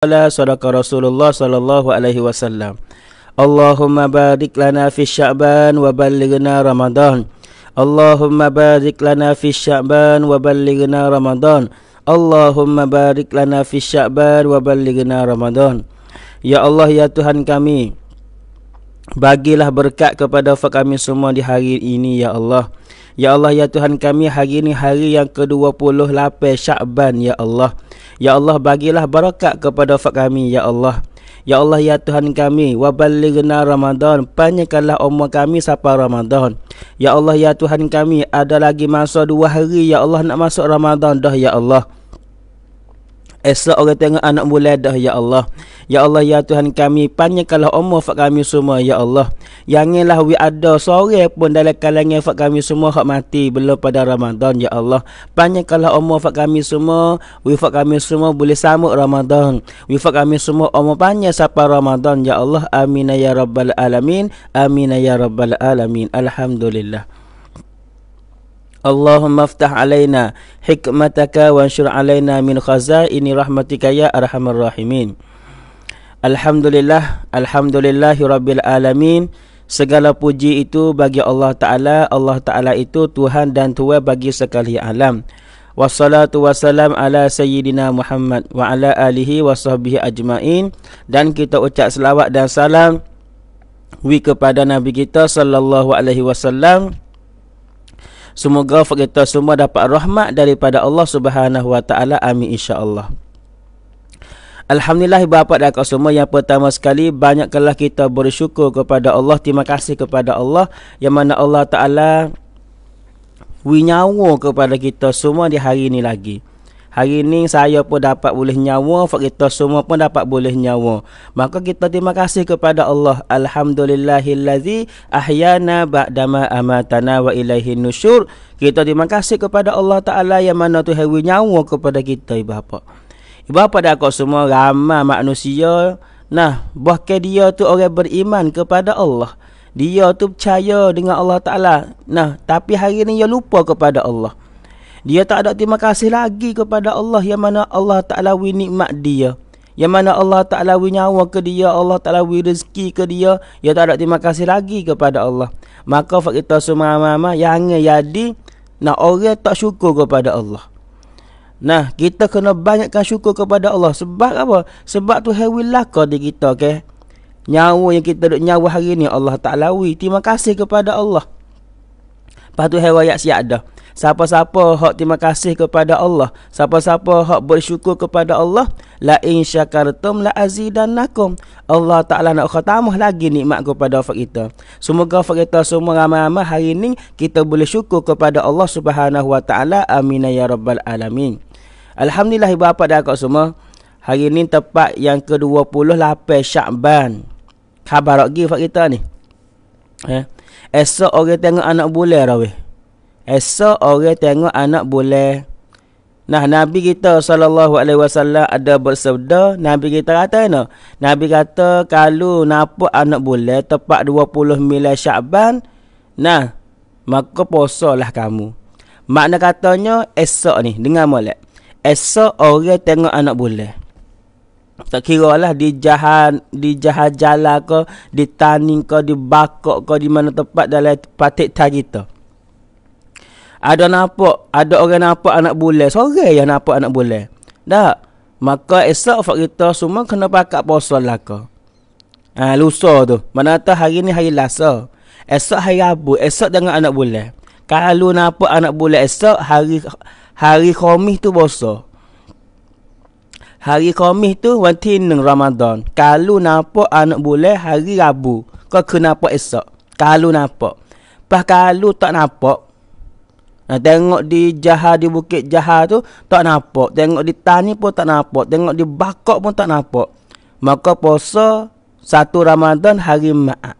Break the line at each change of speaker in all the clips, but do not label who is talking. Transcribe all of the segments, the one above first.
Qala sadaqa Rasulullah sallallahu alaihi wasallam. Allahumma barik lana fi Sya'ban wa ballighna Ramadan. Allahumma barik lana fi Sya'ban wa ballighna Ramadan. Allahumma barik lana fi Sya'ban wa ballighna Ramadan. Ya Allah ya Tuhan kami. Bagilah berkat kepada kami semua di hari ini ya Allah. Ya Allah ya Tuhan kami hari ini hari yang ke-28 Sya'ban ya Allah. Ya Allah bagilah barakat kepada kami ya Allah. Ya Allah ya Tuhan kami waballighna Ramadan. Panjangkanlah umur kami sampai Ramadan. Ya Allah ya Tuhan kami ada lagi masa dua hari ya Allah nak masuk Ramadan dah ya Allah Esok orang tengok anak mulai dah ya Allah. Ya Allah ya Tuhan kami panjangkanlah umur fak kami semua ya Allah. Janganlah wi ada sore pun dalam kalangan fak kami semua hak mati belum pada Ramadan ya Allah. Panjangkanlah umur fak kami semua, wi fak kami semua boleh sambut Ramadan. Wi fak kami semua umur panjang sampai Ramadan ya Allah. Amin ya rabbal alamin. Amin ya rabbal alamin. Alhamdulillah. Allahumma aftah alaina hikmataka wa anshur alaina min khazaini rahmatika ya arhamar rahimin. Alhamdulillah, alhamdulillahi rabbil alamin. Segala puji itu bagi Allah Ta'ala Allah Ta'ala itu Tuhan dan Tua bagi sekali alam Wassalatu wassalam ala Sayyidina Muhammad Wa ala alihi wa sahbihi ajma'in Dan kita ucap selawat dan salam Wi kepada Nabi kita Sallallahu alaihi wasallam Semoga kita semua dapat rahmat daripada Allah Subhanahu Wa Taala. Amin insya-Allah. Alhamdulillah bapa dan kau semua yang pertama sekali banyaklah kita bersyukur kepada Allah terima kasih kepada Allah yang mana Allah Taala winyawa kepada kita semua di hari ini lagi. Hari ini saya pun dapat boleh nyawa, kita semua pun dapat boleh nyawa. Maka kita terima kasih kepada Allah. Alhamdulillahillazi ahyana ba'dama amatana wa ilaihi nusyur. Kita terima kasih kepada Allah Ta'ala yang mana tu hari nyawa kepada kita, ibu bapa. Ibu bapa dan kau semua ramai manusia. Nah, bahkan dia tu orang beriman kepada Allah. Dia tu percaya dengan Allah Ta'ala. Nah, tapi hari ini dia lupa kepada Allah. Dia tak ada terima kasih lagi kepada Allah yang mana Allah Ta'ala wi nikmat dia. Yang mana Allah Ta'ala wi nyawa ke dia, Allah Ta'ala wi rezeki ke dia. Dia tak ada terima kasih lagi kepada Allah. Maka kita semua mama yang jadi nak orang tak syukur kepada Allah. Nah, kita kena banyakkan syukur kepada Allah. Sebab apa? Sebab tu hewi laka di kita, okay? Nyawa yang kita duk nyawa hari ni Allah Ta'ala wi. Terima kasih kepada Allah. Lepas tu hewa ayat siap dah. Siapa-siapa hak terima kasih kepada Allah, siapa-siapa hak bersyukur kepada Allah, la in syakartum la azidannakum. Allah Taala nak khatamah lagi nikmat kepada fak kita. Semoga fak kita semua ramai-ramai hari ini kita boleh syukur kepada Allah Subhanahu wa taala. Amin ya rabbal alamin. Alhamdulillah ibu bapa dan akak semua. Hari ini tepat yang ke-28 Syakban. Khabar lagi fak kita ni. Eh. Esok orang tengok anak bulan raweh. Esok orang tengok anak boleh. Nah Nabi kita sallallahu alaihi wasallam ada bersabda, Nabi kita kata no. Nabi kata kalau nampak anak boleh tepat 20 milai Syaban, nah maka posolah kamu. Makna katanya esok ni dengar molek. Esok orang tengok anak boleh. Tak kira lah di jahat di jahat jalan ke, di tani ke, di bakok ke, di mana tempat dalam patik tak kita. Ada nampak, ada orang nampak anak bule. Sore yang nampak anak bule. Tak. Maka esok fak kita semua kena pakat puasa ke. Ha, lusa tu. Mana tahu hari ni hari lasa. Esok hari Rabu. Esok dengan anak bule. Kalau nampak anak bule esok hari hari Khamis tu puasa. Hari Khamis tu wanti neng Ramadan. Kalau nampak anak bule hari Rabu. Kau kena nampak esok. Kalau nampak. Pas kalau tak nampak, Nah, tengok di Jaha di Bukit Jaha tu tak nampak. Tengok di Tani pun tak nampak. Tengok di Bakok pun tak nampak. Maka puasa satu Ramadan hari Ma'at.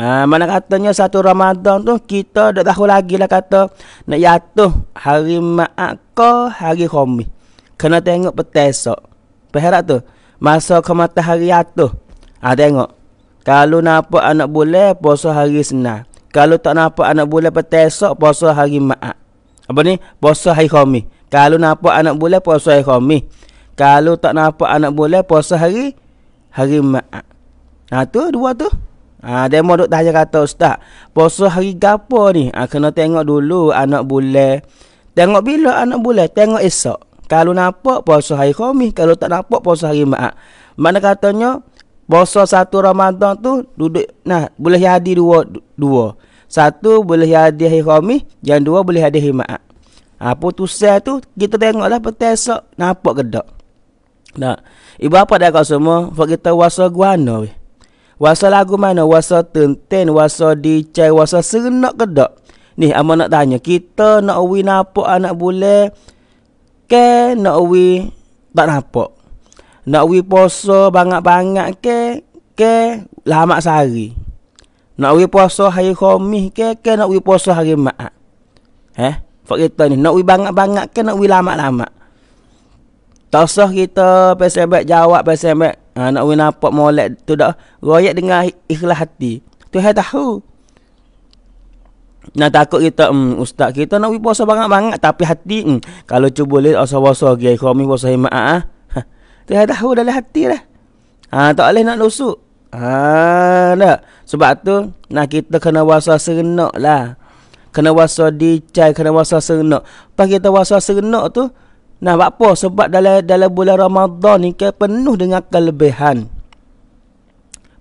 Ha, mana katanya satu Ramadan tu kita dah tahu lagi lah kata nak jatuh hari Ma'at ke hari Khomi. Kena tengok petesok. Peherak tu. Masa ke matahari jatuh. Ha, tengok. Kalau nampak anak boleh puasa hari senang. Kalau tak nampak anak bulan pada esok, puasa hari ma'at. Apa ni? Puasa hari khamis. Kalau nampak anak bulan, puasa hari khamis. Kalau tak nampak anak boleh puasa hari hari Maat. Ha tu dua tu. Ha demo duk tanya kata ustaz, puasa hari gapo ni? Ha kena tengok dulu anak boleh. Tengok bila anak boleh, tengok esok. Kalau nampak puasa hari Khamis, kalau tak nampak puasa hari Maat. Mana katanya puasa satu Ramadan tu duduk nah boleh jadi dua dua. Satu boleh jadi hari Khamis, yang dua boleh jadi hari Maat. Ha putusan tu kita tengoklah petang esok nampak ke tak. Nah, ibu apa dah kau semua? Fak kita wasa guana weh. Wasa lagu mana? Wasa tenten, wasa dicai, wasa serenak ke tak? Ni ama nak tanya, kita nak uwi nampak anak bule ke nak uwi tak nampak? Nak uwi poso banyak-banyak ke ke lama sehari? Nak uwi poso hari khamis ke ke nak uwi poso hari mak? Eh? Fak kita ni, nak uwi banyak-banyak ke nak uwi lama-lama? Tak usah kita pesebek jawab pesebek ha, nak win nampak molek tu dah royak dengan ikhlas hati. Tu hai tahu. Nak takut kita um, ustaz kita nak puasa banyak-banyak tapi hati um, kalau cuba boleh asa-wasa gay kami puasa himat tu hai tahu dalam hati dah. Ha tak boleh nak lusuk. Ha dah. Sebab tu nak kita kena puasa serenak lah. Kena puasa dicai, kena puasa serenak. Pas kita puasa serenak tu Nah, apa? Sebab dalam dalam bulan Ramadan ni ke penuh dengan kelebihan.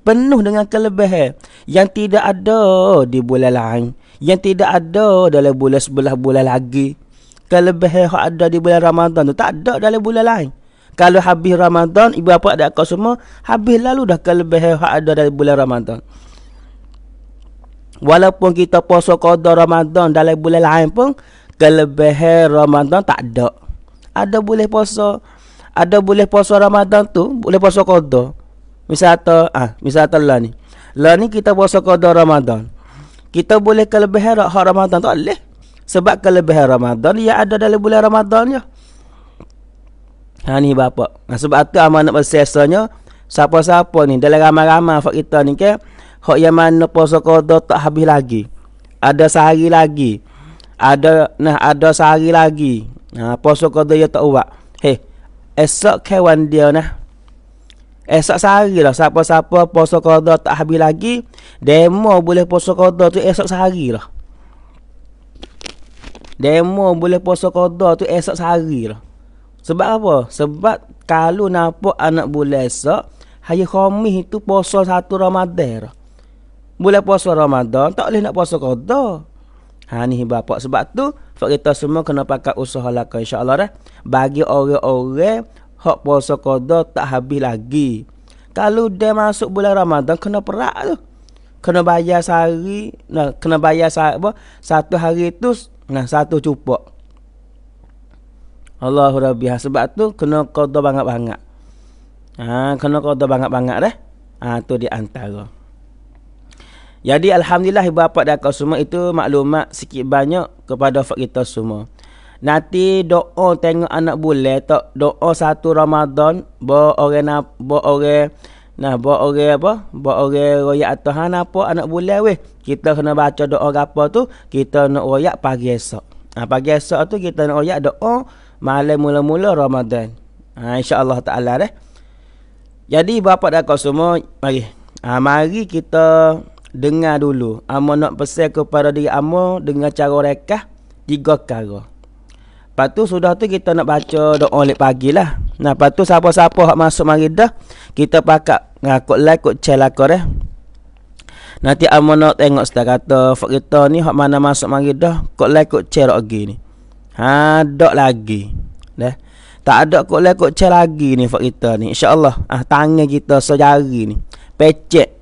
Penuh dengan kelebihan yang tidak ada di bulan lain, yang tidak ada dalam bulan sebelah bulan lagi. Kelebihan yang ada di bulan Ramadan tu tak ada dalam bulan lain. Kalau habis Ramadan, ibu bapa ada kau semua, habis lalu dah kelebihan yang ada dalam bulan Ramadan. Walaupun kita puasa qada Ramadan dalam bulan lain pun, kelebihan Ramadan tak ada. Ada boleh puasa. Ada boleh puasa Ramadan tu boleh puasa qada misal ta ah misal ta lah ni. Lah ni kita puasa qada Ramadan. Kita boleh kelebihan hak Ramadan tu boleh. Sebab kelebihan Ramadan ya ada dalam bulan Ramadan ya ha ni bapa nah, sebab tu amanat bersesanya siapa-siapa ni dalam ramai-ramai fak kita ni ke hak yang mana puasa qada tak habis lagi ada sehari lagi ada nah ada sehari lagi Ha, puasa qada ya tak ubat. Hei, esok kawan dia nah. Esok sehari lah. Siapa-siapa puasa qada tak habis lagi. Demo boleh puasa qada tu esok sehari lah. Demo boleh puasa qada tu esok sehari lah. Sebab apa? Sebab kalau nampak anak bulan esok. Hari khamis itu puasa satu Ramadan. Boleh puasa Ramadan. Tak boleh nak puasa qada. Ha ni bapak. Sebab tu Fak kita semua kena pakai usaha lah insya-Allah dah. Bagi orang-orang hak puasa qada tak habis lagi. Kalau dia masuk bulan Ramadan kena perak tu. Kena bayar sehari, nah kena bayar sehari, apa? Satu hari tu nah satu cupok. Allahu Rabbi sebab tu kena qada banyak-banyak. Ha kena qada banyak-banyak dah. Ha tu di antara. Jadi Alhamdulillah ibu bapa dan kau semua itu maklumat sikit banyak kepada fak kita semua. Nanti doa tengok anak bule tak doa satu Ramadan bawa orang nak bawa orang nah bawa orang apa bawa orang royak atau han apa anak bule weh kita kena baca doa apa tu kita nak royak pagi esok. Ha, pagi esok tu kita nak royak doa malam mula-mula Ramadan. Ha, InsyaAllah ta'ala deh. Jadi bapa dan kau semua mari. Ha, mari kita dengar dulu amo nak pesan kepada diri amo dengan cara rekah tiga kali. Lepas tu sudah tu kita nak baca doa lek pagi lah. Nah, lepas tu siapa-siapa hak masuk mari dah, kita pakat ngakut like kut cel akor eh. Nanti amo nak tengok setelah kata fak kita ni hak mana masuk mari dah, kut like kut cel lagi ni. Ha, dok lagi. Dah. Tak ada kut like kut cel lagi ni fak kita ni. Insya-Allah ah tangan kita sejari ni. Pecek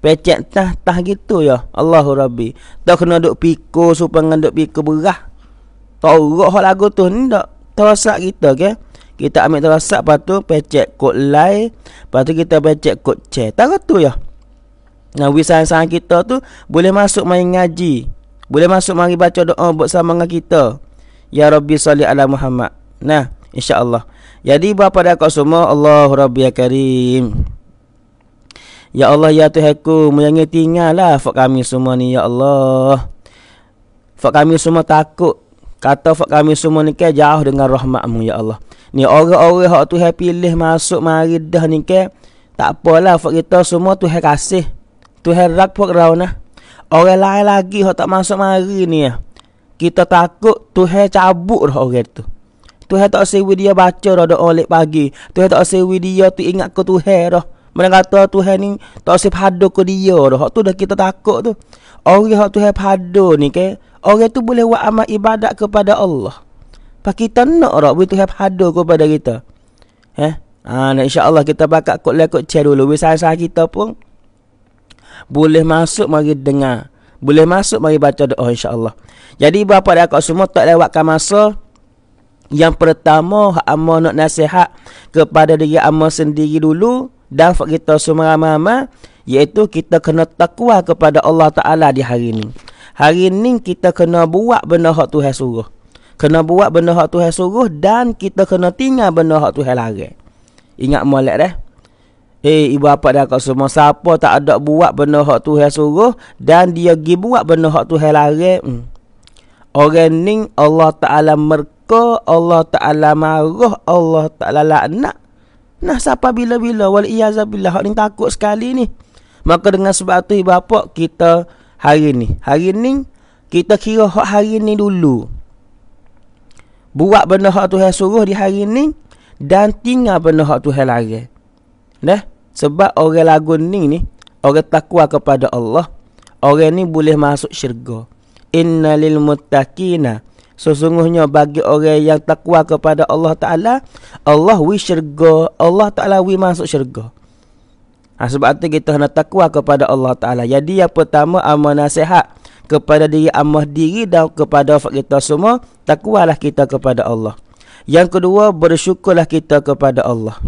Pecek tah tah gitu ya. Allahu Rabbi. Tak kena duk piko supaya duk piko berah. Tahu hak lagu tu ni tak terasa kita ke. Kita ambil terasa lepas tu pecek kod lai. Lepas tu kita pecek kod C. Tak tu ya. Nah, wisan-wisan kita tu boleh masuk main ngaji. Boleh masuk mari baca doa bersama dengan kita. Ya Rabbi salli ala Muhammad. Nah, insya-Allah. Jadi bapa dan kau semua, Allah Rabbi ya Karim. Ya Allah ya Tuhanku Menyanyi tinggal lah Fak kami semua ni Ya Allah Fak kami semua takut Kata fak kami semua ni ke jauh dengan rahmatmu ya Allah. Ni orang-orang hak Tuhan pilih masuk mari dah ni ke tak apalah fak kita semua Tuhan kasih. Tuhan rak pok raunah. Orang lain lagi hak tak masuk mari ni ya. Kita takut Tuhan cabut dah orang tu. Tuhan tak sewi dia baca dah doa oleh pagi. Tuhan tak sewi dia tu ingat ke Tuhan dah. Mana kata Tuhan ni tak sewi padu ke dia dah. Hak tu dah kita takut tu. Orang hak Tuhan padu ni ke orang tu boleh buat amal ibadat kepada Allah. Pak kita nak rak boleh Tuhan hadu kepada kita. Eh? Ha, nah insya-Allah kita bakal kok lekot cek dulu. Bisa kita pun boleh masuk mari dengar. Boleh masuk mari baca doa insya-Allah. Jadi bapa dan akak semua tak lewatkan masa yang pertama hak amo nak nasihat kepada diri amo sendiri dulu dan kita semua ramai-ramai iaitu kita kena takwa kepada Allah Taala di hari ini. Hari ni kita kena buat benda hak Tuhan suruh. Kena buat benda hak Tuhan suruh dan kita kena tinggal benda hak Tuhan larang. Ingat molek dah. Eh ibu bapa dah kau semua siapa tak ada buat benda hak Tuhan suruh dan dia pergi buat benda hak Tuhan larang. Hmm. Orang ni Allah Taala merka, Allah Taala marah, Allah Taala laknat. Nah siapa bila-bila wal iyazabillah hak ni takut sekali ni. Maka dengan sebab tu ibu bapa kita hari ni. Hari ni kita kira hak hari ni dulu. Buat benda hak Tuhan suruh di hari ni dan tinggal benda hak Tuhan larang. Dah? Sebab orang lagu ni ni orang takwa kepada Allah, orang ni boleh masuk syurga. Innalil muttaqina Sesungguhnya bagi orang yang takwa kepada Allah Ta'ala Allah wi syurga Allah Ta'ala wi masuk syurga Ha, sebab tu kita nak takwa kepada Allah Ta'ala. Jadi yang pertama amal nasihat kepada diri amah diri dan kepada kita semua. Takwalah kita kepada Allah. Yang kedua bersyukurlah kita kepada Allah.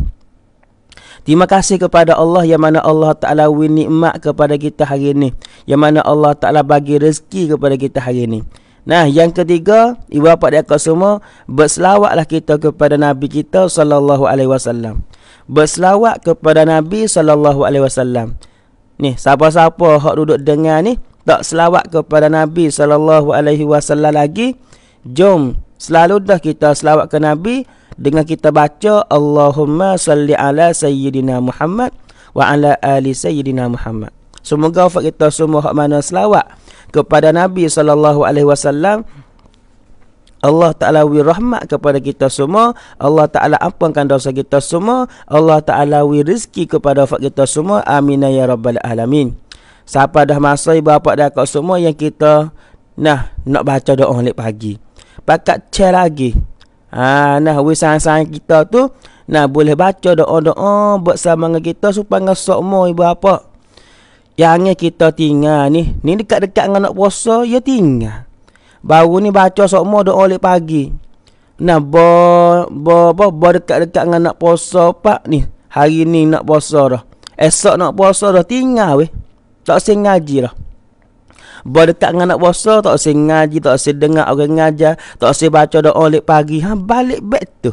Terima kasih kepada Allah yang mana Allah Ta'ala nikmat kepada kita hari ini. Yang mana Allah Ta'ala bagi rezeki kepada kita hari ini. Nah, yang ketiga, ibu bapa dan akak semua, berselawatlah kita kepada Nabi kita sallallahu alaihi wasallam berselawat kepada Nabi sallallahu alaihi wasallam. Ni, siapa-siapa hak duduk dengar ni tak selawat kepada Nabi sallallahu alaihi wasallam lagi, jom selalu dah kita selawat ke Nabi dengan kita baca Allahumma salli ala sayyidina Muhammad wa ala ali sayyidina Muhammad. Semoga kita semua hak mana selawat kepada Nabi sallallahu alaihi wasallam Allah Ta'ala wi rahmat kepada kita semua. Allah Ta'ala ampunkan dosa kita semua. Allah Ta'ala wi rizki kepada fak kita semua. Amin ya Rabbal Alamin. Siapa dah masa ibu bapa dah kau semua yang kita nah nak baca doa lek pagi. Pakat cek lagi. Ha, nah wi sayang-sayang kita tu nah boleh baca doa-doa bersama dengan kita supaya ngesok mo ibu bapa. Yang kita tinggal ni, ni dekat-dekat dengan nak puasa, ya tinggal. Baru ni baca semua doa oleh pagi. Nah, bo bo bo, bo dekat-dekat dengan nak puasa pak ni. Hari ni nak puasa dah. Esok nak puasa dah tinggal weh. Tak sing ngaji dah. Bo dekat dengan nak puasa tak sing ngaji, tak sing dengar orang ngajar, tak sing baca doa oleh pagi. Ha balik back tu.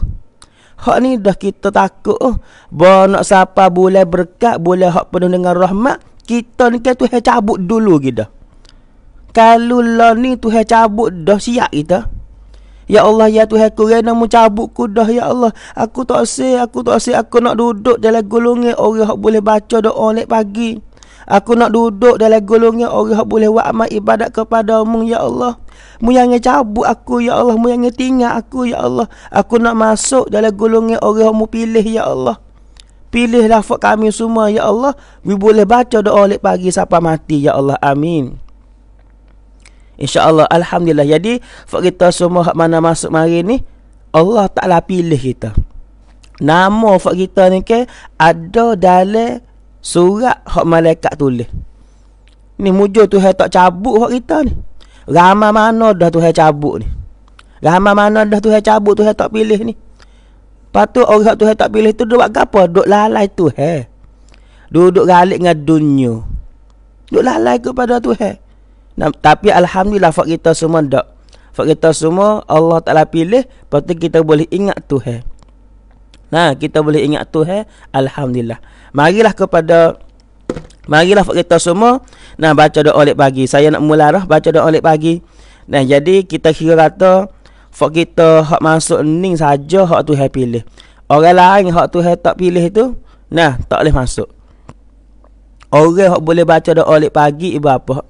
Hak ni dah kita takut oh. Bo nak siapa boleh berkat, boleh hak penuh dengan rahmat, kita ni kan tu cabut dulu kita. Kalau lah ni Tuhan cabut dah siap kita. Ya Allah ya Tuhan aku rena mu cabut ku dah ya Allah. Aku tak se, aku tak se aku nak duduk dalam golongan orang yang boleh baca doa lek pagi. Aku nak duduk dalam golongan orang yang boleh buat amal ibadat kepadamu ya Allah. Mu yang cabut aku ya Allah, mu yang tinggal aku ya Allah. Aku nak masuk dalam golongan orang yang mu pilih ya Allah. Pilihlah fak kami semua ya Allah. We boleh baca doa lek pagi sampai mati ya Allah. Amin. InsyaAllah Alhamdulillah Jadi Fak kita semua Hak mana masuk mari ni Allah Ta'ala pilih kita Nama fak kita ni ke Ada dalam Surat Hak malaikat tulis. Ni mujur Tuhan tak cabut Hak kita ni. Ramai mana dah Tuhan cabut ni? Ramai mana dah Tuhan cabut Tuhan tak pilih ni? Lepas tu orang Tuhan tak pilih tu Duduk apa? Duduk lalai Tuhan. Duduk galik dengan dunia. Duduk lalai kepada Tuhan. Nah, tapi Alhamdulillah Fak kita semua tak. Fak kita semua Allah Ta'ala pilih Lepas tu kita boleh ingat Tuhan Nah, kita boleh ingat Tuhan Alhamdulillah Marilah kepada Marilah kita semua Nah, baca doa oleh pagi Saya nak mula dah Baca doa oleh pagi Nah, jadi kita kira kata Fak kita hak masuk ni saja hak tu hai pilih. Orang lain hak tu tak pilih tu, nah tak boleh masuk. Orang hak boleh baca doa lek pagi ibu apa?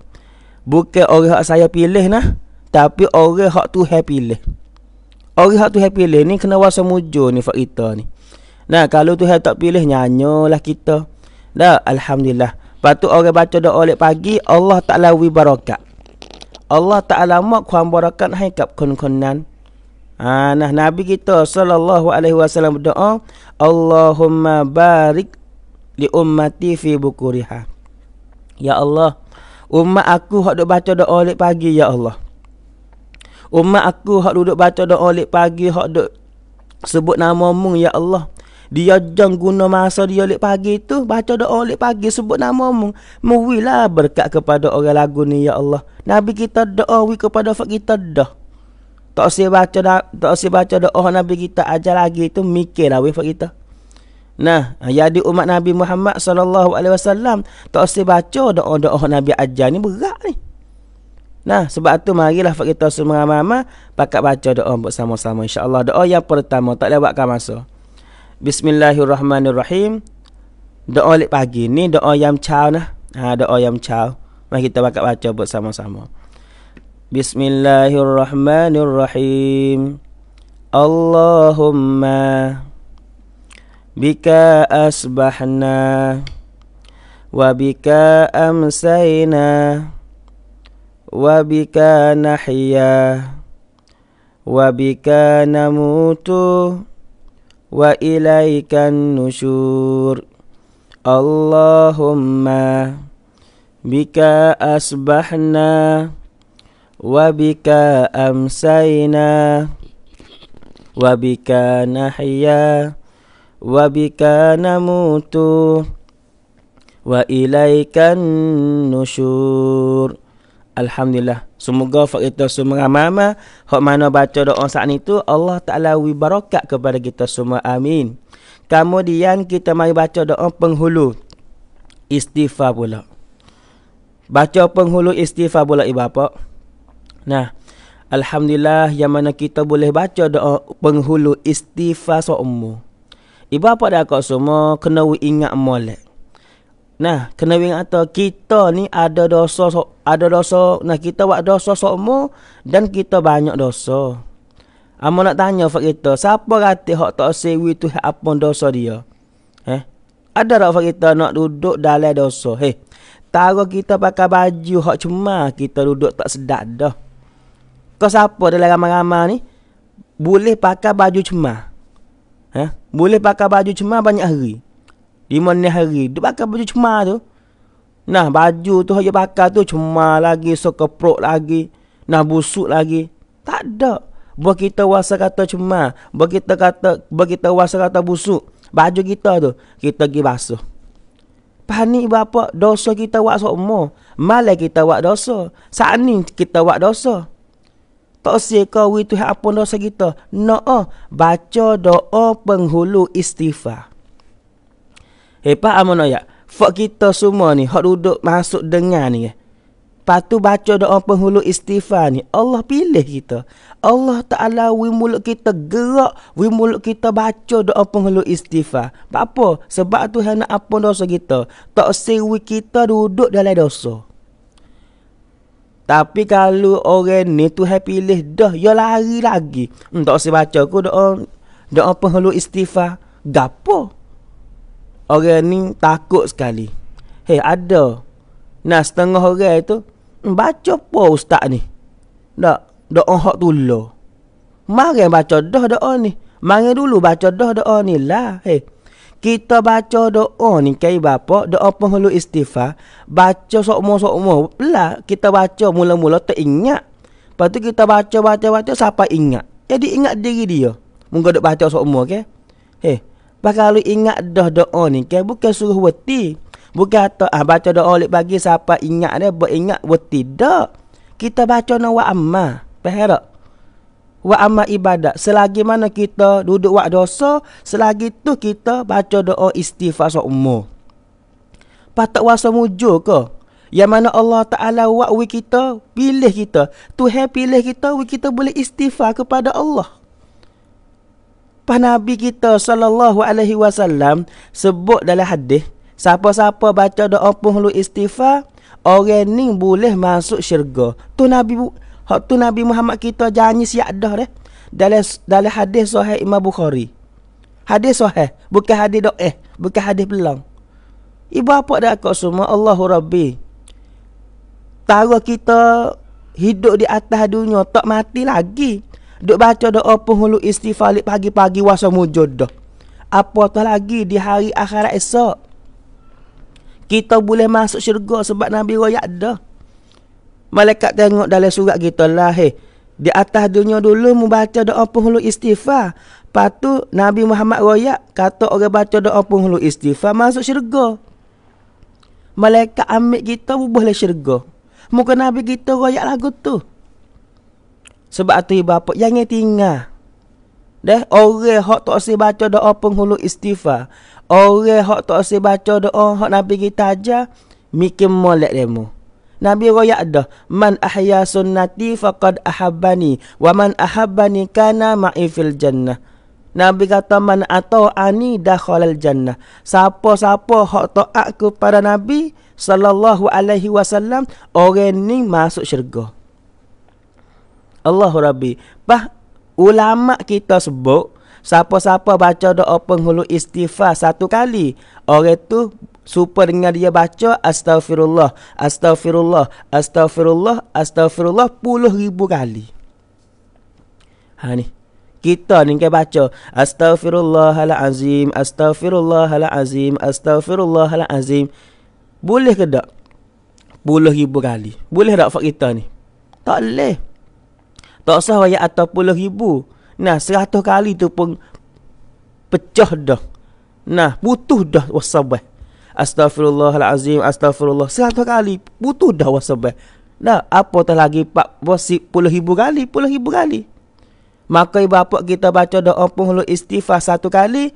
Bukan orang hak saya pilih nah, tapi orang hak tu hai pilih. Orang hak tu hai pilih ni kena wasa mujur ni fak kita ni. Nah, kalau tu hai tak pilih nyanyolah kita. Dah, alhamdulillah. Patut orang baca doa lek pagi, Allah Taala wi barakat. Allah Taala mak kuam barakat hai kap kon-konan. Ha, nah Nabi kita sallallahu alaihi wasallam berdoa, Allahumma barik li ummati fi bukuriha. Ya Allah, umat aku hak duk baca doa lek pagi ya Allah. Umat aku hak duduk baca doa lek pagi hak duk sebut nama mu ya Allah. Dia jangan guna masa dia lek pagi tu baca doa lek pagi sebut nama mu. Muwilah berkat kepada orang lagu ni ya Allah. Nabi kita doa wi kepada fak kita dah. Tak usah baca dah, tak usah baca doa Nabi kita ajar lagi tu mikirlah weh kita. Nah, jadi umat Nabi Muhammad sallallahu alaihi wasallam tak usah baca doa-doa Nabi ajar ni berat ni. Nah, sebab tu marilah kita semua mama pakat baca doa bersama-sama insya-Allah. Doa yang pertama tak lewatkan masa. Bismillahirrahmanirrahim. Doa lek pagi ni doa yang caw nah. Ha doa yang caw. Mari kita pakat baca bersama-sama. Bismillahirrahmanirrahim Allahumma Bika asbahna Wabika amsayna Wabika nahya Wabika namutu Wa ilaikan nusyur Allahumma Bika asbahna وبك أمسينا وبك نحيا وبك نموت وإليك النشور Alhamdulillah. Semoga fak kita semua mama hok mana baca doa saat itu Allah Taala wi barakat kepada kita semua. Amin. Kemudian kita mari baca doa penghulu istighfar pula. Baca penghulu istighfar pula ibu bapa. Nah, Alhamdulillah yang mana kita boleh baca doa penghulu istighfar seumu. Ibu apa dah kau semua kena ingat molek. Nah, kena ingat atau kita ni ada dosa ada dosa, nah kita buat dosa seumu dan kita banyak dosa. Amo nak tanya fak kita, siapa kata hak tak sewi tu apa dosa dia? Eh? Ada tak fak kita nak duduk dalam dosa? Heh. Tahu kita pakai baju hak cuma kita duduk tak sedap dah. Kau siapa dalam ramai-ramai ni Boleh pakai baju cemar ha? Boleh pakai baju cemar banyak hari Di mana hari Dia pakai baju cemar tu Nah baju tu dia pakai tu cemar lagi Sekeprok lagi Nah busuk lagi Tak ada Buat kita wasa kata cemar Buat kita kata Buat kita wasa kata busuk Baju kita tu Kita pergi basuh Panik bapa dosa kita buat semua. Malah kita buat dosa. Saat ni kita buat dosa. Tak usah kau itu apa dosa kita. No, baca doa penghulu istighfar. Hepa amono ya. Fak kita semua ni hak duduk masuk dengar ni. Lepas tu baca doa penghulu istighfar ni. Allah pilih kita. Allah Ta'ala wi mulut kita gerak. Wi mulut kita baca doa penghulu istighfar. Apa? Sebab tu nak apa dosa kita. Tak sewi kita duduk dalam dosa. Tapi kalau orang ni tu hai pilih dah, ya lari lagi. Hmm, tak usah baca aku doa doa penghulu istighfar. Gapo? Orang ni takut sekali. Hei, ada. Nah, setengah orang itu hmm, baca apa ustaz ni? Tak, doa hak dulu. Mari baca dah doa ni. Mari dulu baca dah doa ni lah. Hei, kita baca doa ni kai bapa doa penghulu istighfar baca sokmo-sokmo lah kita baca mula-mula tak ingat lepas tu kita baca baca baca siapa ingat jadi ingat diri dia mungkin dok baca sokmo ke okay? He kalau ingat dah doa ni kai bukan suruh weti. Bukan kata ah baca doa lek bagi siapa ingat dia ingat weti. Dak. Kita baca nawa amma. Faham wa amma ibadat. Selagi mana kita duduk buat dosa selagi tu kita baca doa istighfar seumur patut wasa mujur ke? Yang mana Allah Ta'ala we kita, pilih kita. Tuhan pilih kita, kita boleh istighfar kepada Allah. Pas Nabi kita sallallahu alaihi wasallam sebut dalam hadis, siapa-siapa baca doa penghulu istighfar, orang ni boleh masuk syurga. Tu Nabi hak tu Nabi Muhammad kita janji siap dah deh. Dalam dalam hadis sahih Imam Bukhari. Hadis sahih, bukan hadis doa, bukan hadis pelang. Ibu apa dah kau semua Allahu Rabbi. Tahu kita hidup di atas dunia tak mati lagi. Duk baca doa penghulu istighfar pagi-pagi wasa mujud dah. Apa tu lagi di hari akhirat esok. Kita boleh masuk syurga sebab Nabi royak dah. Malaikat tengok dalam surat kita lah. Hey, di atas dunia dulu membaca doa penghulu istighfar. Lepas tu Nabi Muhammad royak kata orang baca doa penghulu istighfar masuk syurga. Malaikat ambil kita boleh syurga. Muka Nabi kita royak lagu tu. Sebab tu ibu bapa jangan tinggal. Deh, orang hak tak usah baca doa penghulu istighfar. Orang hak tak usah baca doa hak Nabi kita aja mikir molek demo. Nabi royak dah, man ahya sunnati faqad ahabbani wa man ahabbani kana ma'i fil jannah. Nabi kata man atau ani dakhalal jannah. Siapa-siapa hak taat kepada Nabi sallallahu alaihi wasallam, orang ni masuk syurga. Allahu Rabbi. Bah ulama kita sebut siapa-siapa baca doa penghulu istighfar satu kali, orang tu supaya dengan dia baca astagfirullah, astagfirullah, astagfirullah, astagfirullah puluh ribu kali. Ha ni. Kita ni kan baca astagfirullahalazim, astagfirullahalazim, astagfirullahalazim. Boleh ke tak? Puluh ribu kali. Boleh tak fak kita ni? Tak boleh. Tak usah bayar atau puluh ribu. Nah, seratus kali tu pun pecah dah. Nah, butuh dah wasabah. Astaghfirullahalazim, astaghfirullah. Seratus kali, butuh dah wasabah. Nah, apa tak lagi pak wasip puluh ribu kali, puluh ribu kali. Maka ibu bapa kita baca doa penghulu istighfar satu kali.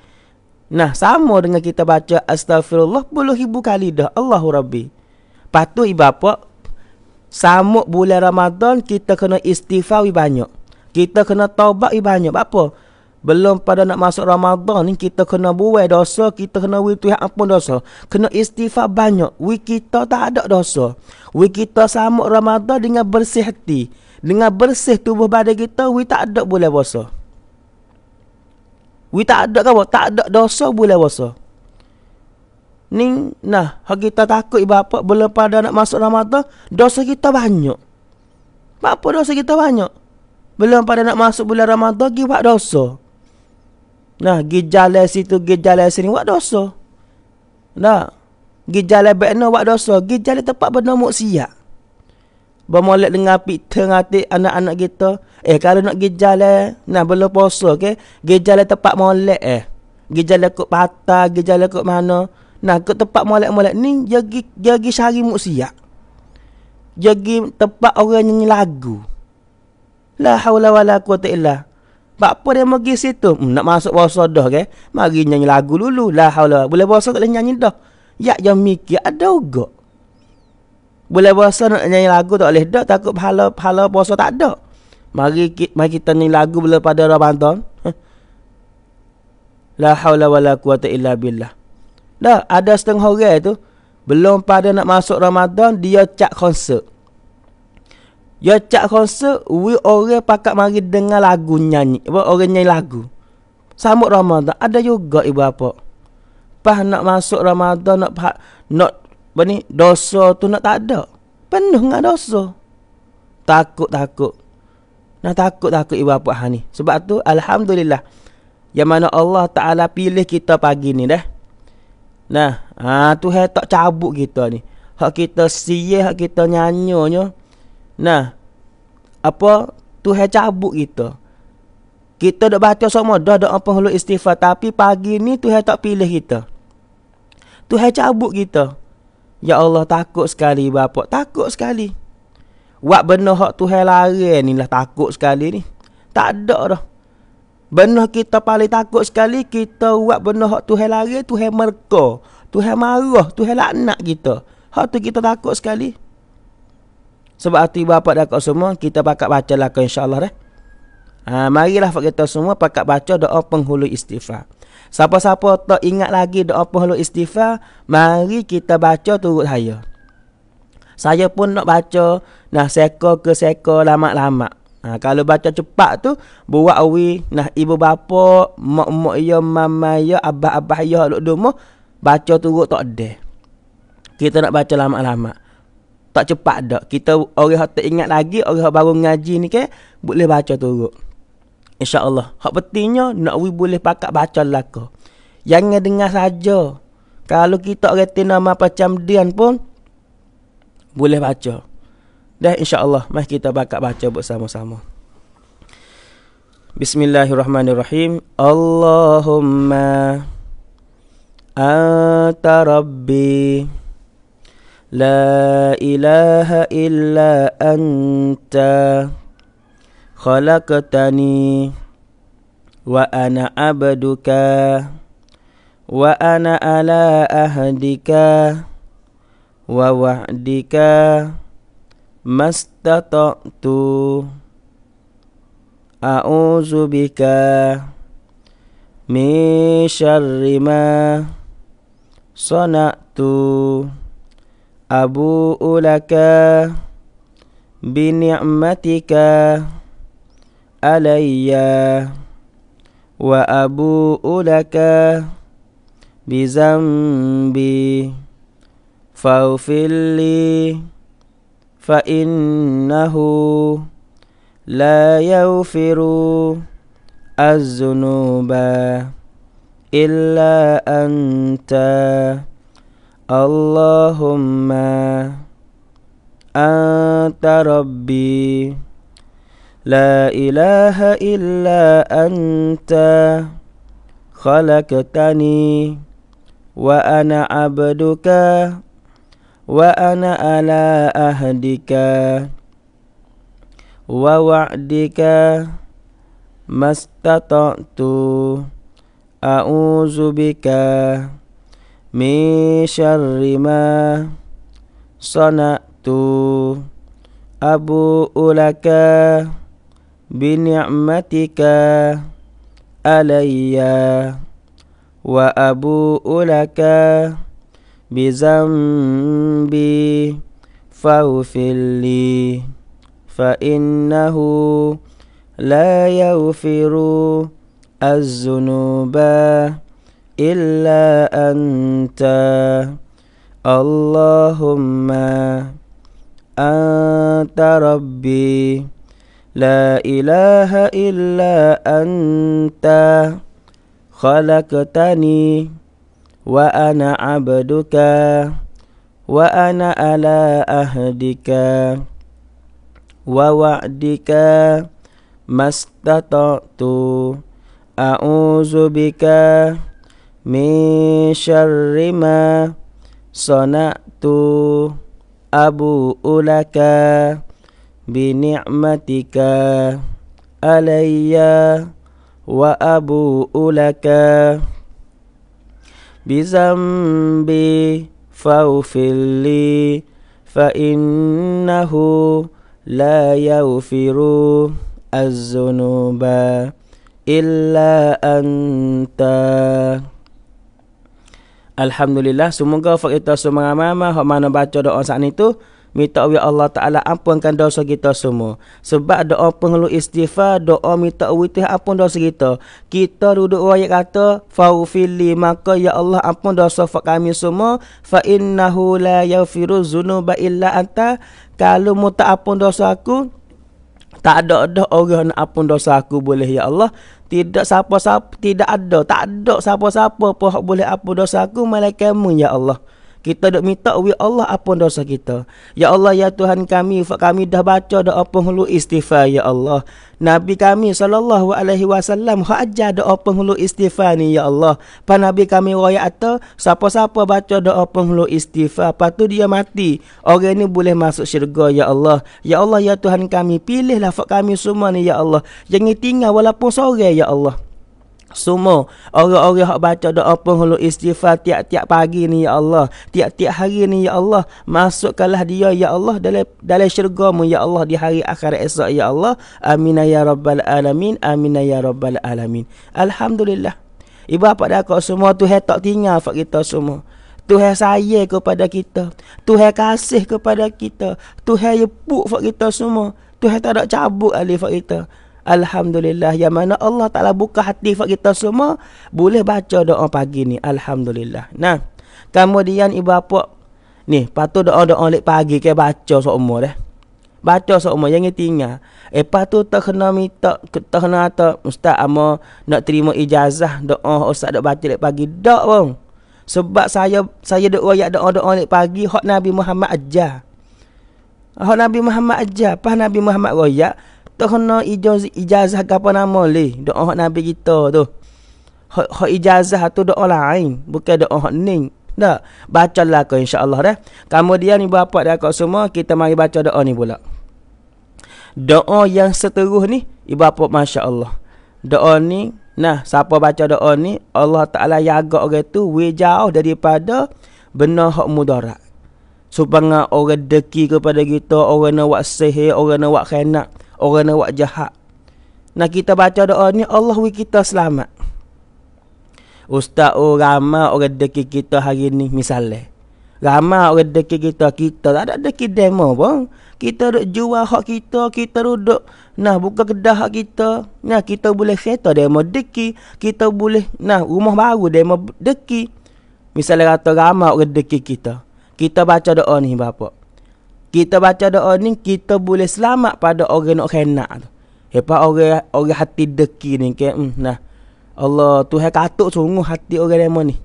Nah, sama dengan kita baca astaghfirullah puluh ribu kali dah. Allahu Rabbi. Patu ibu bapa Samuk bulan Ramadan kita kena istighfar banyak. Kita kena taubat banyak. Apa? Belum pada nak masuk Ramadan ni kita kena buai dosa, kita kena wi Tuhan ampun dosa. Kena istighfar banyak. Wi kita tak ada dosa. Wi kita samuk Ramadan dengan bersih hati. Dengan bersih tubuh badan kita, wi tak ada boleh puasa. Wi tak ada apa? Tak ada dosa boleh puasa. Ni nah, hak kita takut ibu bapa belum pada nak masuk Ramadan, dosa kita banyak. Apa dosa kita banyak? Belum pada nak masuk bulan Ramadan, pergi buat dosa. Nah, pergi jalan situ, pergi jalan sini, buat dosa. Nah, pergi jalan bekna, buat dosa. Pergi jalan tempat benda siap. Bermolek dengan pita ngati anak-anak kita. Eh, kalau nak pergi jalan, nah, belum puasa, okay? Pergi jalan tempat molek eh. Pergi jalan kot patah, pergi jalan kot mana. Nah, ke tempat molek-molek ni jagi jagi syari muksiat. Jagi tempat orang nyanyi lagu. La haula wala quwata illa. Bak apa dia pergi situ? Hmm, nak masuk puasa dah ke? Mari nyanyi lagu dulu. La haula. Boleh puasa tak boleh nyanyi dah. Ya yang mikir ada juga. Boleh puasa nak nyanyi lagu tak boleh dah. Takut pahala pahala puasa tak ada. Mari, mari kita nyanyi lagu bila pada Ramadan. La haula wala quwata illa billah. Dah ada setengah orang tu belum pada nak masuk Ramadan dia cak konsert. Dia cak konsert, we orang pakat mari dengar lagu nyanyi. Apa orang nyanyi lagu. Sambut Ramadan ada juga ibu bapa. Pas nak masuk Ramadan nak nak apa ni dosa tu nak tak ada. Penuh dengan dosa. Takut takut. Nak takut takut ibu bapa ha ni. Sebab tu alhamdulillah yang mana Allah Taala pilih kita pagi ni dah. Nah, ha tu hai tak cabut kita ni. Hak kita siye, hak kita nyanyonya. Nah. Apa tu hai cabut kita. Kita dah baca semua dah dak apa hulu istighfar tapi pagi ni tu hai tak pilih kita. Tu hai cabut kita. Ya Allah takut sekali bapak, takut sekali. Wak benar hak tu hai lari ni lah takut sekali ni. Tak ada dah. Benar kita paling takut sekali kita buat benar hak Tuhan lari, Tuhan merka, Tuhan marah, Tuhan laknat kita. Hak tu kita takut sekali. Sebab hati bapa dah kau semua, kita pakat baca lah kau insyaAllah dah. Ha, marilah kita semua pakat baca doa penghulu istighfar. Siapa-siapa tak ingat lagi doa penghulu istighfar, mari kita baca turut saya. Saya pun nak baca, nah seko ke seko lama-lama. Ha, kalau baca cepat tu, buat awi, nah ibu bapa, mak-mak ya, mama ya, abah-abah ya, luk dumah, baca turut tak ada. Kita nak baca lama-lama. Tak cepat dak. Kita orang yang tak ingat lagi, orang yang baru ngaji ni ke, boleh baca turut. InsyaAllah. Hak pentingnya, nak we boleh pakat baca laka. Jangan dengar saja. Kalau kita reti nama macam dian pun, boleh baca. Dah insyaAllah, mari kita pakat baca bersama-sama. Bismillahirrahmanirrahim. Allahumma anta rabbi. La ilaha illa anta. Khalaqtani. Wa ana abduka. Wa ana ala ahdika. Wa wa'dika mastata'tu a'udzu bika min syarri ma sana'tu abu'u laka bi ni'matika alayya wa abu'u laka bizambi faghfirli fa فإنه لا يغفر الذنوب إلا أنت. اللهم أنت ربي. لا إله إلا أنت. خلقتني وأنا عبدك. وأنا على أهدك ووعدك ما استطعت أعوذ بك من شر ما صنعت أبوء لك بنعمتك علي وأبوء لك بذنبي فاغفر لي فإنه لا يغفر الذنوب إلا أنت. اللهم أنت ربي لا إله إلا أنت. خلقتني وأنا عبدك وأنا على أهدك ووعدك ما استطعت أعوذ بك من شر ما صنعت أبوء لك بنعمتك علي وأبوء لك بذنبي فاغفر لي فإنه لا يغفر الذنوب إلا أنت Alhamdulillah semoga fakta semua mama hok mana baca doa saat itu Minta Allah Allah Ta'ala ampunkan dosa kita semua. Sebab doa pengeluh istighfar, doa minta witih ampun dosa kita. Kita duduk ayat kata, Fawfili maka ya Allah ampun dosa kami semua. Fa innahu la yafiru zunuba illa anta. Kalau mu tak ampun dosa aku, tak ada ada orang nak ampun dosa aku boleh ya Allah. Tidak siapa-siapa, tidak ada, tak ada siapa-siapa pun boleh ampun dosa aku, malaikat ya Allah. Kita dok minta wi Allah apa dosa kita. Ya Allah ya Tuhan kami, kami dah baca doa penghulu istighfar ya Allah. Nabi kami sallallahu alaihi wasallam ha ajar doa penghulu istighfar ni ya Allah. Pa Nabi kami royak atau siapa-siapa baca doa penghulu istighfar, patu dia mati. Orang ni boleh masuk syurga ya Allah. Ya Allah ya Tuhan kami, pilihlah fak kami semua ni ya Allah. Jangan tinggal walaupun sore ya Allah. Semua orang-orang yang baca doa penghulu istighfar tiap-tiap pagi ni ya Allah tiap-tiap hari ni ya Allah masukkanlah dia ya Allah dalam dalam syurgamu ya Allah di hari akhirat esok ya Allah amin ya rabbal alamin amin ya rabbal alamin alhamdulillah ibu bapa dah kau semua tu tak tinggal fak kita semua Tuhan sayang kepada kita. Tuhan kasih kepada kita. Tuhan yepuk fak kita semua. Tuhan tak ada cabut alif fak kita. Alhamdulillah. Yang mana Allah Ta'ala buka hati kita semua Boleh baca doa pagi ni. Alhamdulillah. Nah Kemudian ibu bapa Ni patut doa-doa lek pagi ke baca semua dah Baca semua yang tinggal. Eh tu tak kena minta Tak kena kata Ustaz ama Nak terima ijazah Doa Ustaz dok baca lek pagi. Tak bang Sebab saya Saya dok royak doa-doa lek pagi Hak Nabi Muhammad ajar. Hak Nabi Muhammad ajar. Pas Nabi Muhammad royak tak kena ijazah, ijazah ke apa nama le. Doa hak Nabi kita tu. Hak, ijazah tu doa lain. Bukan doa hak ni. Tak. Bacalah kau insyaAllah dah. Kemudian ibu bapa dah kau semua. Kita mari baca doa ni pula. Doa yang seterus ni. Ibu bapa Masya Allah. Doa ni. Nah, siapa baca doa ni. Allah Ta'ala jaga orang tu. We jauh daripada benar hak mudarat. Supaya orang deki kepada kita. Orang nak buat sihir. Orang nak buat khenak orang nak buat jahat. Nak kita baca doa ni Allah wi kita selamat. Ustaz oh ramai orang deki kita hari ni misalnya. Ramai orang deki kita kita tak ada deki demo pun. Kita duk jual hak kita, kita duduk nah buka kedah hak kita. Nah kita boleh kereta demo deki, kita boleh nah rumah baru demo deki. Misalnya kata ramai orang deki kita. Kita baca doa ni bapak kita baca doa ni kita boleh selamat pada orang nak khenak tu. Hepa orang orang hati deki ni ke hmm, nah. Allah Tuhan katuk sungguh hati orang demo ni.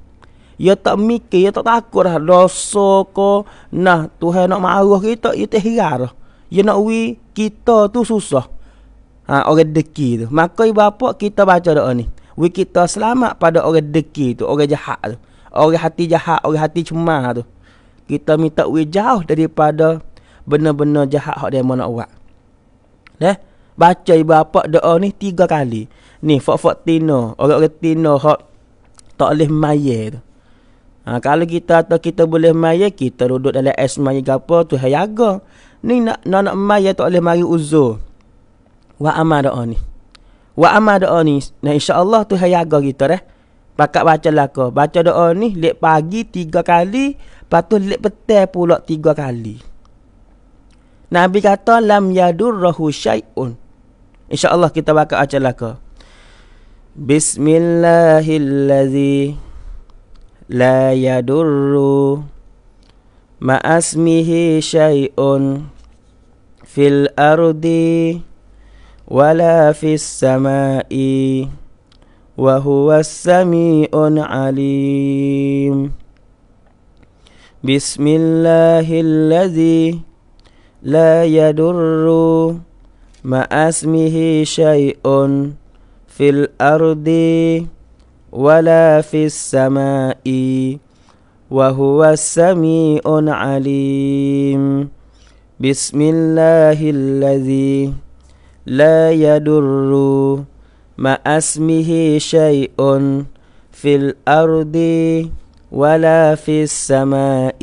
Ya tak mikir, ya tak takut dah dosa ko. Nah, Tuhan nak marah kita, ya tak hirar. Ya nak wi kita tu susah. Ha, orang deki tu. Maka ibu bapa kita baca doa ni. Wi kita selamat pada orang deki tu, orang jahat tu. Orang hati jahat, orang hati cemar tu. Kita minta wi jauh daripada benar-benar jahat hak dia nak buat. Dah baca ibu bapa doa ni tiga kali. Ni fak-fak tino, orang-orang tino hak tak boleh mayar tu. Ha, kalau kita atau kita boleh mayar, kita duduk dalam es mayar ke apa tu hayaga. Ni nak nak, nak mayar tak boleh mari uzur. Wa amal doa ni. Wa amal doa ni. Nah insya-Allah tu hayaga kita dah. Pakat baca lah. Baca doa ni lek pagi tiga kali, lepas lek petang pula tiga kali. Nabi kata lam yadurruhu syai'un. Insya-Allah kita bakal baca laka. Bismillahirrahmanirrahim. La yadurru ma asmihi syai'un fil ardi wala fis sama'i wa huwas sami'un alim. Bismillahirrahmanirrahim. لا يدر مع اسمه شيء في الأرض ولا في السماء وهو السميع العليم. بسم الله الذي لا يدر مع اسمه شيء في الأرض ولا في السماء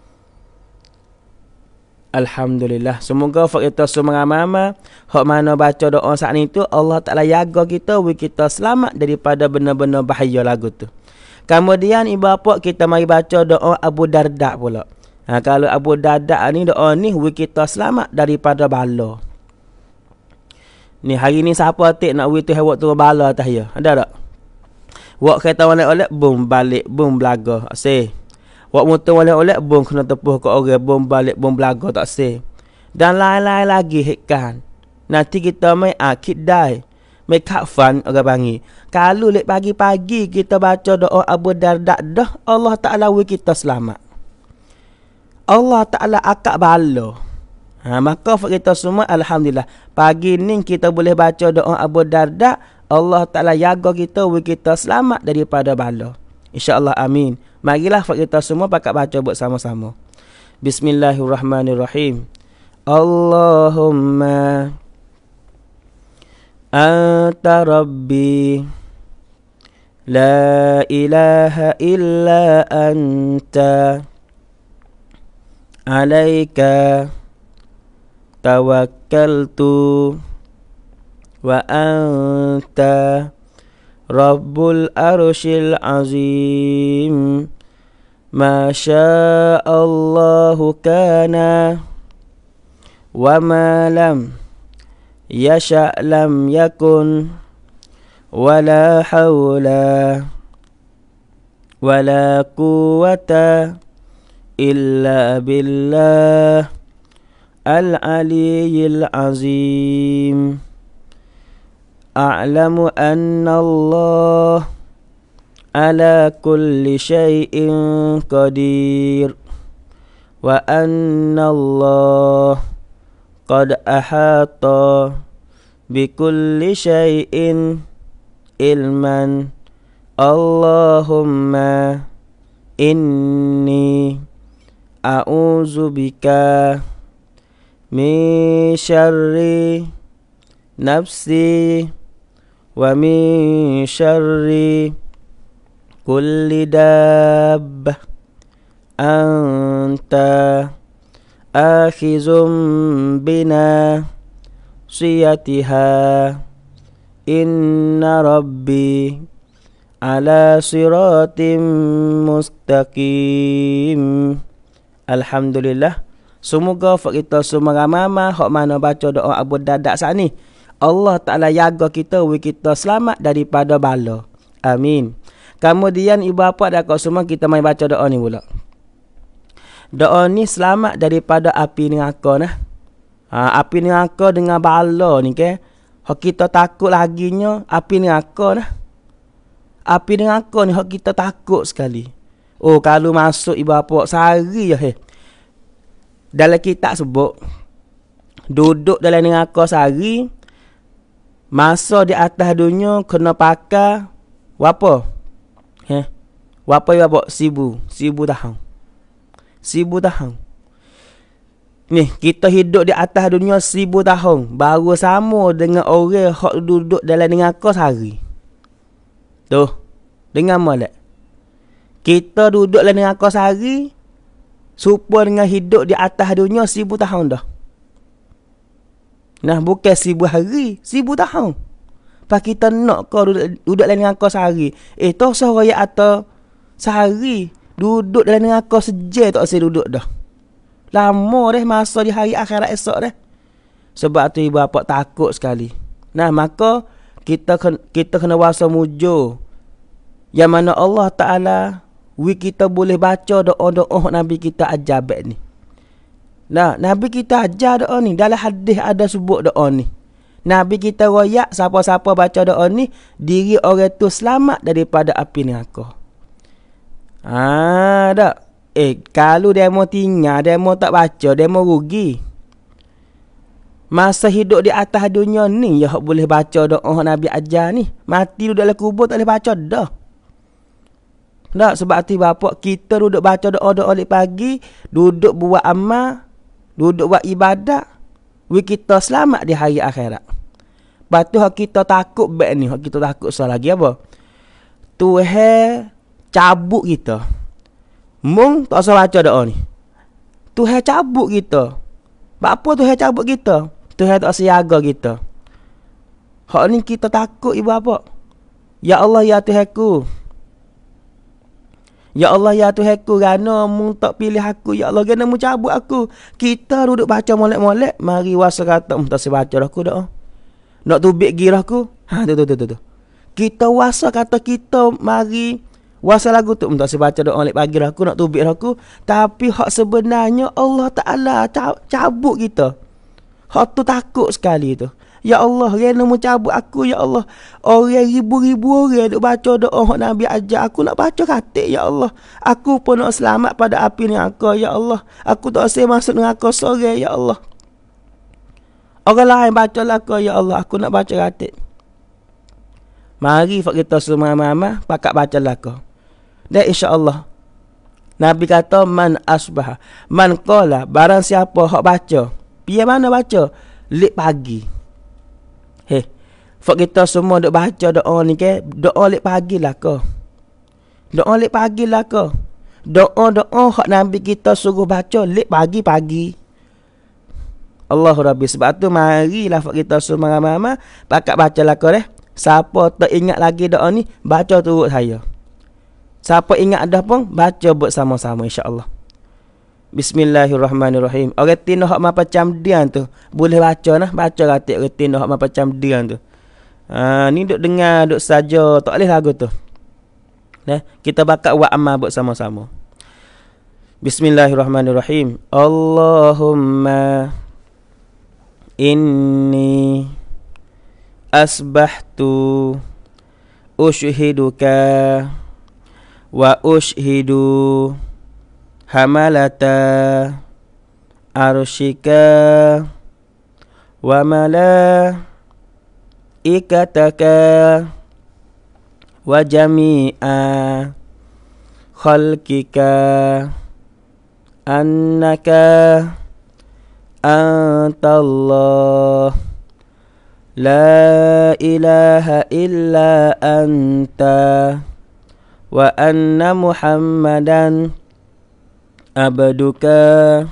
Alhamdulillah. Semoga fak kita semua mama hak mana baca doa saat ni tu Allah Taala jaga kita we kita selamat daripada benda-benda bahaya lagu tu. Kemudian ibu bapa kita mari baca doa Abu Darda pula. Ha, kalau Abu Darda ni doa ni we kita selamat daripada bala. Ni hari ni siapa tik nak we tu hewak tu bala atas ya? Ada tak? Wak kereta oleh-oleh boom balik boom belaga. Asyik. Wak motor oleh-oleh bom kena tepuh ke orang bom balik bom belaga tak se. Dan lain-lain lagi hikkan. Nanti kita mai akid dai. Mai kafan orang panggil. Kalau lek pagi-pagi kita baca doa Abu Darda dah Allah Taala wi kita selamat. Allah Taala akak bala. Ha, maka kita semua Alhamdulillah. Pagi ni kita boleh baca doa Abu Darda. Allah Ta'ala jaga kita. Kita selamat daripada bala. InsyaAllah amin. Marilah kita semua pakat baca buat sama-sama. Bismillahirrahmanirrahim. Allahumma anta rabbi la ilaha illa anta alaika tawakkaltu wa anta رب العرش العظيم ما شاء الله كان وما لم يشأ لم يكن ولا حول ولا قوة إلا بالله العلي العظيم أعلم أن الله على كل شيء قدير وأن الله قد أحاط بكل شيء علما. اللهم إني أعوذ بك من شر نفسي ومن شر كل دابة أنت آخذ بنا صيتها إن ربي على صراط مستقيم الحمد لله Semoga fak kita semua ramai hok mana baca doa Abu Dadak saat ni. Allah Ta'ala jaga kita, we kita selamat daripada bala. Amin. Kemudian ibu bapa dan kau semua kita mai baca doa ni pula. Doa ni selamat daripada api neraka nah. Ha, api neraka dengan bala ni ke. Hok kita takut lagi nya api neraka nah. Api neraka ni hok kita takut sekali. Oh kalau masuk ibu bapa sehari ya he dalam kitab sebut duduk dalam neraka sehari masa di atas dunia kena pakai apa? He? Apa ya bok sibu, sibu tahun. Sibu tahun. Ni, kita hidup di atas dunia seribu tahun. Baru sama dengan orang yang duduk dalam neraka sehari. Tuh. Dengan molek. Kita duduk dalam neraka sehari. Serupa dengan hidup di atas dunia seribu tahun dah. Nah, bukan seribu hari, seribu tahun. Pas kita nak kau duduk, duduk dalam dengan kau sehari. Eh, tu seorang yang atau sehari. Duduk dalam dengan kau sejak tak saya duduk dah. Lama deh masa di hari akhirat esok deh. Sebab tu ibu bapa takut sekali. Nah, maka kita kita kena wasa mujur. Yang mana Allah Ta'ala we kita boleh baca doa-doa Nabi kita ajar baik ni. Nah, Nabi kita ajar doa ni. Dalam hadis ada sebut doa ni. Nabi kita royak siapa-siapa baca doa ni, diri orang tu selamat daripada api neraka. Ah, tak. Eh, kalau dia mau tinggal, dia mau tak baca, dia mau rugi. Masa hidup di atas dunia ni, ya boleh baca doa Nabi ajar ni. Mati duduk dalam kubur tak boleh baca dah. Tak sebab hati bapa kita duduk baca doa-doa di pagi, duduk buat amal, duduk buat ibadat, we kita selamat di hari akhirat. Batu hak kita takut baik ni, kita takut soal lagi apa? Tuhan cabut kita. Mung tak usah baca doa ni. Tuhan cabut kita. Apa Tuhan cabut kita? Tuhan tak siaga kita. Hak ni kita takut ibu apa? Ya Allah ya Tuhanku. Ya Allah ya Tuhan aku kerana mu tak pilih aku ya Allah kerana mu cabut aku. Kita duduk baca molek-molek mari wasa kata mu tak baca aku dah. Nak tubik girah aku. Ha tu tu tu tu. Kita wasa kata kita mari wasa lagu tu mu tak baca doa molek pagi aku nak tubik aku tapi hak sebenarnya Allah Taala cabut kita. Hak tu takut sekali tu. Ya Allah, rena mu cabut aku ya Allah. Orang ribu-ribu orang duk baca doa hak Nabi ajar aku nak baca katik ya Allah. Aku pun nak selamat pada api ni aku ya Allah. Aku tak usah masuk neraka sore ya Allah. Orang lain baca lah kau ya Allah aku nak baca ratik. Mari fak kita semua mama pakat baca lah kau. Dan insya-Allah Nabi kata man asbah man qala barang siapa hak baca. Piye mana baca? Lek pagi. Fak kita semua duk baca doa ni ke? Doa lek pagi lah kau. Doa lek pagi lah kau. Doa-doa hak Nabi kita suruh baca lek pagi-pagi. Allah Rabbi sebab tu marilah kita semua ramai-ramai pakat baca lah kau deh. Siapa tak ingat lagi doa ni baca turut saya. Siapa ingat dah pun baca buat sama-sama insya-Allah. Bismillahirrahmanirrahim. Orang tino hak macam dia tu boleh baca nah baca ratik orang tino hak macam dia tu. Ha ni duk dengar duk saja tak boleh lagu tu. Nah, kita bakat buat amal buat sama-sama. Bismillahirrahmanirrahim. Allahumma inni asbahtu ushiduka wa ushidu hamalata arshika wa mala ikataka wa jami'a khalkika annaka antallah la ilaha illa anta wa anna muhammadan abduka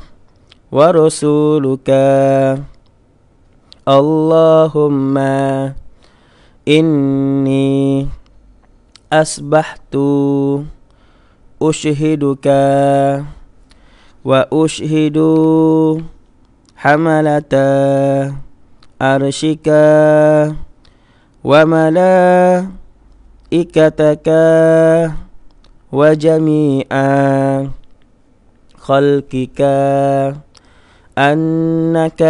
wa rasuluka اللهم إني أصبحت أشهدك وأشهد حملة أرشك وملائكتك وجميع خلقك أنك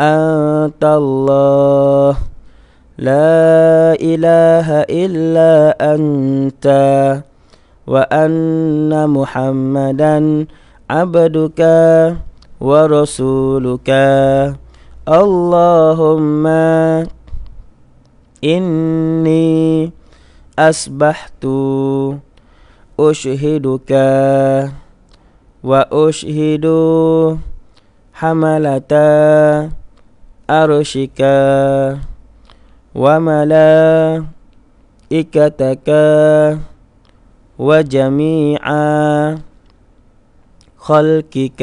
أنت الله. لا إله إلا أنت. وأن محمدا عبدك ورسولك. اللهم إني أصبحت أشهدك وأشهد حملة أرشك وملائكتك وجميع خلقك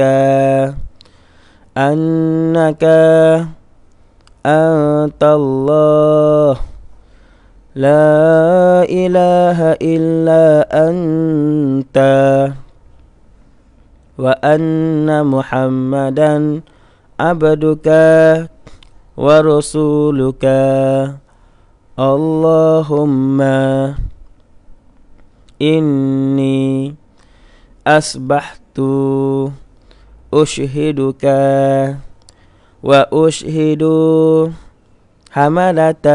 أنك أنت الله. لا إله إلا أنت وأن محمدا عبدك ورسولك اللهم إني أصبحت أشهدك وأشهد حملة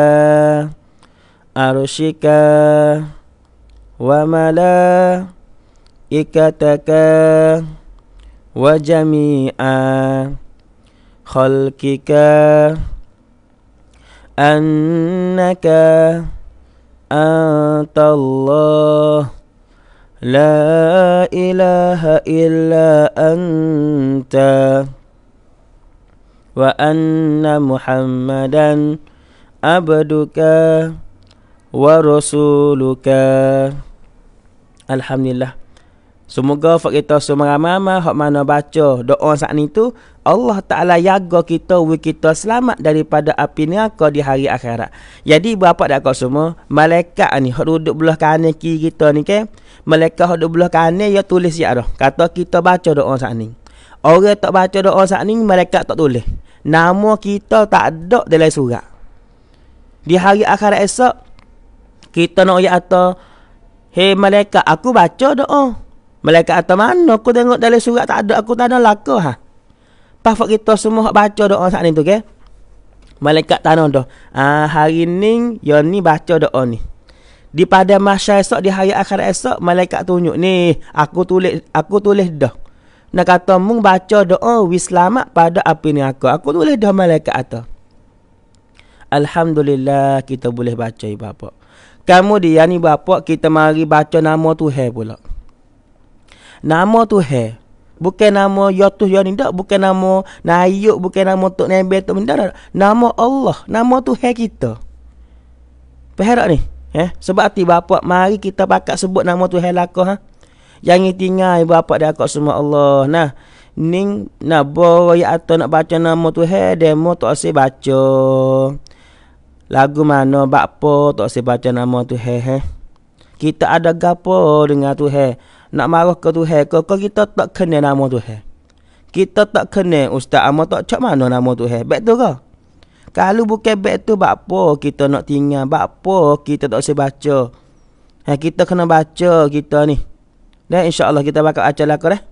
أرشك وملائكتك وجميع خلقك أنك أنت الله لا إله إلا أنت وأن محمدا عبدك ورسولك الحمد لله Semoga fak kita semua ramai hak mana baca doa saat ni tu Allah Taala jaga kita we kita selamat daripada api neraka di hari akhirat. Jadi berapa dak kau semua malaikat ni hak duduk belah kanan kiri kita ni ke malaikat hak duduk belah kanan ya tulis ya dah. Kata kita baca doa saat ni. Orang tak baca doa saat ni malaikat tak tulis. Nama kita tak ada dalam surat. Di hari akhirat esok kita nak ayat atau Hei malaikat aku baca doa. Malaikat kata mana aku tengok dalam surat tak ada aku tak ada laka ha. Pafak kita semua baca doa saat ni tu ke. Malaikat tanah dah. Ah hari ni yo ni baca doa ni. Di pada masa esok di hari akhir esok malaikat tunjuk ni aku tulis aku tulis dah. nak kata mung baca doa wi selamat pada api ni aku. Aku boleh dah malaikat atas. Alhamdulillah kita boleh baca ibu bapa. Kamu dia ni bapa kita mari baca nama Tuhan pula. Nama Tuhan. Bukan nama ya tu ya ni tak, bukan nama Nayuk, bukan nama Tok Nabi tu benda Nama Allah, nama Tuhan kita. Faham ni? Eh, sebab ti bapa mari kita pakat sebut nama Tuhan lakah ha. Jangan tinggal bapa dia kau semua Allah. Nah, ning nak bawa ya atau nak baca nama Tuhan demo tak usah baca. Lagu mana bapa tak usah baca nama Tuhan he. Kita ada gapo dengan Tuhan. Nak marah ke Tuhan ke kau kita tak kenal nama Tuhan. Kita tak kenal Ustaz Amal tak cak mana nama Tuhan. Baik tu ke? Kalau bukan baik tu bapa kita nak tinggal. Bapa kita tak usah baca. Ha, kita kena baca kita ni. Dan insyaAllah kita bakal baca lah dah.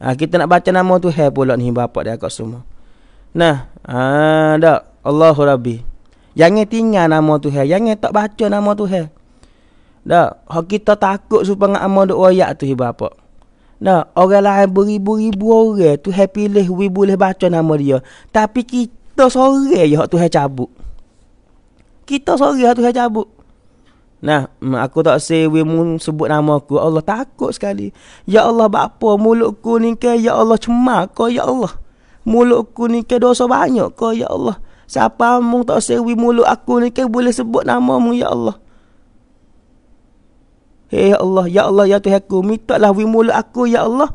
Ha, kita nak baca nama tu hai pula ni bapak dia kat semua. Nah, ha, dak. Allahu Rabbi. Jangan tinggal nama tu hai. Jangan tak baca nama tu Dak. Hak kita takut supaya nak amal duk royak tu hi bapak. Dak. Orang lain beribu-ribu orang tu hai pilih we boleh baca nama dia. Tapi kita sore je hak tu hai cabut. Kita sore hak tu hai cabut. Nah, aku tak say we mun sebut nama aku. Allah takut sekali. Ya Allah, bapa mulutku ni ke ya Allah cuma kau ya Allah. Mulutku ni ke dosa banyak kau ya Allah. Siapa mu tak say we mulut aku ni ke boleh sebut nama mu ya Allah. Hei ya Allah, ya Allah ya Tuhan aku, mintalah we mulut aku ya Allah.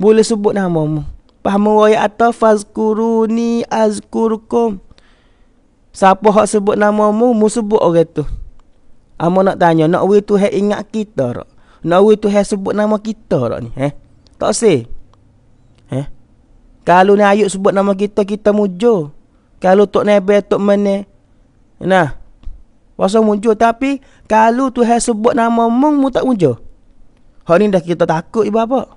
Boleh sebut nama mu. Faham ayat atau fazkuruni azkurkum. Siapa hak sebut nama mu, mu sebut orang tu. Amo nak tanya, nak we tu ingat kita tak? Nak we tu sebut nama kita tak ni? Eh? Tak se. Eh? Kalau ni ayuk sebut nama kita, kita mujur. Kalau tok nebe, tok mene. Nah. Pasal mujur. Tapi, kalau tu hai sebut nama mung, mu tak mujur. Hak ni dah kita takut ibu apa?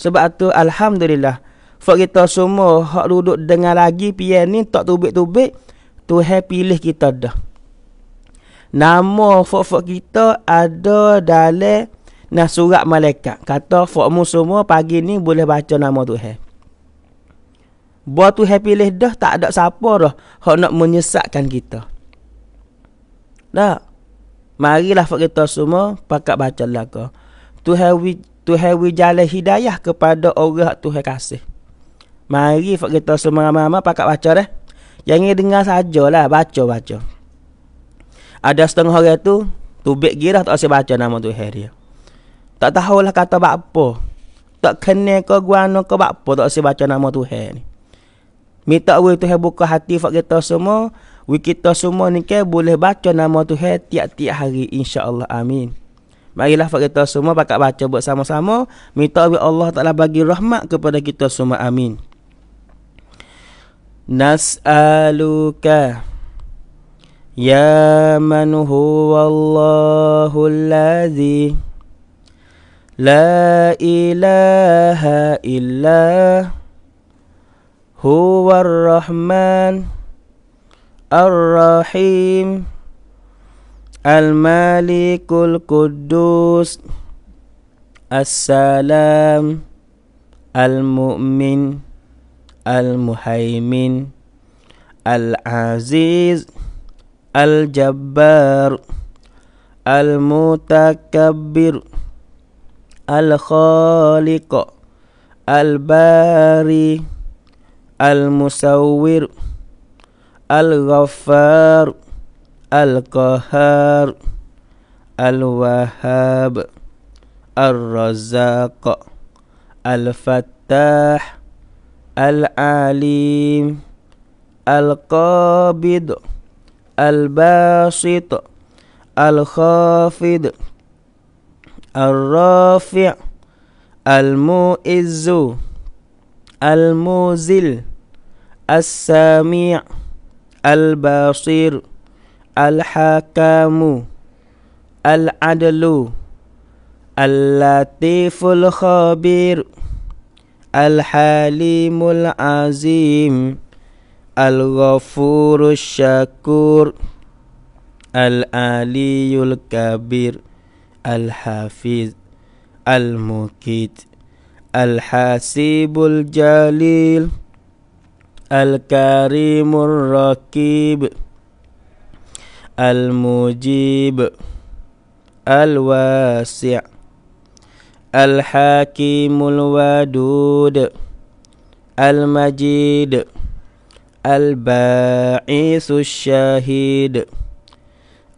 Sebab tu, Alhamdulillah. Fak kita semua, hak duduk dengar lagi, pian ni, tak tubik-tubik. Tu pilih kita dah nama fok-fok kita ada dalam nah surat malaikat. Kata fokmu semua pagi ni boleh baca nama Tuhan. Buat Tuhan pilih dah tak ada siapa dah hok nak menyesatkan kita. Dah. Marilah fok kita semua pakat baca lagu. Tuhan wi Tuhan wi jalan hidayah kepada orang Tuhan kasih. Mari fok kita semua ramai-ramai pakat baca dah. Jangan dengar sajalah baca-baca. Ada setengah orang tu Tubik girah tak usah baca nama tu dia Tak tahulah kata apa Tak kenal ke guana ke apa Tak usah baca nama tu ni Minta we tu buka hati fak kita semua We kita semua ni ke boleh baca nama Tuhan tiap-tiap hari insya-Allah. Amin. Marilah kita semua pakat baca buat sama-sama. Minta Allah Ta'ala bagi rahmat kepada kita semua. Amin. Nas'aluka. Ya man huwa Allahu allazi. La ilaha illa. Huwa ar-Rahman الرحيم. الملك القدوس. السلام. المؤمن. المهيمن. العزيز. الجبار. المتكبر. الخالق. الباري. المسور الغفار القهار الوهاب الرزاق الفتاح العليم القابض الباسط الخافض الرافع المؤز الموزل السميع البصير الحكام العدل اللطيف الخبير الحليم العظيم الغفور الشكور العلي الكبير الحفيظ المكيت الحسيب الجليل. Al-Karimul Rakib Al-Mujib. Al-Wasi' Al-Hakimul Wadud. Al-Majid. Al-Ba'isus Syahid.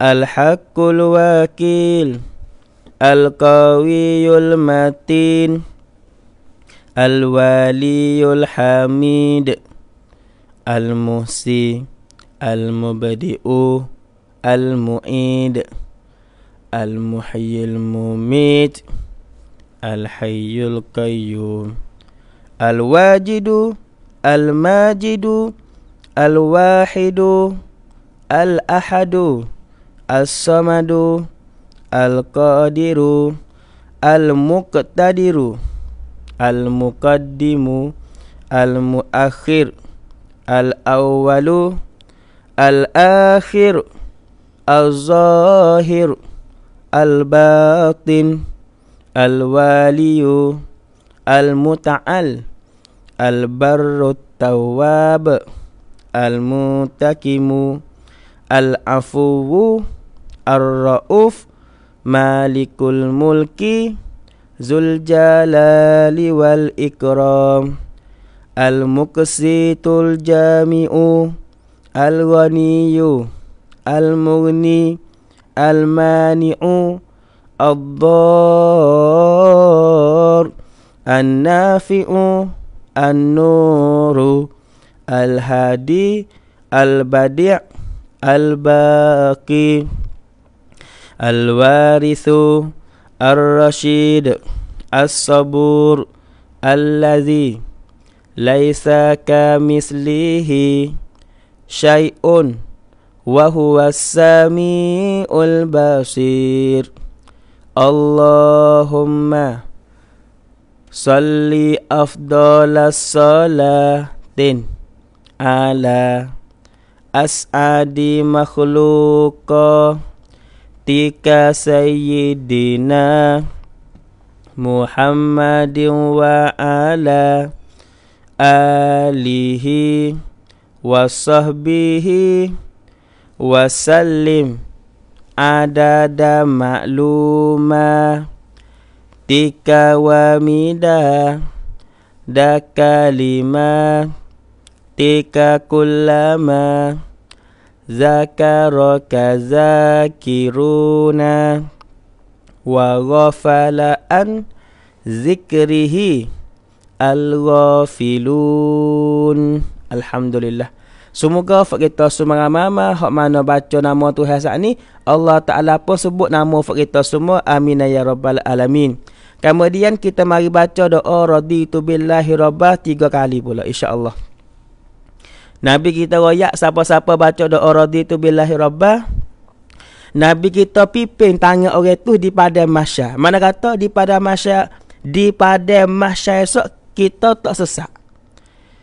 Al-Haqqul Wakil. Al-Qawiyul Matin. Al-Waliyul Hamid Al-Muhsi Al-Mubadi'u Al-Mu'id Al-Muhyil Mumit Al-Hayyul Qayyum Al-Wajidu Al-Majidu Al-Wahidu Al-Ahadu As-Samadu Al-Qadiru Al-Muqtadiru Al-Muqaddimu Al-Muakhir الأول الآخر الظاهر الباطن الوالي المتعل البر التواب المتكم العفو الرؤوف مالك الملك ذو الجلال والإكرام. Al-Muqsitul Jami'u Al-Ghaniyu Al-Mughni Al-Mani'u Ad-Dar An-Nafi'u An-Nuru Al-Hadi Al-Badi' Al-Baqi Al-Warithu Ar-Rashid As-Sabur Al-Ladhi Laisa kamislihi Syai'un Wahuwa sami'ul basir. Allahumma Salli afdalas salatin Ala As'adi makhluqa Tika sayyidina Muhammadin wa ala alihi wa sahbihi wa sallim. Adada makluma tika wa mida da kalima tika kullama zakaraka zakiruna wa ghafala an zikrihi Al-Ghafilun Alhamdulillah Semoga fak kita semua mama hak mana baca nama Tuhan saat ni Allah Taala pun sebut nama fak kita semua amin ya rabbal alamin. Kemudian kita mari baca doa raditu billahi rabbah tiga kali pula insya-Allah. Nabi kita royak siapa-siapa baca doa raditu billahi rabbah Nabi kita pipin tanya orang tu di pada masya. Mana kata di pada masya di pada masya esok kita tak sesat.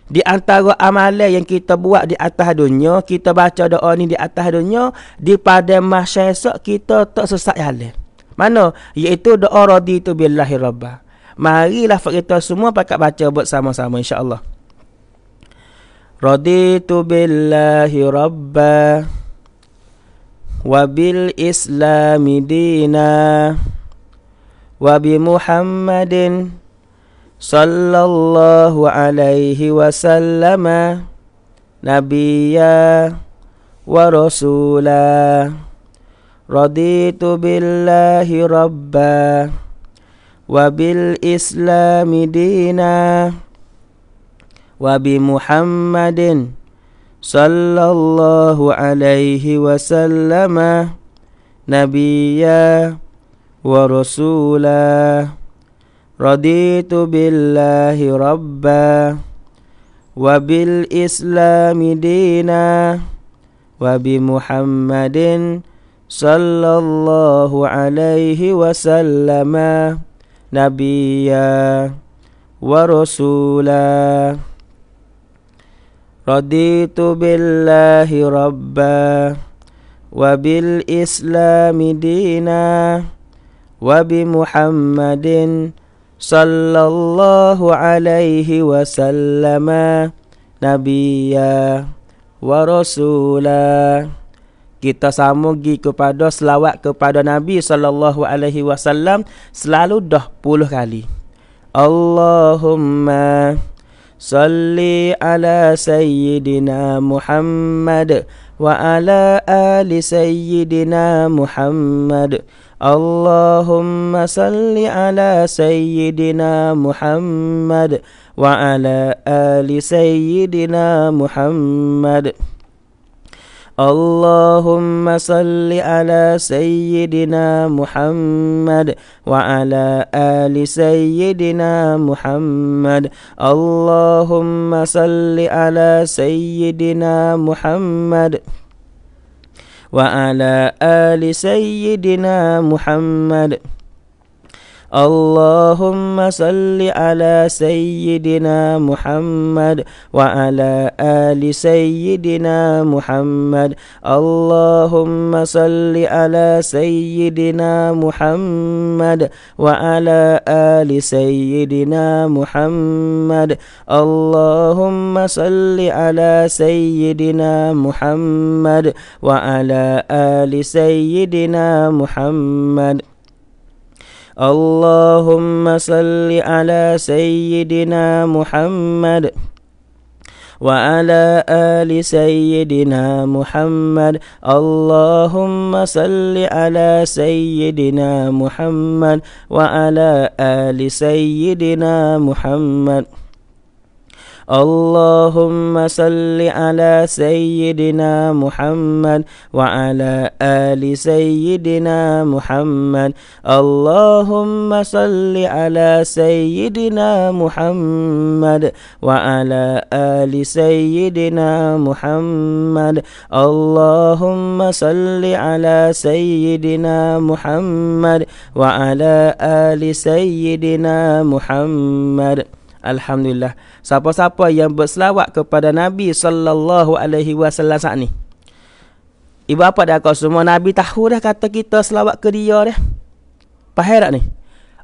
Di antara amalan yang kita buat di atas dunia, kita baca doa ni di atas dunia, di pada masa esok kita tak sesat jalan. Mana? Iaitu doa raditu billahi rabbah. Marilah kita semua pakat baca buat sama-sama insya-Allah. Raditu billahi rabbah wa bil islami dina wa bi muhammadin صلى الله عليه وسلم نبيا ورسولا. رضيت بالله ربا وبالإسلام دينا وبمحمد صلى الله عليه وسلم نبيا ورسولا. Raditu billahi rabba Wa bil islami dina Wa bi muhammadin Sallallahu alaihi wasallama Nabiya Wa rasula Raditu billahi sallallahu alaihi wasallam nabiyya wa rasula. Kita sambung kepada selawat kepada Nabi sallallahu alaihi wasallam selalu dah puluh kali. Allahumma salli ala sayyidina Muhammad wa ala ali sayyidina Muhammad اللهم صل على سيدنا محمد وعلى آل سيدنا محمد. اللهم صل على سيدنا محمد وعلى آل سيدنا محمد. اللهم صل على سيدنا محمد. وعلى آل سيدنا محمد. اللهم صل على سيدنا محمد وعلى آل سيدنا محمد. اللهم صل على سيدنا محمد وعلى آل سيدنا محمد. اللهم صل على سيدنا محمد وعلى آل سيدنا محمد. اللهم صل على سيدنا محمد وعلى آل سيدنا محمد. اللهم صل على سيدنا محمد وعلى آل سيدنا محمد. اللهم صل على سيدنا محمد وعلى آل سيدنا محمد. اللهم صل على سيدنا محمد وعلى آل سيدنا محمد. اللهم صل على سيدنا محمد وعلى آل سيدنا محمد. Alhamdulillah. Siapa-siapa yang berselawat kepada Nabi sallallahu alaihi wasallam saat ni. Ibu apa dah kau semua Nabi tahu dah kata kita selawat ke dia dah. Faham tak ni?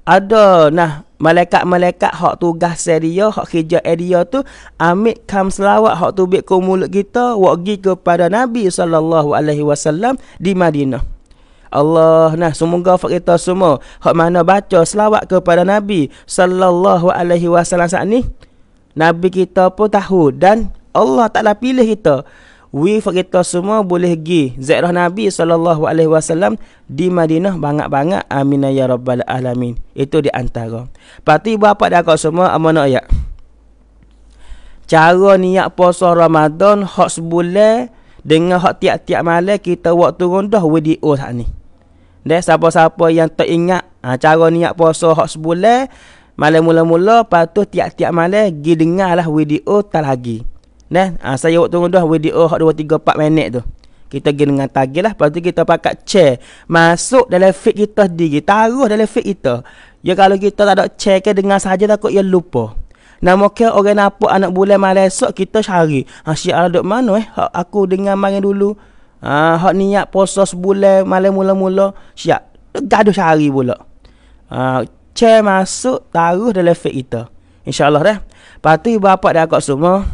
Ada nah malaikat-malaikat hak tugas dia, hak kerja dia tu ambil kam selawat hak tu bik ke mulut kita, wak gi kepada Nabi sallallahu alaihi wasallam di Madinah. Allah. Nah semoga kita semua hak mana baca selawat kepada Nabi sallallahu alaihi wasallam saat ni Nabi kita pun tahu dan Allah Taala pilih kita. We kita semua boleh pergi ziarah Nabi sallallahu alaihi wasallam di Madinah banyak-banyak amin ya rabbal alamin. Itu di antara. Pati bapa dah kau semua amanah ayat cara niat puasa Ramadan hak sebulan dengan hak tiap-tiap malam kita waktu rendah video saat ni Deh siapa-siapa yang teringat ha, cara niat puasa hak sebulan, malam mula-mula patut tiap-tiap malam gi dengarlah video tak lagi. Nah, ha, saya waktu dah video hak 2 3 4 minit tu. Kita pergi dengan tagih lah Lepas tu kita pakai chair. Masuk dalam feed kita sendiri Taruh dalam feed kita. Ya kalau kita tak ada chair ke Dengar saja takut ia lupa. Nama ke orang nampak anak bulan malam esok Kita cari. Ha, Syiar duduk mana eh? Aku dengar main dulu Ha, hak niat puasa sebulan malam mula-mula siap. Gaduh sehari pula. Ha, chair masuk taruh dalam fake kita. InsyaAllah dah. Tu bapak dah agak semua.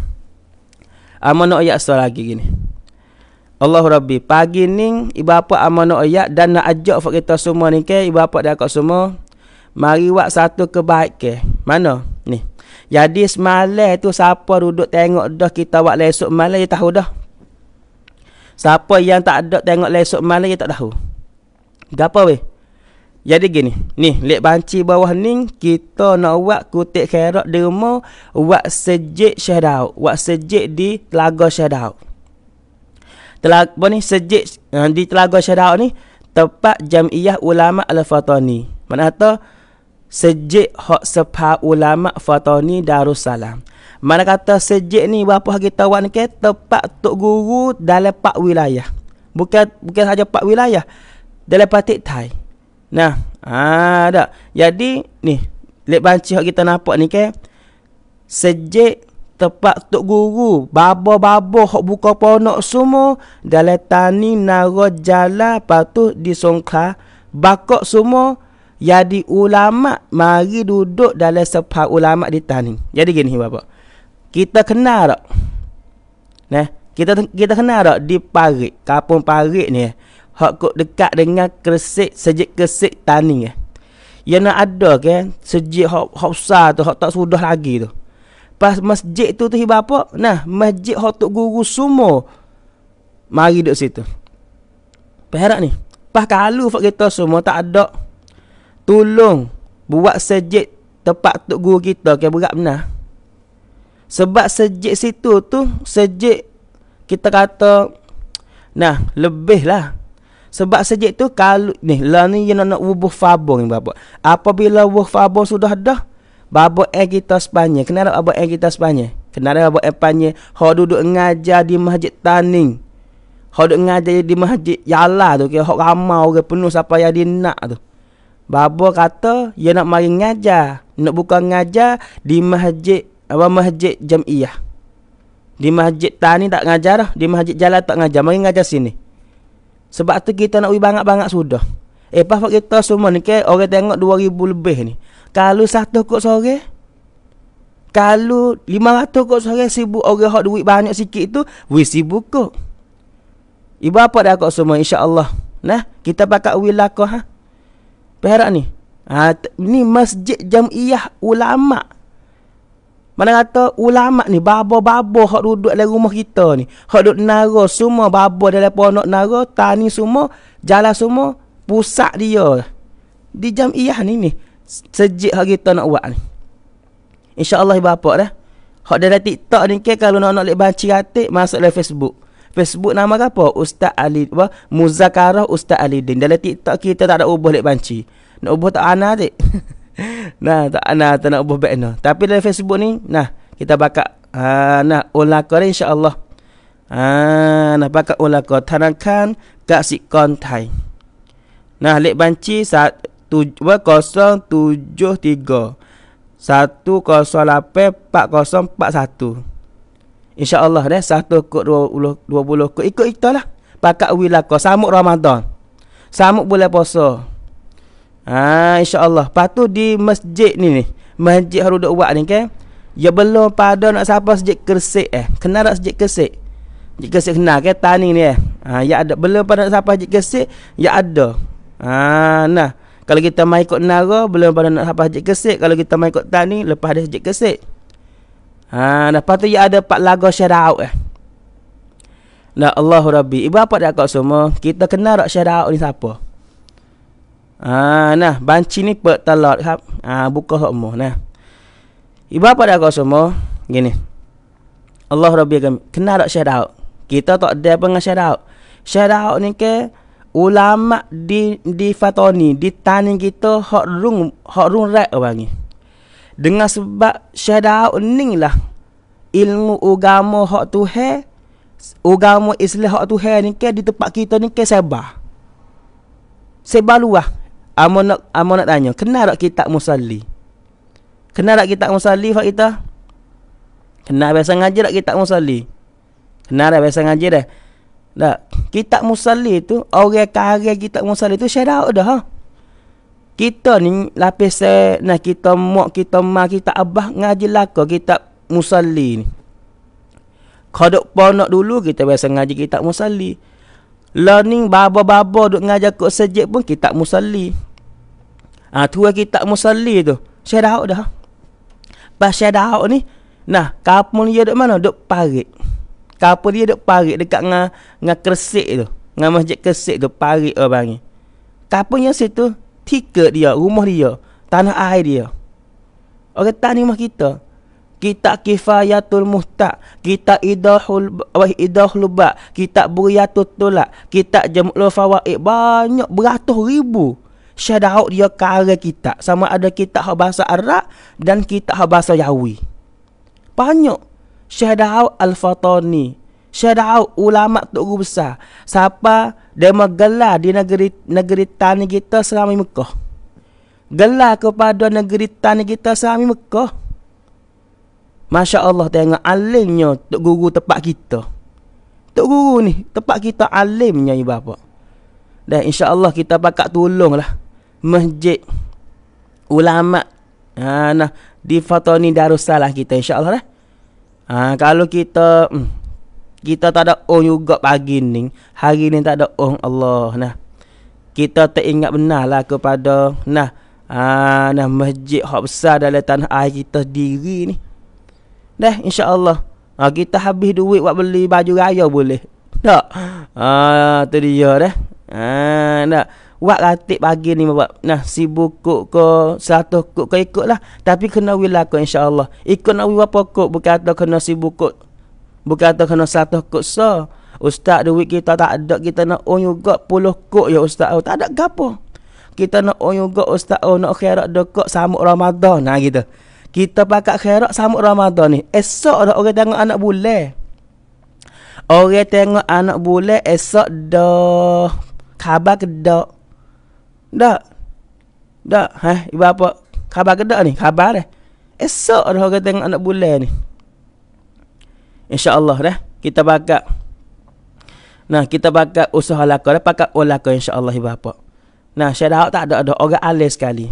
Amanah ayat setelah lagi gini. Allah Rabbi. Pagi ni ibu bapa amanah ayat dan nak ajak fak kita semua ni ke. Ibu bapa dah agak semua. Mari buat satu kebaikan. Mana? Ni. Jadi semalam tu siapa duduk tengok dah kita buat lesok malam dia tahu dah. Siapa yang tak ada tengok lesok malam dia tak tahu. Gapa weh? Jadi gini, ni lek banci bawah ni kita nak buat kutik kerok di rumah, buat sejik Syekh Daud, buat sejik di Telaga Syekh Daud. Telaga apa ni sejik uh, di Telaga Syekh Daud ni tempat Jamiah Ulama Al-Fatani. Mana kata sejik hak sepa ulama Fatani Darussalam. Mana kata sejik ni berapa kita wan ke tepat tok guru dalam pak wilayah. Bukan bukan saja pak wilayah. Dalam patik thai. Nah, ada. Jadi ni lek banci hak kita nampak ni ke sejik tepat tok guru babo-babo hak buka ponok semua dalam tani naro jala patu di Songkla bakok semua jadi ulama mari duduk dalam sepah ulama di tani. Jadi gini bapa. Kita kenal tak? Nah, kita kita kenal tak di parit, kampung parit ni hak kok dekat dengan Kresik, sejik Kresik tani ya. Yang nak ada ke sejik hak hak besar tu hak tak sudah lagi tu. Pas masjid tu tu apa? Nah, masjid hak tok guru semua mari duduk situ. Perak ni. Pas kalau fak kita semua tak ada tolong buat sejid tempat tok guru kita ke berat benar. Sebab sejid situ tu sejid kita kata nah lebih lah. Sebab sejid tu kalau ni lah ni yang nak wubuh fabur ni bapa. Apabila wubuh fabur sudah dah babo eh kita Sepanya. Kenapa babo eh kita Sepanya? Kenapa babo eh Sepanya? Hak duduk ngajar di masjid Taning. Hak duduk ngajar di masjid Yala tu. Hak ramai orang penuh siapa yang dia nak tu. Babo kata dia nak mari ngajar, nak buka ngajar di masjid apa masjid Jamiah. Di masjid tani tak ngajar di masjid jalan tak ngajar, mari ngajar sini. Sebab tu kita nak banyak-banyak sudah. Eh pas kita semua ni ke orang tengok 2000 lebih ni. Kalau satu kok sore kalau 500 kok sore sibuk orang hak duit banyak sikit tu, wi sibuk kok. Ibu apa dah kok semua insya-Allah. Nah, kita pakai wilakah ha. Perak ni. Ha, ni masjid jamiah ulama. Mana kata ulama ni babo-babo hak duduk dalam rumah kita ni. Hak duduk nara semua babo dalam pondok nara, tani semua, jalan semua, pusat dia. Di jamiah ni ni. Sejik hak kita nak buat ni. InsyaAllah ibu apa dah. Hak dalam TikTok ni ke kalau nak nak banci ratik, masuk dalam Facebook. Facebook nama apa? Ustaz Ali apa? Muzakarah Ustaz Ali Din. Dalam TikTok kita tak ada ubah lek banci. Nak ubah tak ana dik. nah, tak ana tak nak ubah back no. Tapi dalam Facebook ni, nah, kita bakal ha nah ulah kau insya-Allah. Ha nah bakal ulah kau tanakan kat si kontai. Nah, lek banci empat satu. InsyaAllah dah satu kod dua puluh, dua puluh. Ikut kita lah. Pakat. Samuk Ramadan. Samuk bulan puasa. Ha, InsyaAllah. Lepas tu di masjid ni ni. Masjid Haruduk Uwak ni kan. Ya belum pada nak siapa sejik kersik eh. Kenal tak sejik kersik? Sejik kersik kenal kan tani ni eh. Ha, ya ada. Belum pada nak siapa sejik kersik. Ya ada. Ha, nah. Kalau kita main ikut nara, belum pada nak siapa sejik kersik. Kalau kita main ikut tani, lepas ada sejik kersik. Ha, lepas tu ya ada empat lagu syara'u eh. Nah Allahu Rabbi. Ibu apa dia kau semua? Kita kenal tak syara'u ni siapa? Ha, nah, banci ni per talakครับ. Ha, buka semua nah. Ibu apa dia kau semua? Gini. Allah Rabbi kami. Kenal tak syara'u? Kita tak ada apa dengan syara'u. Syara'u ni ke ulama di di fatoni di tani kita hak rung hak rung rat orang ni dengan sebab syahada ni lah ilmu agama hak Tuhan agama Islam hak Tuhan ni ke di tempat kita ni ke sebar sebar luah amo nak amo nak tanya kenal tak kita musalli? Kenal tak kita musalli fak kita kenal biasa ngaji tak kita musalli? Kenal dah biasa ngaji dah. Tak kita musalli tu orang kaya kita musalli tu syahada dah ha? Kita ni lapis eh, nah kita mak kita mak kita abah ngaji laka kita musalli ni. Kodok ponok dulu kita biasa ngaji kita musalli. Learning baba-baba duk ngajar kok sejek pun kita musalli ha, tua kita musalli tu saya dah dah pas saya dah ni nah kapun dia duk mana duk parit kapun dia duk parit dekat dengan dengan kresik tu dengan masjid kresik tu parit orang ni kapun yang situ tiket dia, rumah dia, tanah air dia. Orang tani rumah kita. Kita kifayatul muhtak. Kita idahul wah idahul ba. Kita buriyatul tulak. Kita jamul fawaid. Banyak beratus ribu. Syadaut dia kara kita. Sama ada kita bahasa Arab dan kita bahasa Yahudi. Banyak. Syadaut al-fatani. Syadaut ulama tu guru besar. Siapa dia menggelar di negeri negeri tani kita selama Mekah. Gelar kepada negeri tani kita selama Mekah. Masya Allah tengok alimnya Tok Guru tempat kita. Tok Guru ni tempat kita alimnya ibu bapa. Dan insya Allah kita pakat tolonglah masjid ulama ha, nah di Fatoni Darussalam kita insyaallah dah. Ha, kalau kita hmm, kita tak ada oh juga pagi ni, hari ni tak ada oh Allah nah. Kita tak ingat benar lah kepada nah ha, nah masjid hak besar dalam tanah air kita diri ni. Dah insyaallah. Ha, kita habis duit buat beli baju raya boleh. Tak. Ah tu dia dah. Ha nak buat ratik pagi ni buat. Nah si buku ke satu kuk ke ikut lah. Tapi kena wila ko insyaallah. Ikut nak berapa kuk bukan kata kena si buku bukan kata kena satu kuk so. Ustaz duit kita tak ada kita nak on juga puluh kuk ya ustaz. Oh, tak ada gapo. Kita nak on juga ustaz. Oh nak khairat dekat samuk Ramadan. Nah gitu. Kita pakai khairat samuk Ramadan ni. Esok dah orang tengok anak bulan orang tengok anak bulan esok dah khabar kedak tak. Tak. Ha, ibu apa? Khabar ke tak ni? Khabar dah. Esok dah orang tengok anak bulan ni. InsyaAllah dah. Kita bakal. Nah, kita bakal usaha lakar dah. Pakat olah kau insyaAllah ibu apa. Nah, saya dah tak ada, ada orang alis sekali.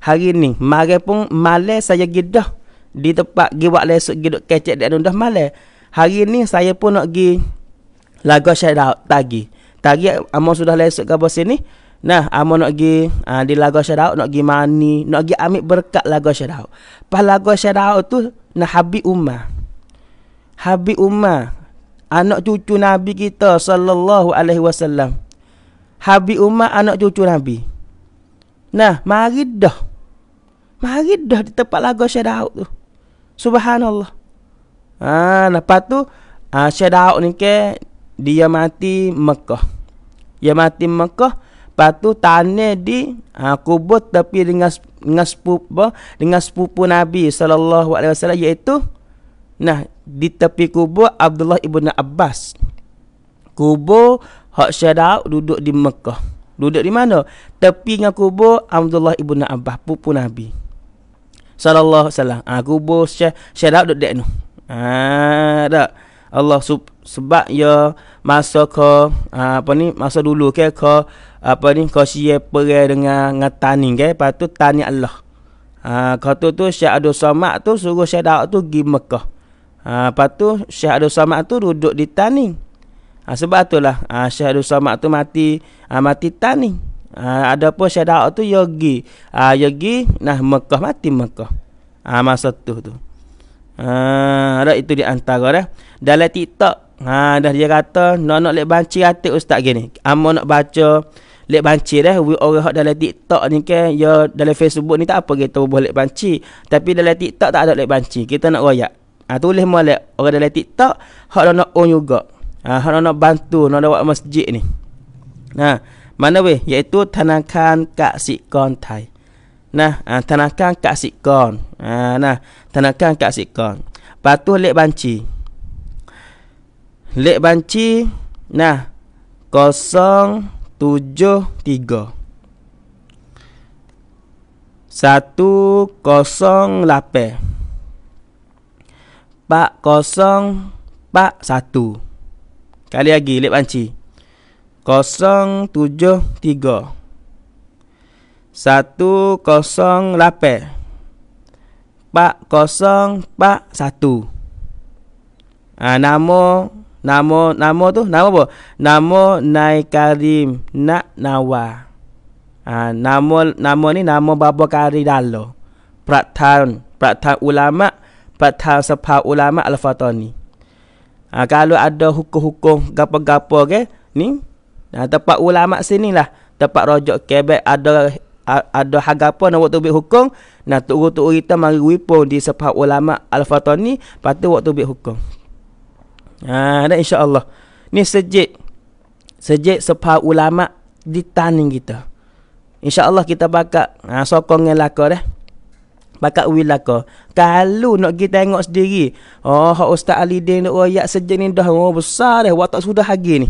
Hari ni, mari pun malam saya gidah. Di tempat pergi buat lesuk, pergi kecek dia dah malam. Hari ni saya pun nak pergi lagu saya dah tagi. Tagi, amal sudah lesuk ke sini. Nah, amo nak gi uh, di lagu syarau nak gi mani, nak gi ambil berkat lagu syarau. Pas lagu syarau tu nak habis ummah. Habis ummah. Anak cucu Nabi kita sallallahu alaihi wasallam. Habis ummah anak cucu Nabi. Nah, mari dah. Mari dah di tempat lagu syarau tu. Subhanallah. Ah, lepas tu ah syarau ni ke dia mati Mekah. Dia mati Mekah. Lepas tu tanah di ha, kubur tapi dengan dengan sepupu dengan sepupu Nabi sallallahu alaihi wasallam iaitu nah di tepi kubur Abdullah ibnu Abbas. Kubur hak syada duduk di Mekah. Duduk di mana? Tepi dengan kubur Abdullah ibnu Abbas, pupu Nabi. Sallallahu alaihi wasallam. Ah ha, kubur syada duduk dek tu. Ha, Allah sub, sebab ya masa ke ha, apa ni masa dulu ke ke apa ni? Kau sia perai dengan dengan tani ke lepas tu tani Allah. Ha kau tu Syekh Abdul Samad tu suruh Syekh Daud tu pergi Mekah. Ha lepas tu Syekh Abdul Samad tu duduk di tani ha sebab itulah ha Syekh Abdul Samad tu mati ha, mati tani ha ada pun Syekh Daud tu yogi ha yogi nah Mekah mati Mekah. Ha masa tu tu. Ha ada itu di antara dah. Dalam TikTok ha dah dia kata nak nak lek banci atik ustaz gini. Amo nak baca lek banci dah orang hak dalam TikTok ni ke ya dalam Facebook ni tak apa kita boleh lek banci. Tapi dalam TikTok tak ada lek banci. Kita nak royak. Ha, tulis molek orang dalam TikTok hak nak on juga. Ha, hak nak bantu nak buat masjid ni. Nah mana weh? Iaitu tanakan kaksikon thai. Nah ha, tanakan kaksikon ha, nah tanakan kaksikon patuh lek banci. Lek banci nah kosong tujuh tiga. Satu kosong lapan pak kosong pak satu. Kali lagi lep panci. Kosong tujuh tiga. Satu kosong lapan pak kosong pak satu. Ha, nama Nama nama tu nama apa? Nama Nai Karim Nak Nawa. Ha, nama nama ni nama Baba Kari Dalo. Prathan Prathan ulama Prathan Sepa ulama Al-Fatani. Ha, kalau ada hukum-hukum gapo-gapo ke ni ha, tempat ulama sini lah tempat rojok kebek ada ada hak apa nak waktu hukum nah turut-turut kita mari wipun di sepa ulama Al-Fatani patu waktu hukum Ha, dan insya-Allah. Ni sejik sejik sepah ulama di taning kita. Insya-Allah kita bakal ha, sokong dengan laka dah. Bakal wil laka. Kalau nak kita tengok sendiri, oh Ustaz Ali Din nak royak sejik ni dah oh, besar dah waktu sudah hari ni.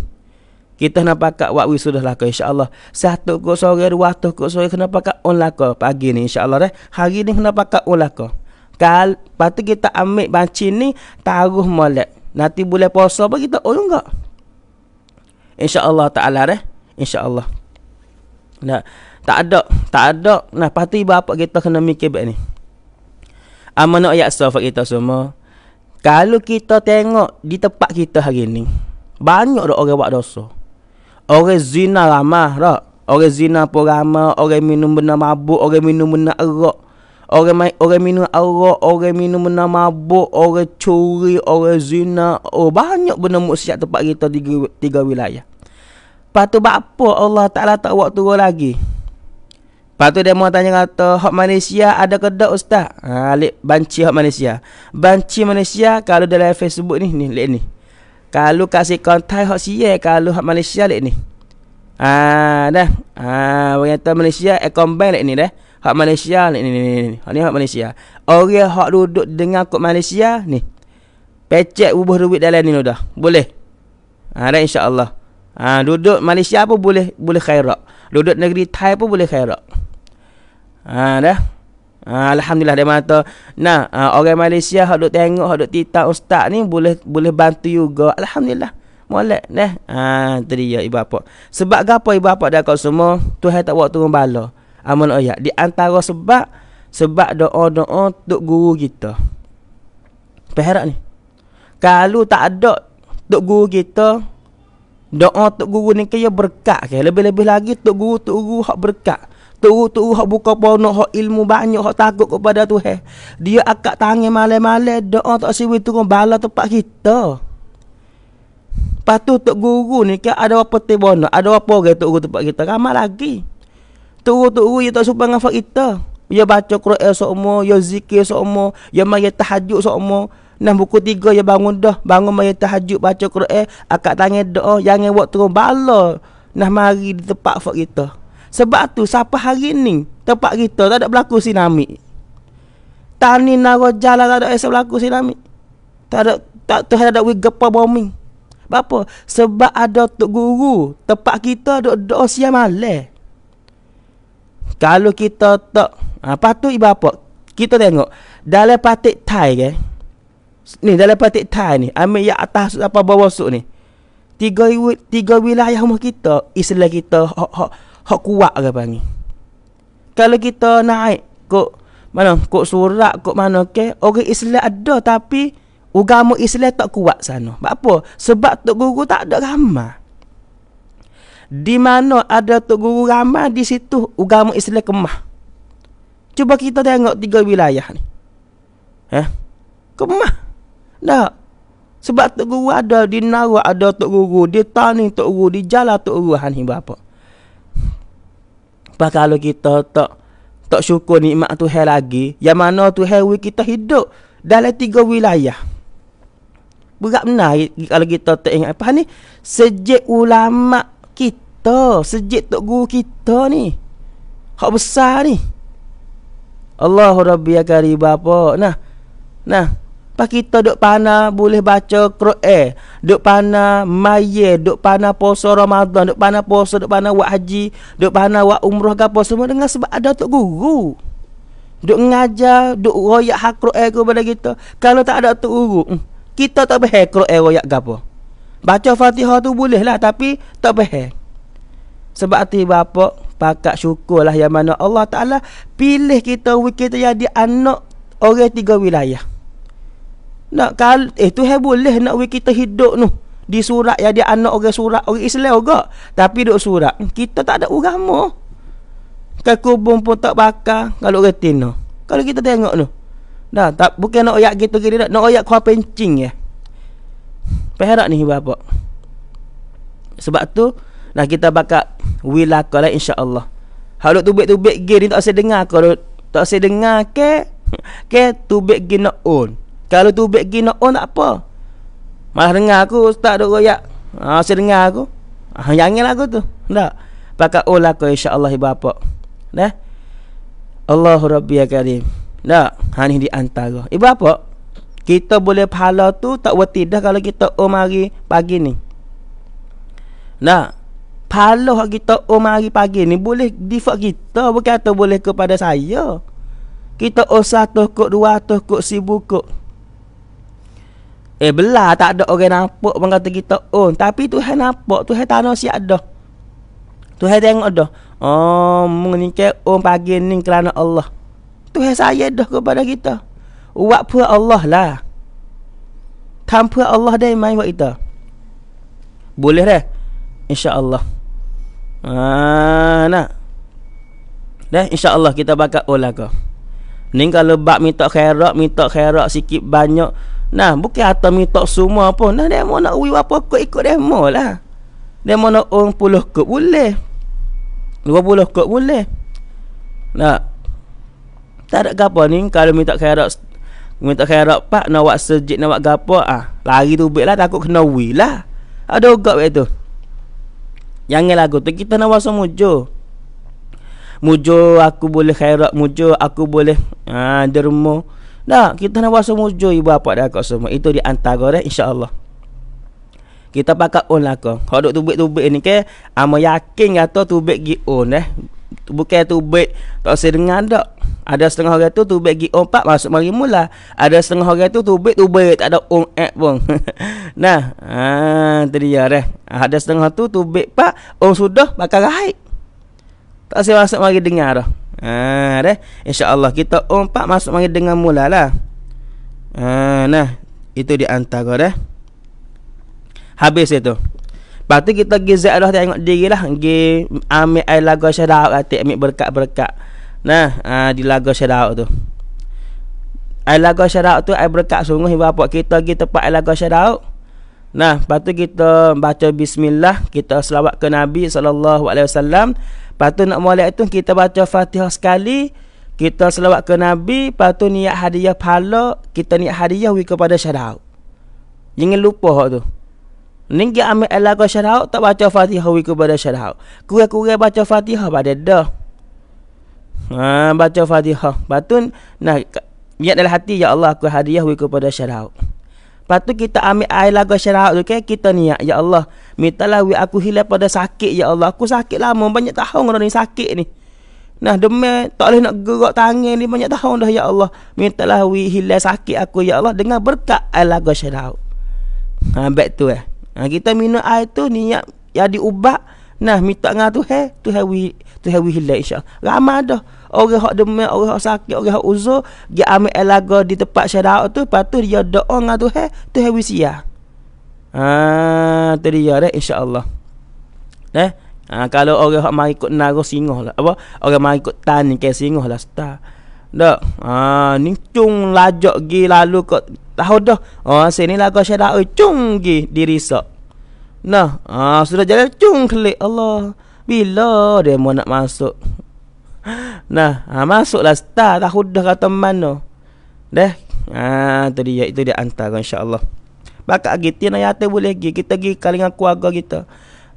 Kita nak pakat wak wi sudah laka insya-Allah. Satu ke sore dua tu ke sore kena pakat on laka pagi ni insya-Allah dah. Hari ni kena pakat on laka. Kal patu kita ambil banci ni taruh molek. Nanti boleh puasa apa kita oh enggak. Insya-Allah taala deh. Insya-Allah. Nah, Tak ada, tak ada. Nah, pasti bapa kita kena mikir baik ni. Amanah ayat safat kita semua. Kalau kita tengok di tempat kita hari ni, banyak dah orang buat dosa. Orang zina ramah tak? Orang zina pun ramah, orang minum benda mabuk, orang minum benda arak. Orang main, orang minum arak, orang minum benda mabuk, orang curi, orang zina. Oh, banyak benda maksiat tempat kita tiga, tiga wilayah. Lepas tu apa Allah Ta'ala tak buat turun lagi? Lepas tu dia mau tanya kata, hak Malaysia ada ke tak ustaz? Ha, lek banci hak Malaysia. Banci Malaysia kalau dalam Facebook ni, ni, lek ni. Kalau kasih kontak hak siya, kalau hak Malaysia lek ni. Ha, dah. Ha, orang kata Malaysia, combine lek ni dah. Hak Malaysia ni, ni, ni, ni. Hak ni hak Malaysia. Orang hak duduk dengan kod Malaysia, ni. Pecek bubuh duit dalam ni dah. Boleh. Ha, dah insyaAllah. Ha, duduk Malaysia pun boleh boleh khairak. Duduk negeri Thai pun boleh khairak. Ha, dah. Ha, Alhamdulillah dia mata. Nah, ha, orang Malaysia hak duk tengok, hak duk titah ustaz ni boleh boleh bantu juga. Alhamdulillah. Molek dah. Ha, tu dia ibu bapa. Sebab gapo ibu bapa dah kau semua, Tuhan tak buat turun bala. Amun ayat. Di antara sebab sebab doa-doa tok guru kita. Perak ni. Kalau tak ada tok guru kita, Doa tok guru ni kaya berkat ke. Lebih-lebih lagi tok guru tok guru hak berkat. Tok guru tok guru hak buka ponok hak ilmu banyak hak takut kepada Tuhan. Dia akak tangan malam-malam doa tak siwi turun bala tempat kita. Patu tok guru ni ke ada apa tebono, ada apa orang tok guru tempat kita ramai lagi. Guru tok guru dia tak suka ngafak kita. Dia baca Quran semua, dia zikir semua, dia mai tahajud semua. Nah buku tiga ya bangun dah Bangun maya tahajud baca Quran Akak tanya doa Jangan buat turun bala Nah mari di tempat fak kita Sebab tu siapa hari ni Tempat kita tak ada berlaku tsunami Tani naro jalan tak ada esok berlaku tsunami Tak ada tak tu ada wig gepa bombing. Apa? Sebab ada tok guru tempat kita ada doa siang malam. Kalau kita tak apa tu ibu apa? Kita tengok dalam patik Thai ke. Ni dalam patik Thai ni Ambil yang atas apa bawah suk ni Tiga, tiga wilayah rumah kita Islam kita Hak, hak, hak kuat ke panggil Kalau kita naik Kok mana Kok surat Kok mana ke Orang Islam ada Tapi Agama Islam tak kuat sana Sebab apa Sebab Tok Guru tak ada ramah di mana ada Tok Guru ramah Di situ Agama Islam kemah Cuba kita tengok Tiga wilayah ni Eh Kemah tak. Sebab Tok Guru ada di Narak ada Tok Guru, di Tani Tok Guru, di Jalan Tok Guru han berapa. Pak kalau kita tak tak syukur nikmat Tuhan lagi, yang mana Tuhan kita hidup dalam tiga wilayah. Berat benar kalau kita tak ingat apa ni? Sejak ulama kita, sejak Tok Guru kita ni. Hak besar ni. Allahu Rabbi ya karib apa? Nah. Nah, Pas kita duk pana boleh baca Quran, duk pana maye, duk pana puasa Ramadan, duk pana puasa, duk pana buat haji, duk pana buat umrah gapo semua dengan sebab ada tok guru. Duk ngajar, duk royak hak Quran kepada kita. Kalau tak ada tok guru, hmm, kita tak faham Quran royak gapo. Baca Fatihah tu boleh lah tapi tak faham. Sebab tu bapa pakak syukurlah yang mana Allah Taala pilih kita kita jadi anak orang tiga wilayah. Nak kal eh tu hai boleh nak kita hidup tu di surat dia anak orang surat orang Islam juga. Tapi duk surat kita tak ada agama. Kan kubung pun tak bakar kalau retin tu kalau kita tengok tu dah tak bukan nak ayat gitu gitu nak ayat kau pencing ya. Perak ni bapa. Sebab tu nak kita bakat wilaka lah insya-Allah kalau tubik-tubik gini tak saya dengar kalau tak saya dengar ke ke tubik gini on kalau tu back gina on tak apa. Malah dengar aku ustaz duk royak. Ha saya dengar aku. Ha jangan aku tu. Tak. Pakai olah ko insya-Allah ibu bapa. Dah. Allahu Rabbi ya Karim. Tak. Ha ni di antara. Ibu bapa. Kita boleh pahala tu tak wati dah kalau kita om hari pagi ni. Nah. Pahala kita om hari pagi ni boleh default kita bukan kata boleh kepada saya. Kita oh satu kok dua tu kok sibu kok Eh belah tak ada orang nampak pun kata kita oh tapi Tuhan nampak Tuhan nak siap dah. Tuhan tengok dah. Oh, mung ni ke om pagi ni kerana Allah. Tuhan saya dah kepada kita. Pun Allah lah. Tanpa Allah dah main buat kita. Boleh dah. InsyaAllah. Ah, nak. Dah insya-Allah kita bakal olah kau. Ni kalau bab minta khairat, minta khairat sikit banyak. Nah, bukan atau minta semua pun. Nah, demo nak uwi apa kau ikut demo lah. Demo nak orang puluh kut boleh. Dua puluh kut boleh. Nah. Tak ada gapo ni kalau minta khairat minta khairat pak nak buat sejid nak buat gapo ah. Lari tu lah takut kena uwi lah. Ada ogak tu. Jangan lagu tu. Kita nak wasa mujo. Mujo aku boleh khairat mujo aku boleh ha, derma. Dah kita nak wasa mujo. Ibu bapa dan akak semua. Itu di antara dah insyaallah. Kita pakai on lah kau. Kalau duk tubik-tubik ni ke? Ama yakin kata tubik gi on eh? Bukan tubik tak sedengar dak ada setengah orang tu tubik gi on pak masuk mari mula ada setengah orang tu tubik tubik tak ada on app pun nah ha tadi ya dah ada setengah tu tubik pak on sudah bakal raih tak saya masuk mari dengar dah. Ha deh. Insya-Allah kita empat masuk mari dengar mulalah. Ha nah, itu di antara dah. Habis itu. Lepas tu kita pergi zat dah tengok diri lah. Pergi ambil air lagu syarab ambil berkat-berkat. Nah, ha, di lagu syarab tu. Air lagu syarab tu air berkat sungguh ibu bapa kita pergi tempat air lagu syarab. Nah, lepas tu kita baca bismillah, kita selawat ke Nabi sallallahu alaihi wasallam. Lepas tu nak mulai itu kita baca Fatihah sekali, kita selawat ke Nabi, lepas tu niat hadiah pahala, kita niat hadiah kepada syarau. Jangan lupa hak tu. Ning dia ambil alaga syarau tak baca Fatihah kepada syarau. Kurang-kurang baca Fatihah pada dah. Ha, baca Fatihah. Lepas nah niat dalam hati ya Allah aku hadiah wi kepada syarau. Lepas tu kita ambil air lagu syarat tu kan kita niat ya Allah mintalah wi aku hilang pada sakit ya Allah. Aku sakit lama banyak tahun dah ni sakit ni. Nah demam tak boleh nak gerak tangan ni banyak tahun dah ya Allah mintalah wi hilang sakit aku ya Allah. Dengan berkat air lagu syarat Ha baik tu eh. Ha, kita minum air tu niat ya diubah. Nah minta dengan tu he tu he wi tu he wi hilang insya-Allah ramai dah orang hak demam, orang hak sakit, orang hak uzur, dia ambil elaga di tempat syarat tu, lepas tu dia doa dengan Tuhan, Tuhan wisia. Ha, tu dia dah insya-Allah. Eh? Ha, kalau orang hak mari ikut naga singoh lah. Apa? Orang mari ikut tani ke singoh lah star. Dak. Ha, ni cung lajak gi lalu kok tahu dah. Oh, sini lagu syarat cung gi dirisak. Nah, ha, sudah jalan cung klik Allah. Bila dia mau nak masuk? Nah, ha, masuklah star tahu dah kata mana. Dah. Ha, tu dia itu dia antara insya-Allah. Bakat kita nak yata boleh pergi. Kita pergi kalangan keluarga kita.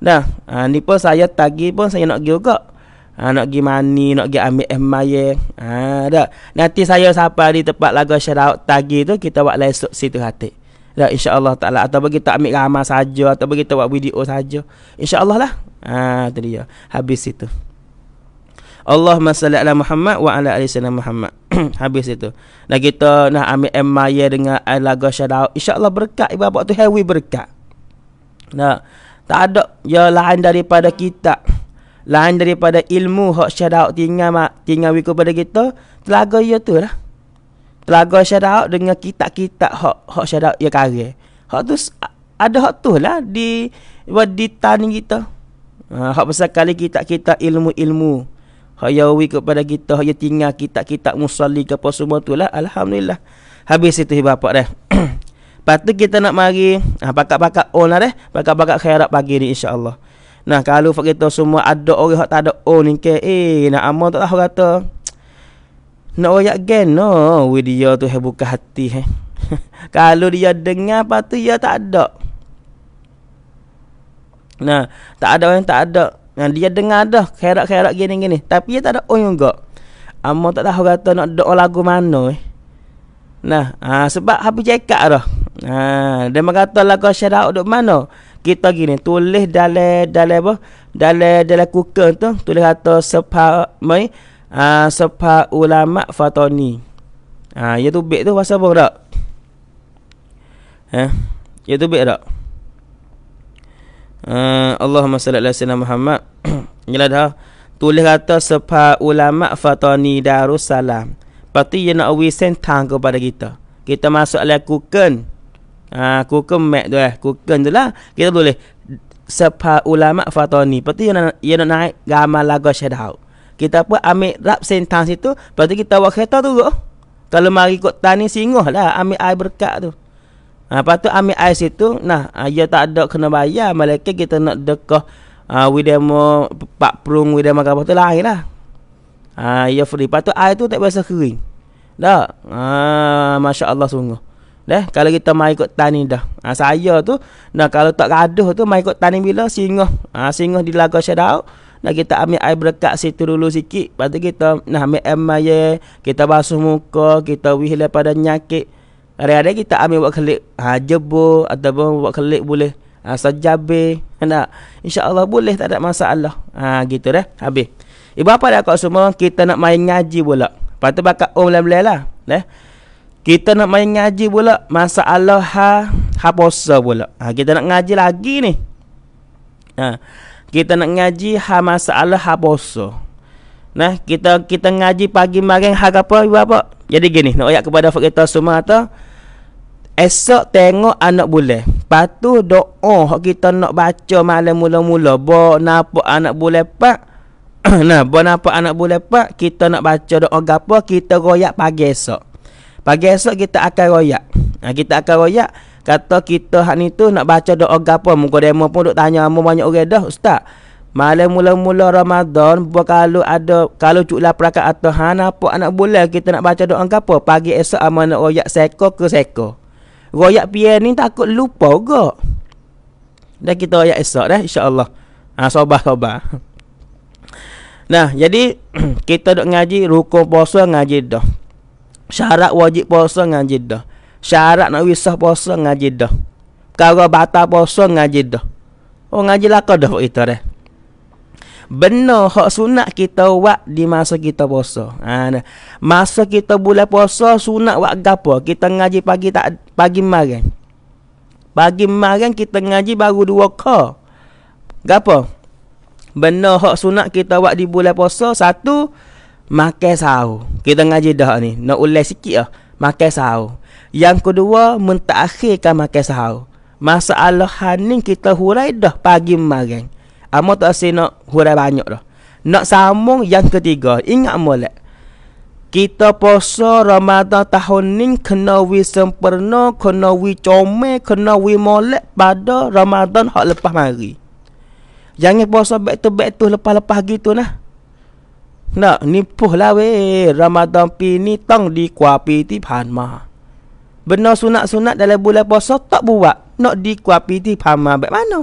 Dah. Ha, ni pun saya tagi pun saya nak pergi juga. Ha, nak pergi mani, nak pergi ambil MY. Ha, dah. Nanti saya sampai di tempat lagu syarat tagi tu kita buat lesuk situ hati. Dah insya-Allah taala atau tak ambil ramai saja atau kita buat video saja. Insya-Allah lah. Ha, tu dia. Habis itu. Allahumma salli ala Muhammad wa ala ali sayyidina Muhammad. Habis itu. Dan kita nak ambil emaya dengan lagu syarat. InsyaAllah berkat ibu bapa tu hewi berkat. Nah, tak ada ya lain daripada kita. Lain daripada ilmu hak syarat tinggal mak tinggal wiku pada kita. Telaga ya tu lah. Telaga syarat dengan kitab-kitab hak hak syarat ya karya. Hak tu ada hak tu lah di di tani kita. Ha, hak besar kali kitab-kitab ilmu-ilmu hayawi kepada kita hanya tinggal kitab-kitab musalli ke apa semua tu lah. Alhamdulillah. Habis itu bapa dah Lepas kita nak mari ha, Pakat-pakat on lah deh. Pakat-pakat khairat pagi ni insyaAllah. Nah kalau kita semua ada orang yang tak ada on ni ke Eh nak amal tak tahu kata Nak royak gen no. Video tu he buka hati he. Kalau dia dengar Lepas tu dia tak ada Nah Tak ada orang tak ada Nah, dia dengar dah khairat-khairat gini-gini. Tapi dia tak ada on juga. Amo tak tahu kata nak doa lagu mana eh. Nah, ha, sebab habis cekak dah. Ha, dia mengata lagu syarat duk mana? Kita gini tulis dalam dalam apa? Dalam dalam kuken tu tulis kata sepa mai ha, sepa ulama fatoni. Ha, ya tu bek tu apa dak? Ha? Ya tu bek dak? Uh, Allahumma salli ala sayyidina Muhammad Jelah dah. Tulis kata sepa ulama fatani darussalam. Pasti dia nak wis sentang kepada kita. Kita masuk lah kuken. Ha, kuken mek tu eh. Kuken tu lah. Kita tulis sepa ulama fatani. Pasti dia nak, dia nak naik gamal lagu syedau. Kita pun ambil rap sentang situ. Pasti kita buat kereta tu. Kalau mari kot tani singoh lah. Ambil air berkat tu. Ha, lepas tu ambil air situ. Nah, ha, dia tak ada kena bayar. Malaikat kita nak dekah uh, we demo pak prung we demo apa tu lain lah. Ah uh, ya free. Patut air tu tak biasa kering. Dah ah uh, masya-Allah sungguh. Dah kalau kita mai ikut tani dah. Ah uh, saya tu nah kalau tak gaduh tu mai ikut tani bila singoh ah uh, singoh di laga syadau nak kita ambil air berkat situ dulu sikit. Lepas tu kita nak ambil air Kita basuh muka Kita wihil pada nyakit Ada-ada kita ambil buat kelik ha, Jebur Ataupun buat kelik boleh ha, Sajabe Nak InsyaAllah boleh tak ada masalah. Ha, Gitu dah Habis. Ibu apa dah kau semua? Kita nak main ngaji pula. Lepas tu bakal om boleh lah dah. Kita nak main ngaji pula Masalah ha Ha posa pula. Ha, Kita nak ngaji lagi ni. Ha, Kita nak ngaji Ha masalah ha posa Nah, kita kita ngaji pagi malam hari apa ibu apa? Jadi gini, nak ayat kepada kita semua tu Esok tengok anak bulan. Patu doa hak kita nak baca malam mula-mula. Bo nampak anak bulan pak. nah, bo nampak anak bulan pak, kita nak baca doa gapo, kita royak pagi esok. Pagi esok kita akan royak. Nah, kita akan royak kata kita hak ni tu nak baca doa gapo, muka demo pun duk tanya amo banyak orang dah, ustaz. Malam mula-mula Ramadan buat kalau ada kalau cuk lah perakat atau ha nampak anak bulan kita nak baca doa gapo, pagi esok nak royak seko ke seko. Royak pian ni takut lupa ke? Dan kita royak esok dah insya-Allah. Ha sabar-sabar. Nah, jadi kita dok ngaji rukun puasa ngaji dah. Syarat wajib puasa ngaji dah. Syarat nak wisah puasa ngaji dah. Kalau batal puasa ngaji dah. Oh ngaji lah kau dah kita dah benar hak sunat kita buat di masa kita puasa. Ha, masa kita bulan puasa sunat buat gapo? Kita ngaji pagi tak pagi malam. Pagi malam kita ngaji baru dua ka. Gapo? Benar hak sunat kita buat di bulan puasa satu makan sahur. Kita ngaji dah ni. Nak ulas sikit ah. Makan sahur. Yang kedua mentakhirkan makan sahur. Masalah haning kita hurai dah pagi malam. Amo tak nak hurai banyak dah. Nak sambung yang ketiga. Ingat molek. Kita puasa Ramadan tahun ni kena wi sempurna, kena wi comel, kena wi molek pada Ramadan hak lepas mari. Jangan puasa back to back tu lepas-lepas gitu nah. Nak nipuh lah weh. Ramadan pi ni tang di kuapi ti panma. Benar sunat-sunat dalam bulan puasa tak buat. Nak di kuapi ti panma. Baik mana?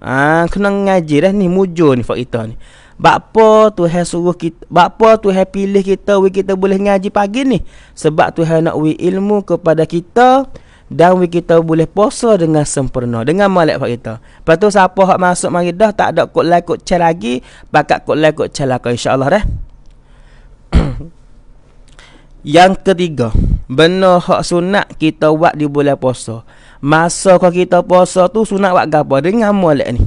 Ah, kena ngaji dah ni mujur ni fak kita ni. Bapa Tuhan suruh kita, bapa Tuhan pilih kita we kita boleh ngaji pagi ni sebab Tuhan nak we ilmu kepada kita dan we kita boleh puasa dengan sempurna dengan malak fak kita. Lepas tu siapa hak masuk mari dah tak ada kod like kod chat lagi, bakat kod like kod chat lah insya-Allah dah. Yang ketiga, benar hak sunat kita buat di bulan puasa. Masa kau kita puasa tu sunat buat gapo dengan molek ni.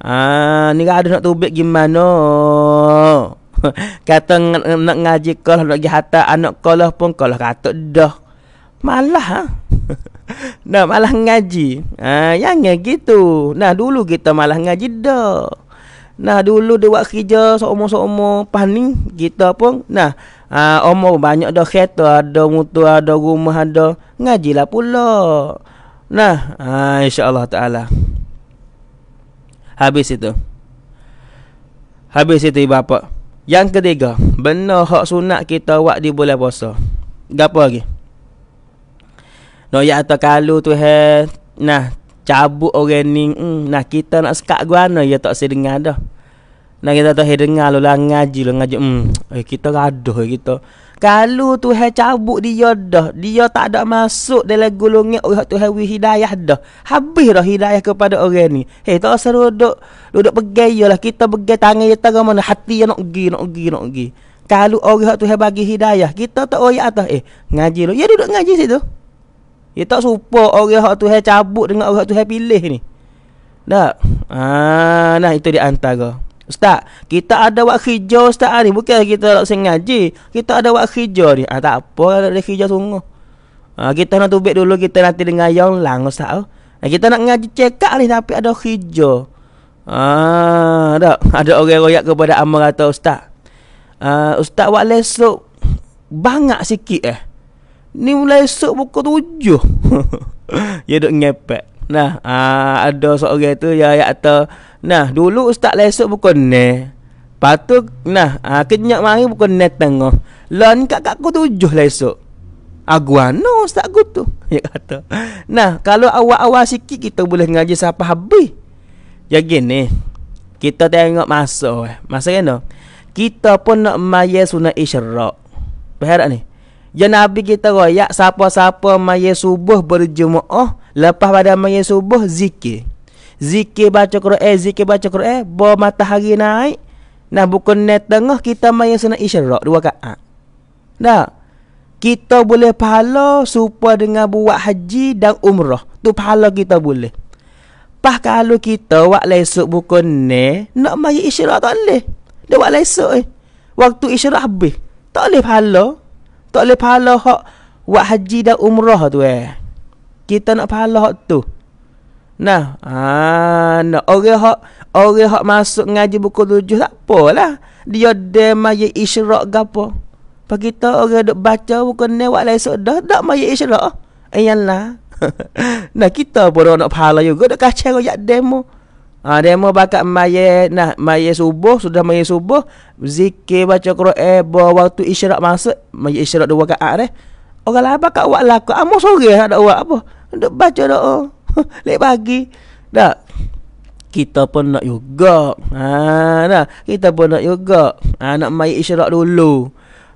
Ah, ni ada nak tubik gimana? kata nak ngaji kau nak pergi hantar anak kau pun kau kata dah. Malah ha? Nah malah ngaji. Ah, yang gitu. Nah dulu kita malah ngaji dah. Nah dulu dia buat kerja seumur-seumur paning kita pun nah ah, umur banyak dah kereta ada motor ada rumah ada ngajilah pula. Nah, ha, insya-Allah taala. Habis itu. Habis itu ibu bapa. Yang ketiga, benar hak sunat kita buat di bulan puasa. Gapo lagi? No ya atau kalau tu he nah cabut orang ni hmm, nah kita nak sekat guana ya tak sedengar dah. Nah kita tak dengar lu lah ngaji lu ngaji hmm eh, kita gaduh kita. Kalau Tuhan cabut dia dah, dia tak ada masuk dalam golongan orang Tuhan wi hidayah dah. Habis dah hidayah kepada orang ni. Hei, tak usah duduk duduk pegai lah. Kita pegai tangan kita ke mana hati yang nak pergi, nak pergi, nak pergi. Kalau orang Tuhan bagi hidayah, kita tak oyak atas eh ngaji lu. Ya duduk ngaji situ. Ya tak supo orang Tuhan cabut dengan orang Tuhan pilih ni. Dah. Ah, nah itu di antara. Ustaz, kita ada wak hijau ustaz ni. Bukan kita nak sengaja. Kita ada wak hijau ni. Ah, tak apa ada hijau sungguh. Ah, kita nak tubik dulu kita nanti dengan yang lang ustaz. Ah, kita nak ngaji cekak ni tapi ada hijau. Ah, ada ada orang royak kepada amal kata ustaz. Ah, ustaz wak lesuk bangak sikit eh. Ni mulai esok pukul tujuh. ya duk ngepek. Nah, ah, ada seorang tu ya ya kata Nah, dulu ustaz lesok bukan ne. Patu nah, ah, kenyak mari bukan ne tengah. Lah ni kat aku tujuh lesok. Aguano ustaz aku tu. Ya kata. Nah, kalau awal-awal sikit kita boleh ngaji siapa habis. Ya gini. Kita tengok masa eh. Masa kena. Kita pun nak maya sunat isyarak. Berharap ni. Ya Nabi kita royak siapa-siapa maya subuh berjemaah lepas pada maya subuh zikir zikir baca Quran, zikir baca Quran, bawa matahari naik. Nah, bukan net tengah kita main sunat isyarak dua rakaat. Dah. Kita boleh pahala supaya dengan buat haji dan umrah. Tu pahala kita boleh. Pas kalau kita wak lesuk bukan ne, nak main isyarak tak boleh. Dia wak lesuk eh. Waktu isyarak habis. Tak boleh pahala. Tak boleh pahala hak wak haji dan umrah tu eh. Kita nak pahala hak tu. Nah, ah, nah orang hak orang hak masuk ngaji buku tujuh tak apalah. Dia de maya isyraq gapo. Pak kita orang duk baca buku ni wak lesok dah dak maya isyraq. Iyalah. nah kita pun nak pahala juga dak kacau royak demo. Ah demo bakat maya nah maya subuh sudah maya subuh zikir baca Quran eh bawa waktu isyraq masuk maya isyraq dua rakaat deh. Orang lah bakat wak laku amo sore ada wak apa. Duk baca doa. Lek pagi. Tak. Kita pun nak juga. Ha, dah. Kita pun nak juga. Ha, nak mai isyarat dulu.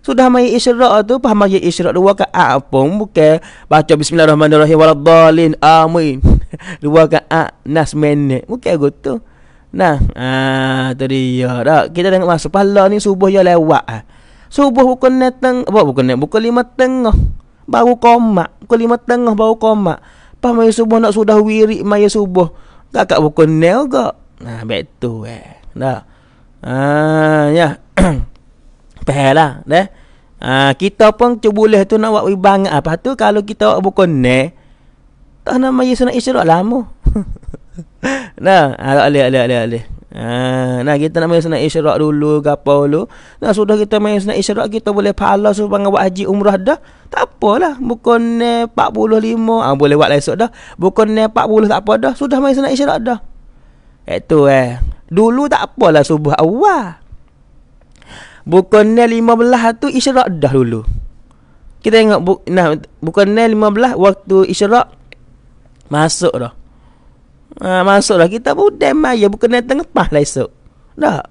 Sudah mai isyarat tu, faham mai isyarat dua ke apa? Bukan baca bismillahirrahmanirrahim waladhalin. Amin. dua ke a nas minit. Bukan gitu. Nah, ah tu dia. Dah, kita tengok masa pahala ni subuh ya lewat ah. Subuh bukan neteng, apa bukan net, bukan lima tengah. Baru komak, bukan lima tengah baru komak. Lepas maya subuh nak sudah wirik maya subuh. Kakak bukan nel ke? Nah, betul eh. Dah. Ah, ya. Pahalah, dah. Ah, kita pun cuba tu nak buat wibang apa tu kalau kita buat bukan ne. Tak nak maya sunat isyarat lama. Nah, alih alih alih alih. Ha, nah kita nak main sunat isyarat dulu apa dulu. Nah sudah kita main sunat isyarat kita boleh pahala supaya buat haji umrah dah. Tak apalah. Bukan eh, 45. Ah boleh buat esok dah. Bukan eh, 40 tak apa dah. Sudah main sunat isyarat dah. Itu eh. Dulu tak apalah subuh awal. Bukan eh, 15 tu isyarat dah dulu. Kita tengok bu nah bukan eh, 15 waktu isyarat masuk dah. Ha, masuklah kita budak maya bukan datang lepas lah esok. Dah.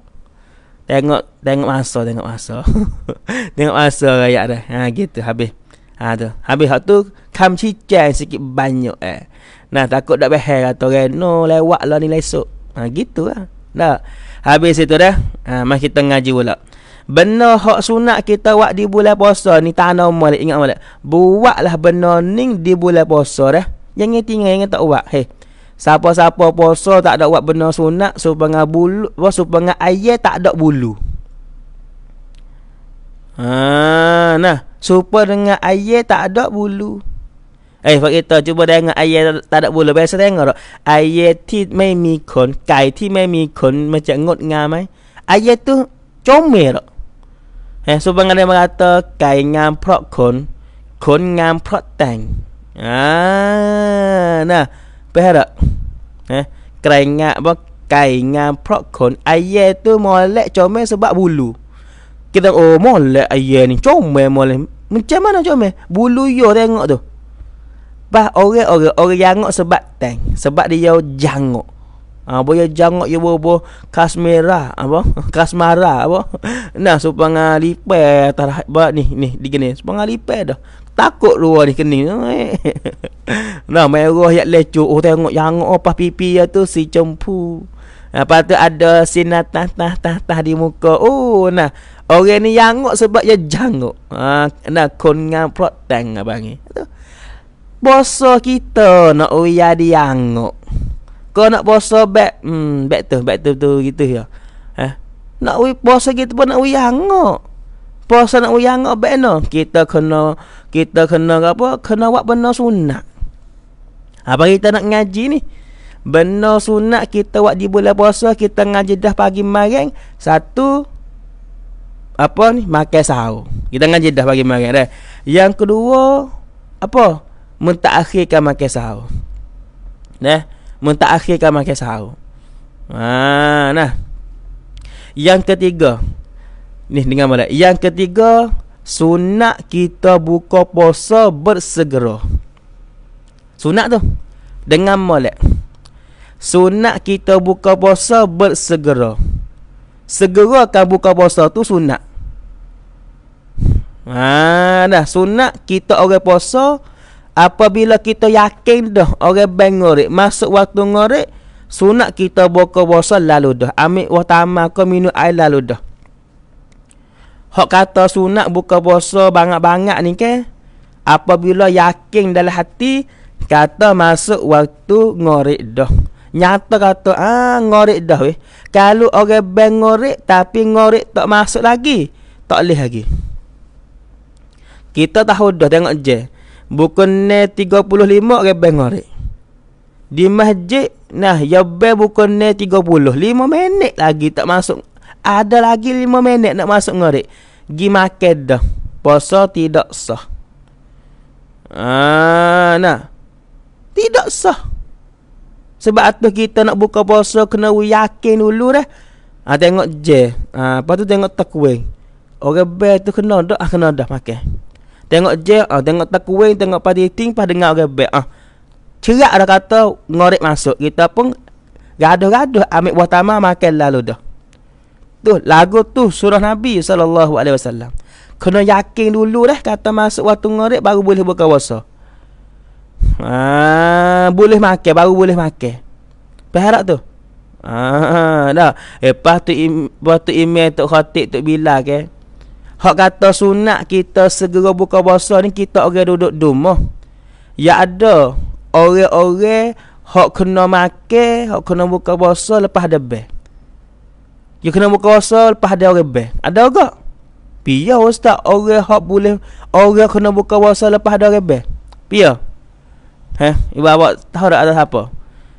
Tengok tengok masa tengok masa. tengok masa raya dah. Ha gitu habis. Ha tu. Habis hak tu kam cicang sikit banyak eh. Nah takut dak behel kata orang no lewat lah ni esok. Ha gitu lah. Dah. Habis itu dah. Ha mas kita ngaji pula. Benar hak sunat kita buat di bulan puasa ni tanah molek ingat molek. Buatlah benar ning di bulan puasa dah. Jangan tinggal jangan tak buat. Hei. Siapa-siapa puasa tak ada buat benda sunat supaya bulu, supaya ayat tak ada bulu. Ha, nah, supaya dengan ayat tak ada bulu. Eh, pak kita cuba dengan ayat tak ada bulu. Biasa tengok tak? Ayat ti mai mi kon, kai ti mai mi kon macam ngot ngamai. Ayat tu comel tak? Eh, supaya dia mengata kai ngam prok kon, kon ngam prok tang. Ah, nah. Tak? Eh, kerengat apa? Kaingan prok kon ayat tu molek comel sebab bulu. Kita oh molek ayat ni comel molek. Macam mana comel? Bulu yo tengok tu. Bah orang-orang orang jangok sebab tang. Sebab dia jangok. Ah, ha, boleh jangok ya bobo kas merah apa? Kas marah apa? Nah, supaya lipai atas ni ni digini. Supaya lipai dah. Takut luar ni kening. nah, merah yak lecuk. Oh, tengok yang apa pipi ya tu si cempu. Lepas tu ada sinar tah tah tah tah di muka. Oh, nah. Orang ni yangok sebab dia jangok. Ha, nah, kon ngam proteng abang ni. Boso kita nak uya di yangok. Kau nak boso back, hmm, back tu, back tu tu gitu ya. Eh, Nak wi puasa kita pun nak wi hangok. Puasa nak wi hangok beno. Kita kena kita kena apa? Kena buat benda sunat. Apa kita nak ngaji ni? Benda sunat kita buat di bulan puasa kita ngaji dah pagi malam satu apa ni makan sahur. Kita ngaji dah pagi malam dah. Yang kedua apa? Mentakhirkan makan sahur. Nah, mentakhirkan makan sahur. Ha, nah. Yang ketiga. Ni dengar balik. Yang ketiga, sunat kita buka puasa bersegera. Sunat tu. Dengan molek. Sunat kita buka puasa bersegera. Segera kan buka puasa tu sunat. Ha, dah sunat kita orang puasa apabila kita yakin dah orang bang ngorek masuk waktu ngorek Sunat kita buka puasa lalu dah. Ambil watama ke minum air lalu dah. Hak kata sunat buka puasa banyak-banyak ni ke? Apabila yakin dalam hati, kata masuk waktu ngorek dah. Nyata kata, ah ngorek dah weh. Kalau orang bang ngorek tapi ngorek tak masuk lagi, tak boleh lagi. Kita tahu dah tengok je. Bukan 35 orang bang ngorek. Di masjid Nah ya bel bukan ni 30 5 minit lagi tak masuk Ada lagi 5 minit nak masuk ngorek Gi makan dah. Puasa tidak sah. Ah, nah. Tidak sah. Sebab tu kita nak buka puasa Kena yakin dulu dah. Ah tengok je. Ah, Lepas tu tengok takwing Orang bel tu kena dah ah, Kena dah makan. Tengok je ah, Tengok takwing Tengok padi ting Pas dengar orang bel ah. Cerak dah kata ngorek masuk. Kita pun gaduh-gaduh ambil buah tamar makan lalu dah. Tu lagu tu surah Nabi sallallahu alaihi wasallam. Kena yakin dulu dah kata masuk waktu ngorek baru boleh buka puasa. Ha, boleh makan baru boleh makan. Berharap tu. Ha, dah. Lepas tu im, lepas tu email tu khatib tu bila ke. Hak kata sunat kita segera buka puasa ni kita orang duduk rumah. Ya ada orang-orang hok kena makan, hok kena buka puasa lepas ada bel. You kena buka puasa lepas ada orang bel. Ada ke? Pia ustaz orang hok boleh orang kena buka puasa lepas ada orang bel. Pia. Ha, ibu awak tahu tak ada apa?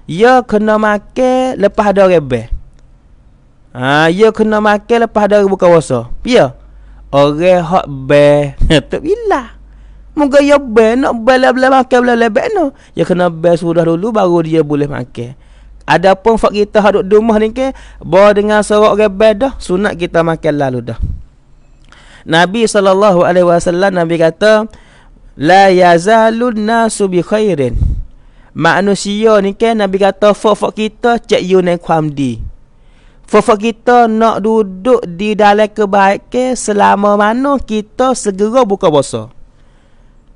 Ya kena makan lepas ada orang bel. Ha, ya kena makan lepas ada orang buka puasa. Pia. Orang hok bel. Tak bila. Moga ya be nak bela-bela makan bela-bela be no. Ya kena be sudah dulu baru dia boleh makan. Adapun fak kita haduk di rumah ni ke, bawa dengan sorok rebe dah, sunat kita makan lalu dah. Nabi wasallam Nabi kata, la yazalun nasu bi khairin. Manusia ni ke Nabi kata fak kita cek you ni kuamdi. Fak kita nak duduk di dalam kebaikan selama mana kita segera buka puasa.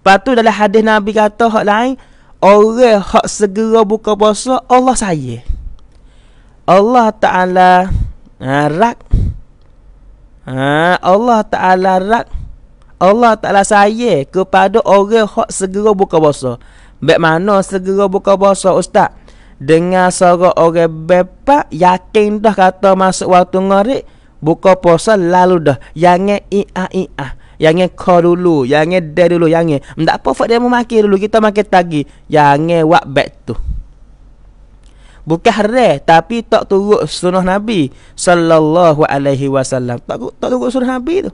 Lepas tu dalam hadis Nabi kata hak lain, orang hak segera buka puasa Allah saya. Allah Taala ha, rak ha, Allah Taala rak Allah Taala saya kepada orang hak segera buka puasa. Baik mana segera buka puasa ustaz? Dengan suara orang bepak yakin dah kata masuk waktu ngarik buka puasa lalu dah. Yang ia ia. Yang ko dulu, yang de dulu, yang ndak apa fak dia memaki dulu kita makan tagi. Yang wak back tu. Bukan hare tapi tak turut sunnah Nabi sallallahu alaihi wasallam. Tak tak turut sunnah Nabi tu.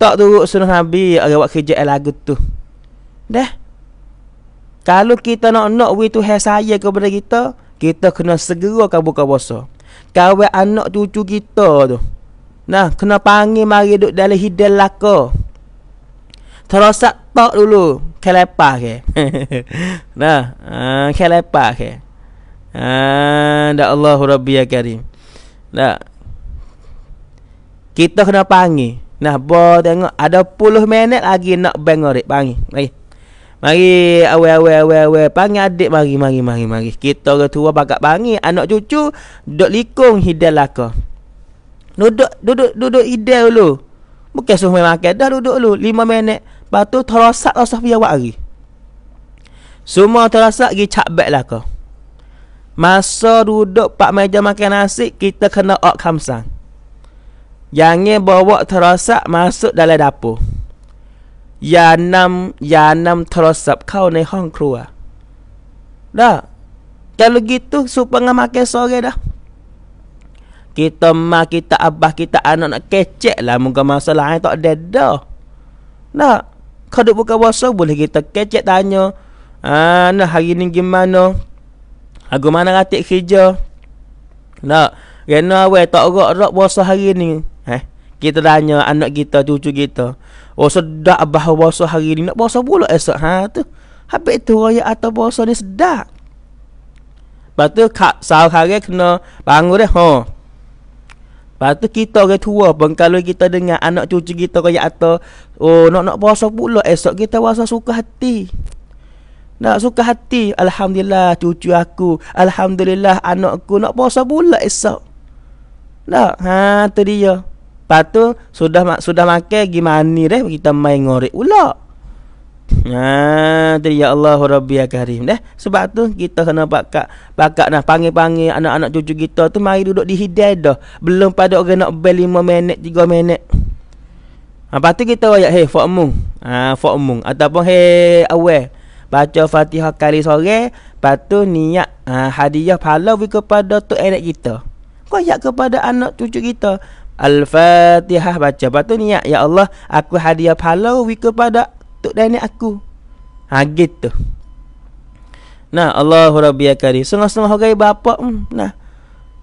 Tak turut sunnah Nabi ada wak kerja lagu tu. Dah. Kalau kita nak nak we tu saya kepada kita, kita kena segera kan buka puasa. Kawan anak cucu kita tu. Nah, kena panggil mari duduk dalam hidal laka. Terosak tok dulu. Kelepah ke. nah, uh, kelepah ke. Ah, uh, Allahu Rabbi ya Karim. Nah. Kita kena panggil. Nah, bo tengok ada puluh minit lagi nak bengorek panggil. Mari. Mari awe awe awe panggil adik mari mari mari mari. Kita orang tua bakat panggil anak cucu duk likung hidal laka. Duduk duduk duduk ide dulu. Bukan suruh main makan dah duduk dulu 5 minit. Lepas tu terasak rasa biar awak hari. Semua terasak pergi cakbek lah kau. Masa duduk pak meja makan nasi kita kena ok kamsang. Jangan bawa terosak masuk dalam dapur. Ya enam, ya enam terosap kau ni hong keluar. Dah. Kalau gitu supaya makan sore dah. Kita mak, kita abah, kita anak nak kecek lah muka masalah yang tak ada dah. Dah. Kau duk buka puasa boleh kita kecek tanya. Ah, nah hari ni gimana? Aku mana ratik kerja? Nak, kena awal tak rak-rak puasa hari ni. Eh, kita tanya anak kita, cucu kita. Oh sedap abah puasa hari ni. Nak puasa pula esok. Ha tu. Habis tu raya atau puasa ni sedap. Lepas tu sahur hari kena bangun deh. Ha. Lepas tu kita orang tua pun kalau kita dengar anak cucu kita kaya atau oh nak nak puasa pula esok kita puasa suka hati. Nak suka hati. Alhamdulillah cucu aku. Alhamdulillah anakku nak puasa pula esok. Nak, ha tu dia. Lepas tu sudah sudah makan gimana deh kita main ngorek pula. Ha, ya Allah Rabbi ya Karim deh. Sebab tu kita kena pakak pakak nah panggil-panggil anak-anak cucu kita tu mari duduk di hidayah dah. Belum pada orang nak bel 5 minit, 3 minit. Ha, lepas tu kita ayat hey fa'mung. Ha, fa'mung ataupun hey awal. Baca Fatihah kali sore, lepas tu niat ha, hadiah pahala kepada tu anak kita. Ayat kepada anak cucu kita. Al-Fatihah baca. Lepas tu niat, Ya Allah, aku hadiah pahala kepada Tok dan aku. Ha gitu. Nah, Allahu Rabbi Akari. Setengah-setengah orang bapa hmm, nah.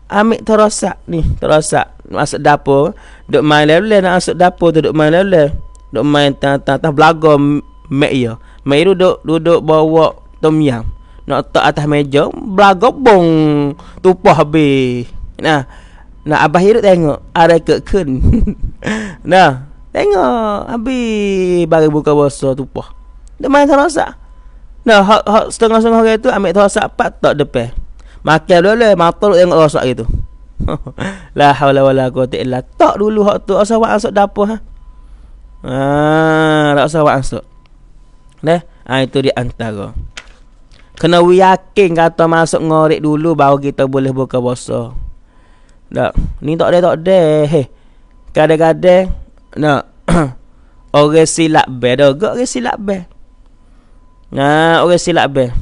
Ambil terosak ni, terosak masuk dapur, duk main level nak masuk dapur tu duk main level. Duk main tang-tang belaga mek ya. Mek duduk duduk bawa tom yam. Nak letak atas meja, belaga bong tupah habis. Nah, nah abah hidup tengok ada kekun. nah, Tengok Habis Bagi buka puasa tupah Dia main terasa. Nah hak, hak setengah-setengah hari tu Ambil terasa empat tak depan Makan dulu lah Mata lu tengok rosak gitu. La hawla wa la quwata illa Tak dulu hak tu Asal awak masuk dapur ha? Ah, tak usah awak masuk Nah, ha, itu di antara. Kena yakin kata masuk ngorek dulu Baru kita boleh buka puasa. Tak, ni tak ada tak ada. Kadang-kadang nak orang silap be dah. Gak orang silap be nah orang silap be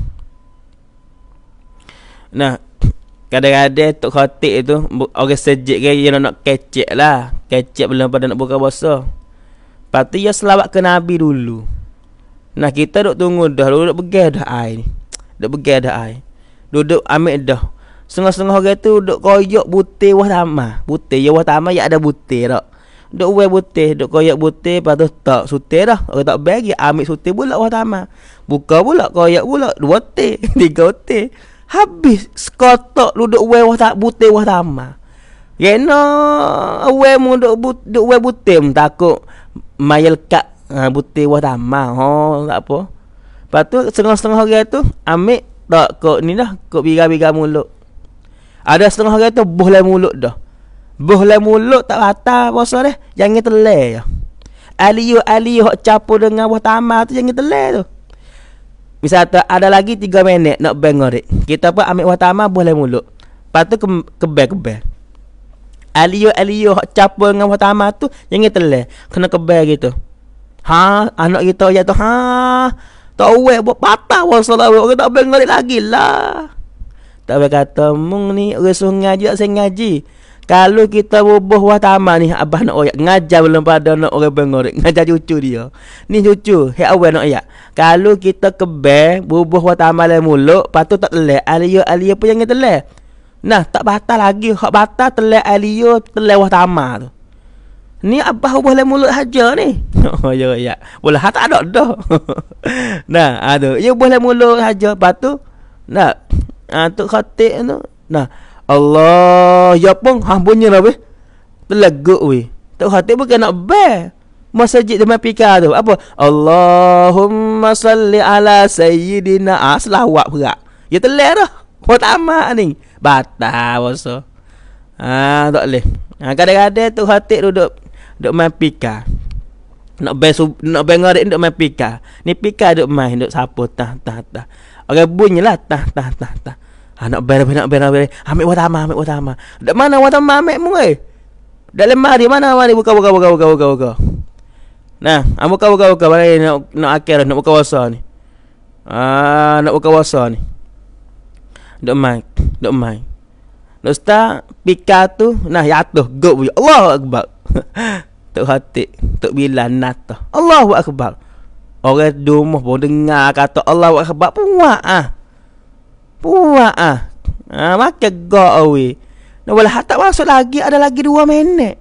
nah kadang-kadang tok khatib tu orang sejik ke dia nak kecek lah. Kecek belum pada nak buka puasa. Lepas tu dia selawat ke nabi dulu. Nah kita duk tunggu dah. Duduk pergi dah ni. Duduk pergi dah air. Duduk ambil dah. Setengah-setengah orang tu duduk koyok butir wah tamah. Butir ya wah tamah ya ada butir tak. Duk uai butih, duk koyak butih, lepas tu tak sutir dah. Orang tak bagi, ambil sutir pula wah tamat. Buka pula, koyak pula, dua teh, tiga teh. Habis, sekotok duduk uai wah tak butih wah tamat. Kena uai mu duk, but, duk uai butih, takut mayal kat ha, butih wah tamat. Oh, tak apa. Lepas tu, setengah-setengah hari tu, ambil tak kok ni dah, kok biga-biga mulut. Ada setengah hari tu, boleh mulut dah. Boleh mulut tak batal puasa deh. Jangan telai je. Aliyu aliyu hok campur dengan buah tamar tu jangan telai tu. Misal tu ada lagi 3 minit nak bengor. Kita pun ambil buah tamar boleh mulut. Lepas tu ke kebel kebel. Aliyu aliyu hok campur dengan buah tamar tu jangan telai. Kena kebel gitu. Ha, anak kita ya tu ha. Tak wek buat patah puasa lah. Orang tak bengor lagi lah. Tak boleh kata mung ni suruh ngaji tak ngaji. Kalau kita bubuh wah tamat ni abah nak oyak ngajar belum pada nak orang bengor ngajar cucu dia. Ni cucu, he awal nak oyak. Kalau kita kebe bubuh wah tamat le mulut, patut tak telek alia alia pun yang telek. Nah, tak batal lagi. Hak batal telek alia telek wah tamat tu. Ni abah bubuh le mulut haja ni. Oh ya ya. Boleh ha tak ada dah. nah, ada. Ya le mulut haja. Patu. Nah, ah tu khatib tu. Nah, Allah ya pun hang bunyi lah weh. Teleguk weh. Tak hati bukan nak be. Masjid dengan pika tu apa? Allahumma salli ala sayyidina ah, selawat pula. Ya telah dah. Kau amat ni. Batal puasa. Ah, tak boleh. Ha, kadang-kadang tu hati duduk duduk main pika. Nak be nak be ngarik duduk main pika. Ni pika duduk main duduk sapu tah tah tah. Orang bunyilah tah tah tah tah. Ha, nak bayar, nak bayar, nak bayar. Ambil watama, ambil watama. Dak mana watama ambil mu eh? Dalam mari mana mari buka buka buka buka buka buka. Nah, ah buka buka buka mari nak nak akhir nak buka puasa ni. Ah nak buka puasa ni. Dok mai, dok mai. Ustaz pika tu nah ya tu go Allahu akbar. Tok hati, tok bila nata. Allahu akbar. Orang dumah pun dengar kata Allahu akbar puak ah. Puak ah. Ha, makan go away. Nah, walau tak masuk lagi ada lagi dua minit.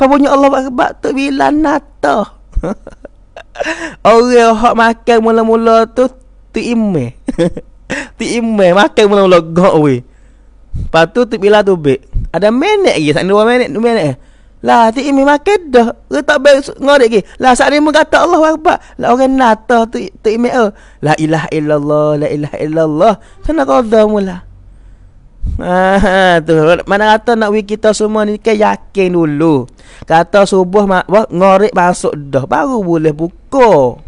Apa punya Allah akbar tok bila nata. Orang hak makan mula-mula tu tu ime. tu ime makan mula-mula go away. Lepas tu tu bila tu bek. Ada minit lagi. Tak dua minit. Dua minit Lah tu imi makan dah. Ke tak baik ngorek lagi. Lah saat ni kata Allah Akbar. Lah orang nata tu tu imi oh. La ilaha illallah. La ilaha illallah. Kena kau dah mula. Ah, tu mana kata nak wik kita semua ni kan yakin dulu. Kata subuh mak ngorek masuk dah baru boleh buka.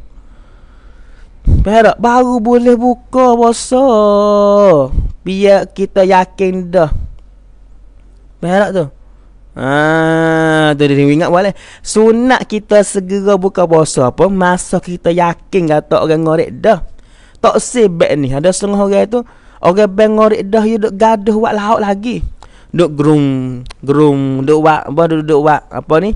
Perak baru boleh buka puasa. Biar kita yakin dah. Perak tu. Ah, tu dia ingat boleh. Sunat kita segera buka puasa apa masa kita yakin kata orang ngorek dah. Tak sebab ni ada setengah orang tu orang bang ngorek dah you duk gaduh buat lauk lagi. Duk gerum, gerum, duk buat apa duk, duk buat apa ni?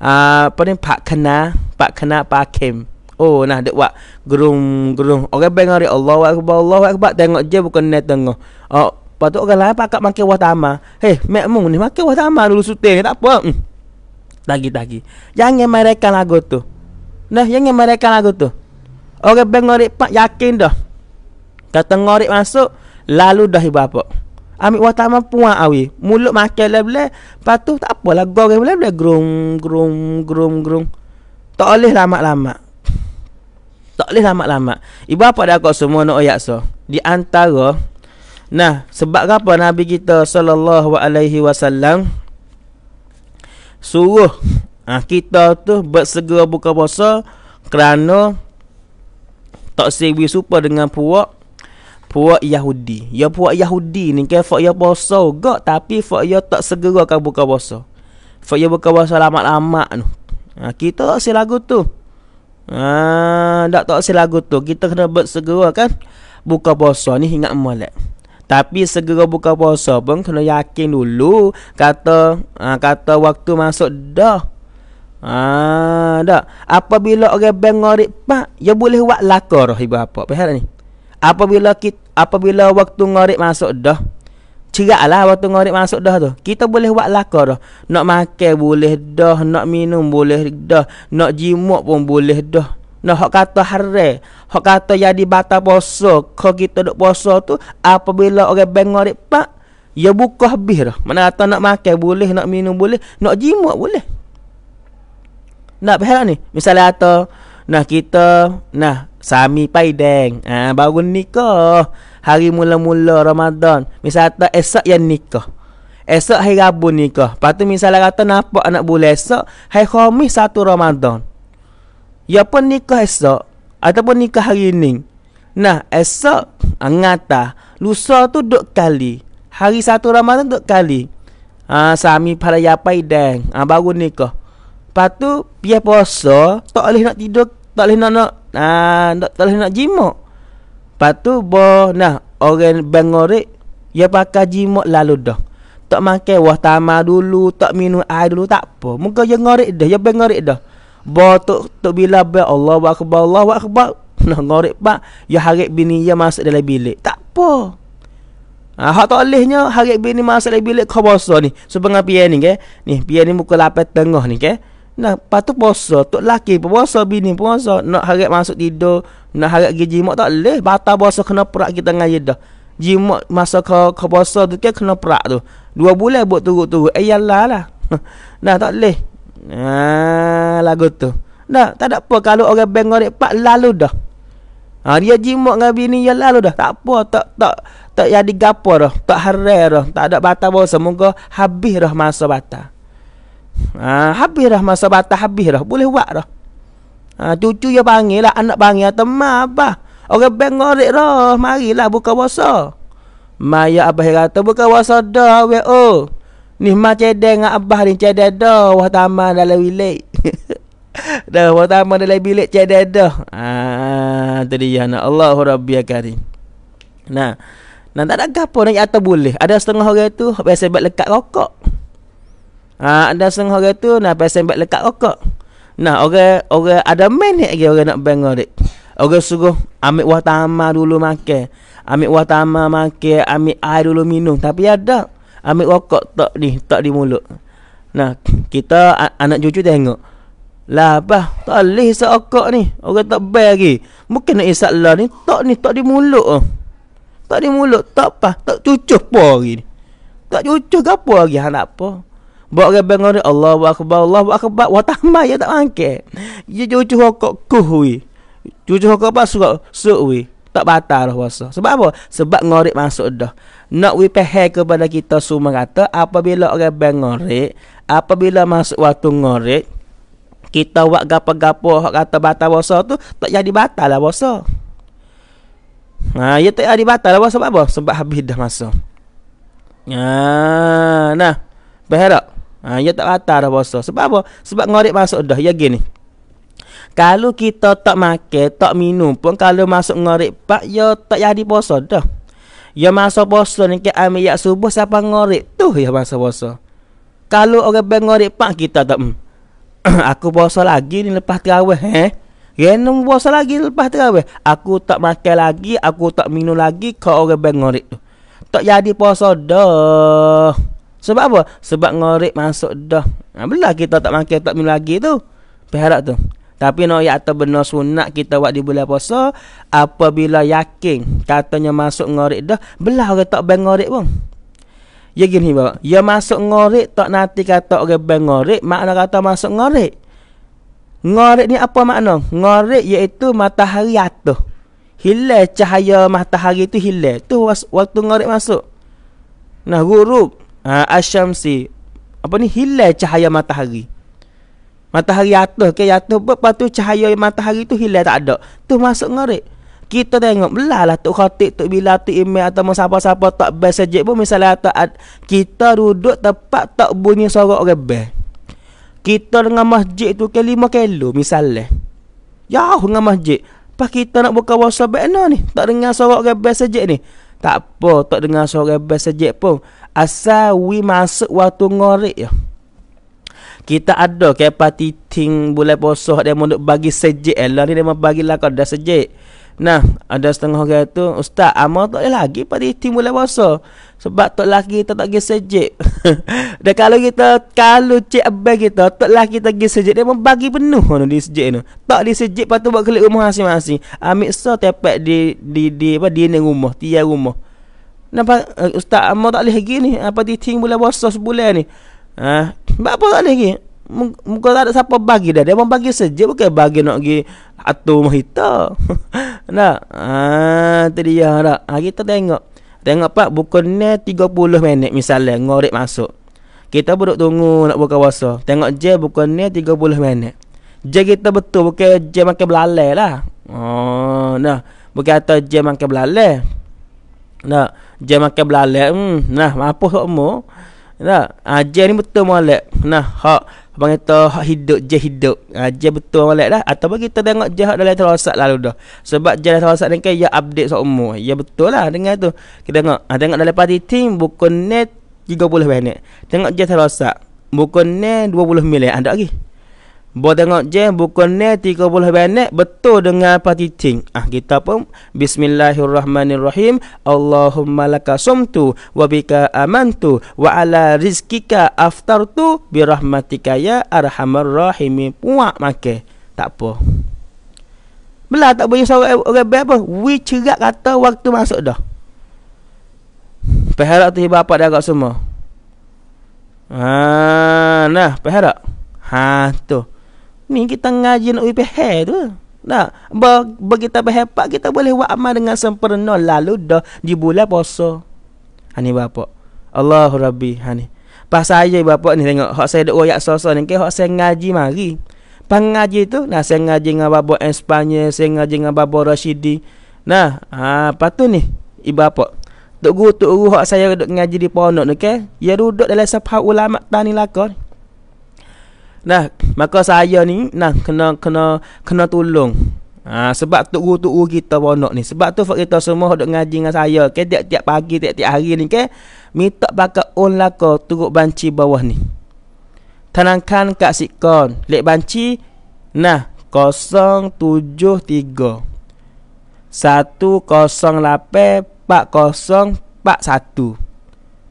Ah, apa ni pak kena, pak kena pak kem. Oh nah dek wak gerung gerung orang bang hari Allah akbar Allah akbar tengok je bukan net tengok. Oh patut orang lain pakak makan wah. Hei mek mung ni makan wah dulu syuting tak apa. Hmm. Lagi lagi. Jangan mereka lagu tu. Nah jangan mereka lagu tu. Orang bang hari pak yakin dah. Kata ngorek masuk lalu dah ibu apa. Ambil wah puan awi. Mulut makan le-le. Patu tak apa lah goreng le-le gerung gerung gerung gerung. Tak boleh lama-lama. Tak boleh lama-lama. Ibu apa dah kau semua nak ayat so. Di antara nah sebab apa Nabi kita sallallahu alaihi wasallam suruh ha, kita tu bersegera buka puasa kerana tak sewi supa dengan puak puak Yahudi. Ya puak Yahudi ni ke fak ya puasa gak tapi fak ya tak segera kan buka puasa. Fak ya buka puasa lama-lama tu. Ha, kita tak lagu tu. Ah, tak tak lagu tu. Kita kena bersegera kan buka puasa ni ingat molek. Tapi segera buka puasa pun kena yakin dulu kata ah, kata waktu masuk dah. Ah, dah. Apabila orang bengorik pak, ya boleh buat lakar ibu apa. Faham ni? Apabila kita apabila waktu ngorik masuk dah, cerak lah waktu ngorek masuk dah tu. Kita boleh buat laka dah. Nak makan boleh dah. Nak minum boleh dah. Nak jimuk pun boleh dah. Nak hak kata haram. Hak kata jadi batal puasa. Kalau kita duk puasa tu. Apabila orang bang ngorek pak. Ya buka habis dah. Mana kata nak makan boleh. Nak minum boleh. Nak jimuk boleh. Nak faham ni? Misalnya kata. Nah kita. Nah. Sami paideng. Ah, baru nikah hari mula-mula Ramadan. Misal kata esok yang nikah. Esok hari Rabu nikah. Lepas tu misalnya kata nampak anak bulan esok. Hari Khamis satu Ramadan. Ya pun nikah esok. Ataupun nikah hari ini. Nah esok angata. Lusa tu duk kali. Hari satu Ramadan duk kali. Ha, sami pada yapai dan. Ha, baru nikah. Lepas tu biar puasa. Tak boleh nak tidur. Tak boleh nak nak. Ha, tak, boleh nak jimak. Lepas tu boh nah orang bangorek ya pakai jimat lalu dah. Tak makan wah tama dulu, tak minum air dulu tak apa. Muka ya ngorek dah, ya bangorek dah. Boh tu tu bila ba Allah wa akbar Allah wa akbar. Nah ngorek pak ya harap bini ya masuk dalam bilik. Tak apa. Ah, ha, tak bolehnya harap bini masuk dalam bilik kau bosa ni. Sebab so, ni ke? Ni pian ni muka lapar tengah ni ke? Nah, patu puasa, tok laki puasa bini puasa, nak harap masuk tidur, nak harap pergi jimat tak leh, batal puasa kena perak kita dengan dah. Jimat masa ke ke puasa tu ke kena perak tu. Dua bulan buat turut-turut. Eh yalah lah. nah, tak leh. Nah, lagu tu. Nah, tak ada apa kalau orang bang ngorek pak lalu dah. Ha, dia jimat dengan bini ya lalu dah. Tak apa, tak tak tak jadi gapo dah. Tak haram dah. Tak ada batal puasa. Moga habis dah masa batal. Ha, habis dah masa batas habis dah. Boleh buat dah. Ha, cucu dia panggil lah. Anak panggil teman apa. Orang bang ngorek dah. Marilah buka puasa. Maya abah kata buka puasa dah. We, oh. Ni ma cedek dengan abah ni cedek dah wah taman dalam bilik. dah wah taman dalam bilik cedek dah. Ah tu dia nak Allahu Rabbi karim. Nah. Nah tak ada gapo nak atau boleh. Ada setengah orang tu biasa buat lekat rokok. Ha, ada setengah orang tu nak biasa buat lekat rokok. Nah, orang orang ada minit lagi orang nak bang orang. Orang suruh ambil wah tamar dulu makan. Ambil wah tamar makan, ambil air dulu minum. Tapi ada ambil rokok tak ni, tak di mulut. Nah, kita anak cucu tengok. Lah apa? Tak boleh isap rokok ni. Orang tak bayar lagi. Mungkin nak isap lah ni. Tak ni, tak di mulut. Oh. Tak di mulut, tak apa, tak cucuh apa lagi ni. Tak cucuh ke apa lagi, ha, nak apa. Buat orang bangun ni, Allah akbar, Allah akbar, wa tambah ya tak mangke. Ya cucuh rokok kuh wi. Cucuh rokok apa suka suk wi. Tak batal dah puasa. Sebab apa? Sebab ngorek masuk dah. Nak wi pehe kepada kita semua kata, apabila orang bangun apabila masuk waktu ngorek, kita buat gapo-gapo kata batal puasa tu, tak jadi batal lah puasa. Ha, ya tak ada batal lah sebab apa? Sebab habis dah masa. Ha, nah. Berharap. Ha, ya tak batal dah puasa. Sebab apa? Sebab ngorek masuk dah. Ya gini. Kalau kita tak makan, tak minum pun kalau masuk ngorek pak, ya tak jadi puasa dah. Ya masa puasa ni ke ambil yak subuh siapa ngorek tu ya masa puasa. Kalau orang bang ngorek pak kita tak hmm. aku puasa lagi ni lepas terawih eh. Kena puasa lagi lepas terawih. Aku tak makan lagi, aku tak minum lagi kau orang bang ngorek tu. Tak jadi puasa dah. Sebab apa? Sebab ngorek masuk dah. Ha, belah kita tak makan, tak minum lagi tu. Perharap tu. Tapi nak no, ya atau benar sunat kita buat di bulan puasa. Apabila yakin katanya masuk ngorek dah. Belah orang tak bang ngorek pun. Ya gini bapak. Ya masuk ngorek tak nanti kata orang bang ngorek. Makna kata masuk ngorek. Ngorek ni apa makna? Ngorek iaitu matahari atuh. Hilal cahaya matahari tu hilal. Tu waktu ngorek masuk. Nah, gurub. Ha, asyamsi. Apa ni? Hilal cahaya matahari. Matahari atuh ke atuh. Lepas tu cahaya matahari tu hilal tak ada. Tu masuk ngorek. Kita tengok belah lah Tok Khatib, Tok Bila, Tok Imam atau siapa-siapa tak best saja pun misalnya tak, kita duduk tepat tak bunyi suara orang best kita dengan masjid tu ke 5 kilo misalnya jauh dengan masjid pas kita nak buka wasa bekna ni tak dengar suara orang best saja ni tak apa tak dengar suara orang best saja pun asal we masuk waktu ngorek ya kita ada ke party ting bulan puasa dia mau bagi sejek lah ni dia mau bagi lah kada sejek Nah, ada setengah orang tu, Ustaz, amal tak boleh lagi pada timbul puasa. Sebab tak lagi kita tak pergi sejik. Dan kalau kita, kalau cik abang kita, tak lagi kita pergi sejik, dia membagi penuh no, di sejik tu. Tak di sejik, tu buat kelik rumah masing-masing. Ambil so, tepat di, di, di, apa, di ni rumah, tiap rumah. Nampak, uh, Ustaz, amal tak boleh lagi ni, apa di timbul puasa sebulan ni. Ha? Sebab apa tak boleh lagi? Muka tak ada siapa bagi dah. Dia pun bagi saja bukan bagi nak pergi atu mahita. nak. Ah, tu dia dah. Ha, kita tengok. Tengok pak bukan ni 30 minit misalnya ngorek masuk. Kita duduk tunggu nak buka puasa. Tengok je bukan ni 30 minit. Je kita betul bukan je makan belalai lah. Oh, nah. Bukan kata je makan belalai. Nah, je makan belalai. Hmm, nah, apa semua. Nah, ah, je ni betul molek. Nah, hak Abang kata hak hidup je hidup. Je betul molek dah. Atau bagi kita tengok je hak dalam terosak lalu dah. Sebab je dalam terosak ni kan ya update seumur. Ya betul lah dengan tu. Kita tengok. Ha, tengok dalam party team bukan net 30 minit. Tengok je terosak. Bukan net 20 minit. Ada lagi. Buat tengok je bukan ni 30 minit betul dengan party ting. Ah kita pun bismillahirrahmanirrahim. Allahumma laka sumtu wa bika amantu wa ala rizkika aftartu bi rahmatika ya arhamar rahim. Puak make. Tak apa. Belah tak boleh suara orang apa? We cerak kata waktu masuk dah. Perharap tu bapak dah agak semua. Ha, nah, perharap. Ha, tu. Ni kita ngaji nak hair tu. Nah, bagi kita berhebat kita boleh buat amal dengan sempurna lalu dah di bulan puasa. Ha ni bapak. Allahu Rabbi. Ha ni. Pas saya bapak ni tengok hak saya duk royak soso ni ke hak saya ngaji mari. Pas ngaji tu nah saya ngaji dengan bapak Espanya, saya ngaji dengan bapak Rashidi. Nah, ha lepas tu ni ibu bapak Tok guru tok guru hak saya duduk ngaji di pondok ni ke, ya duduk dalam safha ulama tani lakon. Nah, maka saya ni nah kena kena kena tolong. Ha, sebab tok guru tok guru kita pondok ni. Sebab tu fak kita semua duduk ngaji dengan saya ke tiap-tiap pagi tiap-tiap hari ni ke minta pakai on lako turut banci bawah ni. Tanangkan kat sikon, lek banci nah 073 108 4041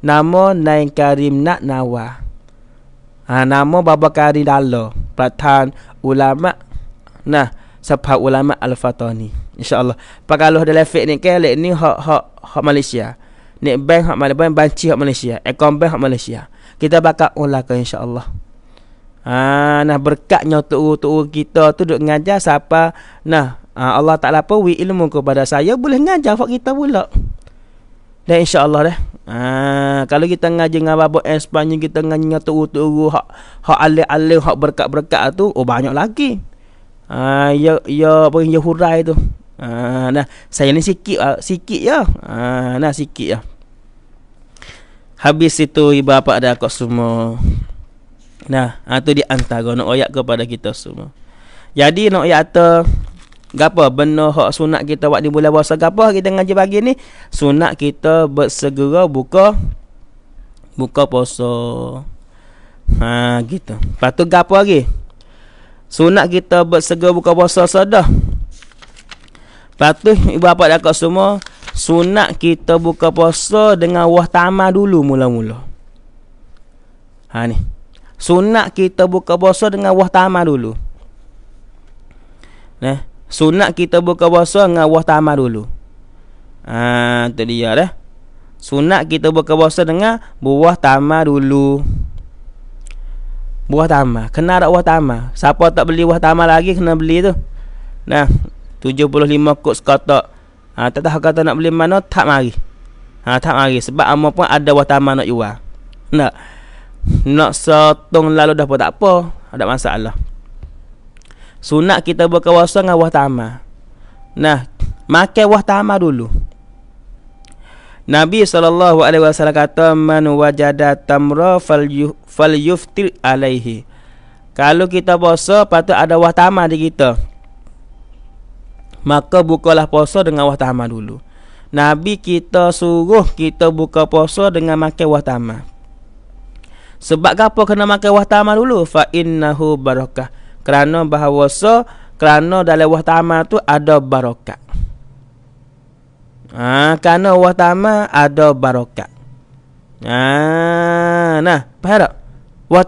Nama Nain Karim Nak Nawa ha, Nama Baba Karim Dalo. Peratan Ulama Nah Sebab Ulama Al-Fatani InsyaAllah. Pak kalau ada lefek ni ke Lek ni hak, hak, hak Malaysia. Ni bank hak Malaysia Bank banci hak Malaysia. Ekon bank hak Malaysia. Kita bakal ulah ke insyaAllah. Ha, nah berkatnya tu kita tu duk ngajar siapa nah ha, Allah Ta'ala wi ilmu kepada saya boleh ngajar fak kita pula dan insyaAllah dah ha, kalau kita ngaji dengan babak Espanyol kita ngaji dengan tu-tu hak hak alih-alih hak berkat-berkat tu oh banyak lagi. Ha, ya ya apa yang hurai tu. Ha, nah saya ni sikit uh, sikit ya ha, nah sikit ya habis itu ibu bapa ada kau semua. Nah ha, tu di antara nak ayat kepada kita semua. Jadi nak ayat Gapa benda hak sunat kita buat di bulan puasa gapo kita ngaji pagi ni sunat kita bersegera buka buka puasa. Ha gitu. Patu gapo lagi? Sunat kita bersegera buka puasa sedah. Patu ibu bapa dak semua sunat kita buka puasa dengan wah tamah dulu mula-mula. Ha ni. Sunat kita buka puasa dengan wah tamah dulu. Nah, Sunat kita buka puasa dengan wah tamar dulu. Ha, tu dia dah. Sunat kita buka puasa dengan buah tamar dulu. Buah tamar. Kena ada buah tamar. Siapa tak beli buah tamar lagi kena beli tu. Nah, 75 kut sekotak. Ha, tak tahu kata nak beli mana tak mari. Ha, tak mari sebab amo pun ada buah tamar nak jual. Nak nak sotong lalu dah pun tak apa. Ada masalah. Sunat kita berkawasan dengan wah tamar. Nah, makan wah tamar dulu. Nabi SAW kata, Man wajada tamra fal yuftir alaihi. Kalau kita puasa, patut ada wah tamar di kita. Maka bukalah puasa dengan wah tamar dulu. Nabi kita suruh kita buka puasa dengan makan wah tamar. Sebab apa kena makan wah tamar dulu? Fa innahu barakah kerana bahawa so kerana dalam wah tamal tu ada barokat. Ha kerana wah tamal ada barokat. Ha nah faham tak?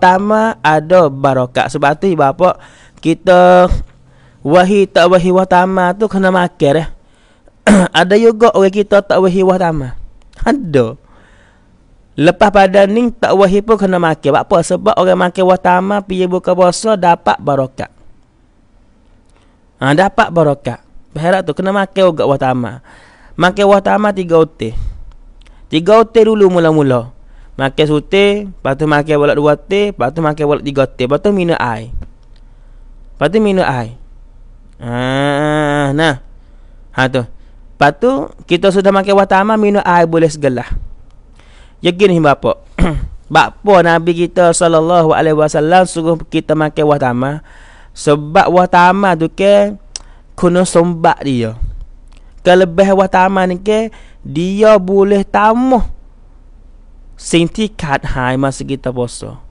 Tamal ada barokat. Sebab tu bapa kita wahi tak wahi wah tamal tu kena makan eh. Ada juga orang kita tak wahi wah tamal ada Lepas pada ni tak wahid pun kena makan. Apa? Sebab orang makan watama pergi buka puasa dapat barokat. Ha, dapat barokat. Berharap tu kena makan juga watama. Makan watama tiga utir. Tiga utir dulu mula-mula. Makan sutir, lepas tu makan bolak dua utir, lepas tu makan bolak tiga utir. Lepas tu minum air. Lepas tu minum air. Ha, nah. Ha tu. Lepas tu kita sudah makan watama minum air boleh segelah. Yakin ni bapa. Bapa Nabi kita sallallahu alaihi wasallam suruh kita makan wah tamah. Sebab wah tamah tu ke kena sombak dia. Kelebih wah tamah ni ke dia boleh tambah sintikat hai masa kita puasa.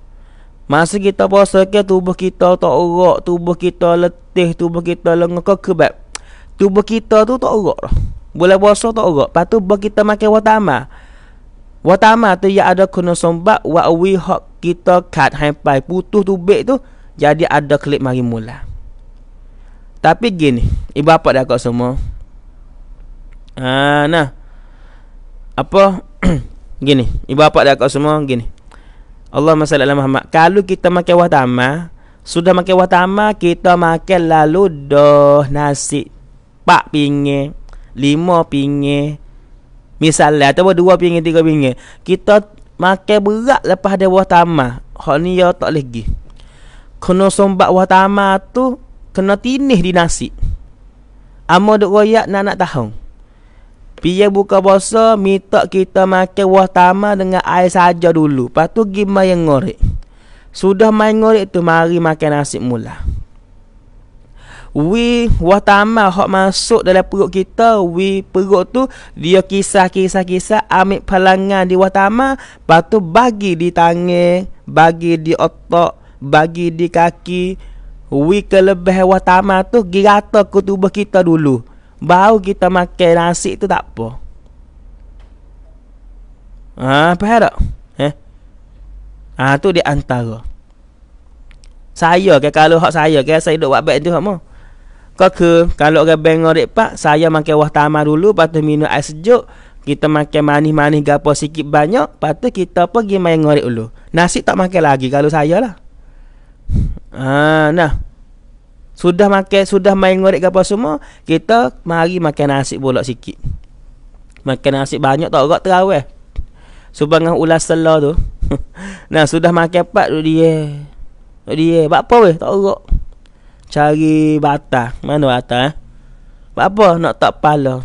Masa kita puasa ke tubuh kita tak erat, tubuh kita letih, tubuh kita lengah kebab. Tubuh kita tu tak erat dah. Boleh puasa tak erat. Lepas tu kita makan wah tamah. Watama tu ya ada kena sombak wa wi hak kita kat hampai putus tu bek tu jadi ada klik mari mula. Tapi gini, ibu apa dah kau semua? Ah nah. Apa? gini, ibu apa dah kau semua gini. Allah masallah Muhammad. Kalau kita makan watama, sudah makan watama, kita makan lalu doh nasi pak pinggir, lima pinggir, Misalnya ataupun dua pinggir tiga pinggir Kita makan berat lepas ada buah tamah Hak ni ya tak lagi Kena sombat buah tamah tu Kena tinih di nasi Amo duk royak nak nak tahu Pia buka puasa minta kita makan wah tama dengan air saja dulu. Lepas tu pergi main ngorek. Sudah main ngorek tu mari makan nasi mula. Wi wah tama hok masuk dalam perut kita, wi perut tu dia kisah-kisah-kisah ambil pelangan di wah tama, lepas tu bagi di tangan, bagi di otak, bagi di kaki. Wi kelebihan wah tama tu girata ke tubuh kita dulu. Bau kita makan nasi tu tak apa. Ha, apa tak? Eh? Ha, tu di antara. Saya ke kalau hak saya ke saya duk buat baik tu hak mau. Kau ke kalau orang bang ngorek pak, saya makan wah tamar dulu, lepas tu minum air sejuk, kita makan manis-manis gapo sikit banyak, lepas tu kita pergi main ngorek dulu. Nasi tak makan lagi kalau saya lah. Ha, nah. Sudah makan, sudah main ngorek apa semua, kita mari makan nasi bolak sikit. Makan nasi banyak tak agak terawih. Subhanallah ulas sela tu. nah, sudah makan pak dia. Dia, buat apa weh? Tak agak. Cari bata. Mana bata eh? Buat apa? Nak tak pala.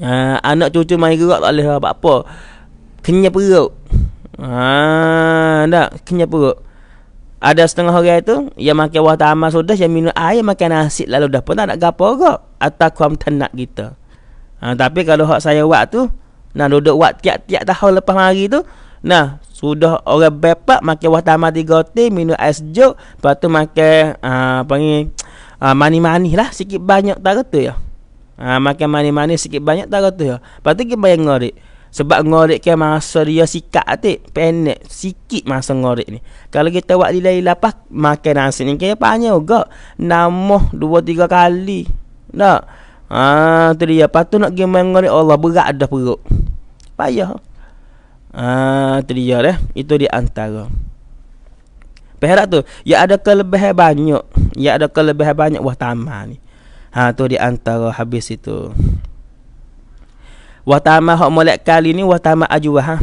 Ha, anak cucu main gerak tak boleh lah. Buat apa? Kenyap perut. Ha, tak. Kenyap perut. Ada setengah orang itu yang makan wah tamar sudah yang minum air makan nasi lalu dah pun tak nak gapo ke atau kuam tenak kita. Ha, tapi kalau hak saya buat tu nak duduk buat tiap-tiap tahun lepas mari tu nah sudah orang bepak makan wah tamar tiga ti minum air sejuk lepas tu makan ha, panggil ha, mani-mani lah sikit banyak tak kata ya. Ha, makan mani-mani sikit banyak tak kata ya. Lepas tu kita bayang ngorek. Sebab ngorek ke masa dia sikat atik Pendek Sikit masa ngorek ni. Kalau kita buat dilai lapas Makan nasi ni Kaya banyak juga. Namoh Dua tiga kali. Tak Haa tu dia. Lepas tu nak pergi main ngorek Allah berat dah perut. Payah Dia dah Itu di antara Perak tu Ya ada kelebihan banyak Ya ada kelebihan banyak Wah tamar ni Ha tu di antara habis itu Watama hak molek kali ni watama ajwah ha.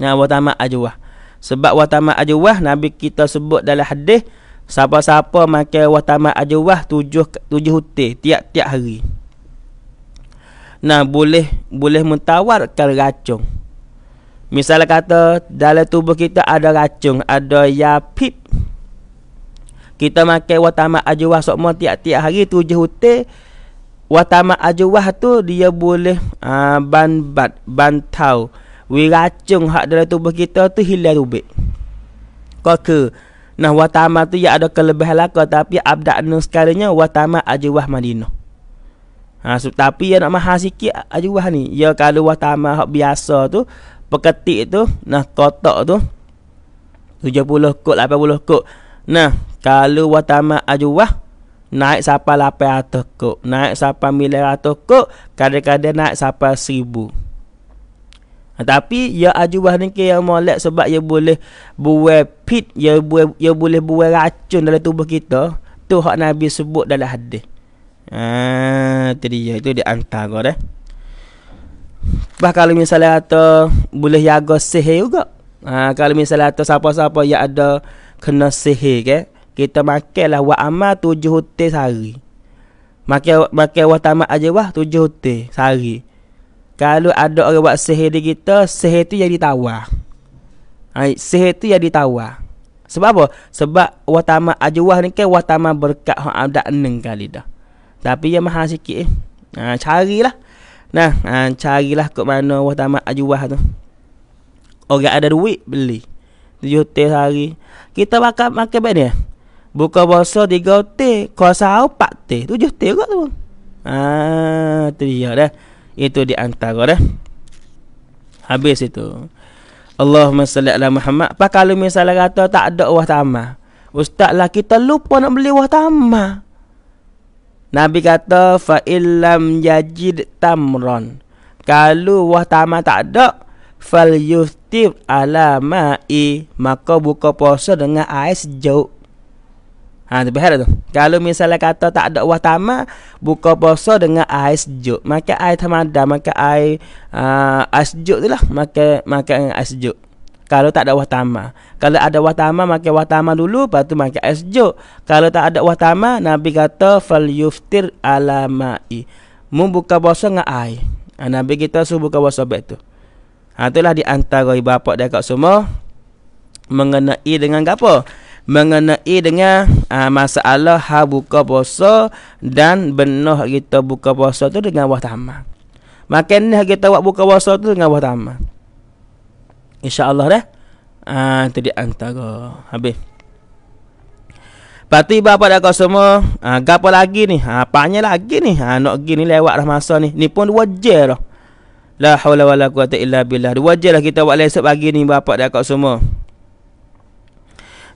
Nah watama ajwah. Sebab watama ajwah Nabi kita sebut dalam hadis siapa-siapa makan watama ajwah tujuh tujuh hutir tiap-tiap hari. Nah boleh boleh mentawarkan racun. Misalnya kata dalam tubuh kita ada racun, ada yapip. Kita makan watama ajwah semua tiap-tiap hari tujuh hutir Watama ajwah tu dia boleh uh, ban bat bantau wi racun hak dalam tubuh kita tu hilang rubik. Kau ke nah watama tu ya ada kelebihan laka tapi abdakna sekalinya watama ajwah Madinah. Ha tapi ya nak mahal sikit ajwah ni. Ya kalau watama hak biasa tu peketik tu nah kotak tu 70 kod 80 kod. Nah, kalau watama ajwah naik sampai 800 kok, naik sampai 900 kok, kadang-kadang naik sampai 1000. Ha, tapi ya ajubah ni ke yang molek sebab ia boleh buat pit, ia boleh ia boleh buat racun dalam tubuh kita. Tu hak Nabi sebut dalam hadis. Ha, tu dia itu di antara dah. Bah kalau misalnya atau boleh jaga sihir juga. Ha, kalau misalnya atau siapa-siapa yang ada kena sihir ke, kita makanlah wa amal tujuh hutir sehari. Makan makan wa tamat aja wah tujuh hutir sehari. Kalau ada orang buat sihir di kita, sihir tu jadi tawar. Ha, sihir tu jadi tawar. Sebab apa? Sebab wa tamat aja wah ni kan wa tamat berkat hak ada eneng kali dah. Tapi ya mahal sikit eh. Ha, carilah. Nah, ha, carilah kat mana wa tamat aja wah tu. Orang ada duit beli. Tujuh hutir sehari. Kita makan makan baik ni. Buka puasa tiga teh, kuasa empat teh, tujuh teh juga tu. Ah, tu dia dah. Itu di antara dah. Habis itu. Allahumma salli ala Muhammad. Apa kalau misalnya kata tak ada wah tamah? Ustaz lah kita lupa nak beli wah tamah. Nabi kata fa illam yajid tamron. Kalau wah tamah tak ada, fal yuftir ala ma'i, maka buka puasa dengan air sejuk. Ha tu bahaya tu. Kalau misalnya kata tak ada wah tamak, buka puasa dengan air sejuk. Makan air tamada, makan air uh, air sejuk tu lah. Makan makan air sejuk. Kalau tak ada wah tamak. Kalau ada wah tamak, makan wah tamak dulu, lepas tu makan air sejuk. Kalau tak ada wah tamak, Nabi kata fal yuftir ala ma'i. Mu buka puasa dengan air. Ha, Nabi kita suruh buka puasa baik tu. Ha, itulah di antara ibu bapa dia kat semua mengenai dengan apa? Mengenai dengan uh, masalah ha buka puasa dan benar kita buka puasa tu dengan buah tamak. Makan ni kita buat buka puasa tu dengan buah tamak. InsyaAllah dah. Ah, tu di antara. Habis. Lepas tu ibu apa dah kau semua ha, Gapa lagi ni? Ha, Apanya lagi ni? Ha, Nak pergi ni lewat dah masa ni. Ni pun wajar dah. La hawla wa la quwata illa billah. Wajar lah kita buat lesok pagi ni Bapak dah kau semua.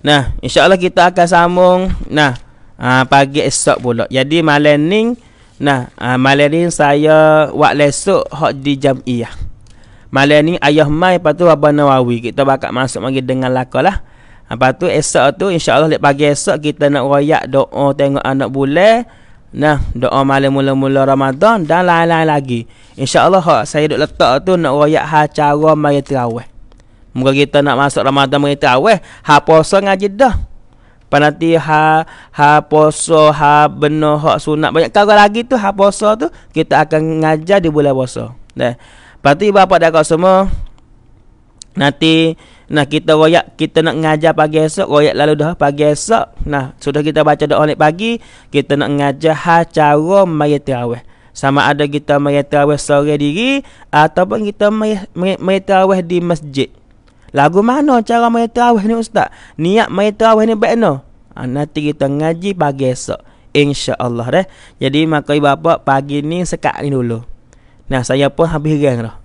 Nah insyaAllah kita akan sambung. Nah ha, Pagi esok pula. Jadi malam ni Nah ha, Malam ni saya Buat lesok Hak di jam iya Malam ni ayah mai Lepas tu Abang Nawawi. Kita bakal masuk lagi dengan lakar lah. Lepas tu esok tu insyaAllah Lep pagi esok Kita nak royak doa Tengok anak bulan Nah Doa malam mula-mula Ramadan Dan lain-lain lagi. InsyaAllah hak Saya duk letak tu Nak royak ha cara Mari terawih. Moga kita nak masuk Ramadan Mari terawih. Ha puasa ngaji dah. Lepas nanti ha, ha puasa Ha benar hak sunat Banyak kali lagi tu Ha puasa tu Kita akan ngajar di bulan puasa. Dah Apa dah kau semua Nanti Nah kita royak kita nak ngajar pagi esok royak lalu dah pagi esok. Nah sudah kita baca doa ni pagi kita nak ngajar ha cara maya tarawih. Sama ada kita maya tarawih sore diri ataupun kita maya tarawih di masjid. Lagu mana cara maya tarawih ni ustaz? Niat maya tarawih ni baik no. Ha, nanti kita ngaji pagi esok. InsyaAllah deh. Jadi maka ibu bapa pagi ni sekat ni dulu. Nah saya pun habis gang dah.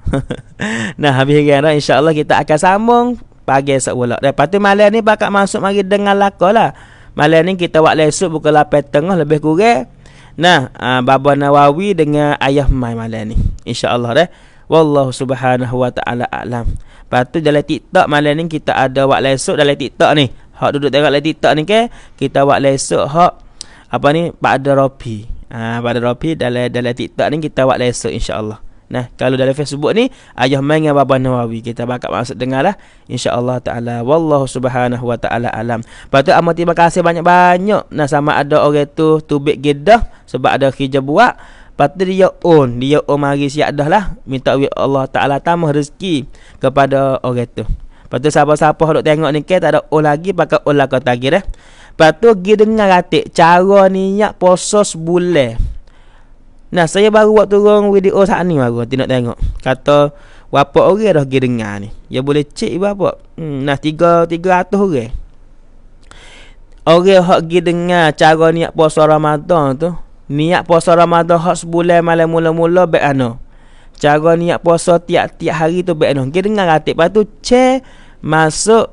nah habis gang dah insya-Allah kita akan sambung pagi esok pula. Lepas tu malam ni bakal masuk mari dengan laka lah. Malam ni kita buat lesuk pukul 8 tengah lebih kurang. Nah, uh, Baba Nawawi dengan ayah mai malam ni. InsyaAllah dah. Wallahu subhanahu wa ta'ala a'lam. Lepas tu dalam TikTok malam ni kita ada buat lesuk dalam TikTok ni. Hak duduk tengok dalam TikTok ni ke. Kita buat lesuk hak apa ni Pak Ada Ropi. Ha, pada Ropi dalam dalam TikTok ni kita buat lesson insya-Allah. Nah, kalau dalam Facebook ni ayah main dengan Baba Nawawi. Kita bakal masuk dengarlah insya-Allah taala. Wallahu subhanahu wa taala alam. Patut amat terima kasih banyak-banyak nah sama ada orang tu tubik gedah sebab ada kerja buat. Patut dia on, dia on mari siap dah lah. Minta Allah taala tambah rezeki kepada orang tu. Patut siapa-siapa hendak tengok ni ke tak ada on lagi pakai on lah kata lagi dah. Lepas tu pergi dengar ratik Cara niat puasa sebulan Nah saya baru buat turun video saat ni baru Tidak tengok Kata Berapa orang dah pergi dengar ni. Ya boleh cek berapa hmm, Nah tiga tiga ratus orang. Orang yang pergi dengar Cara niat puasa Ramadan tu Niat puasa Ramadan Hak sebulan malam mula-mula Baik ano Cara niat puasa tiap-tiap hari tu Baik ano Pergi dengar ratik Lepas tu cek Masuk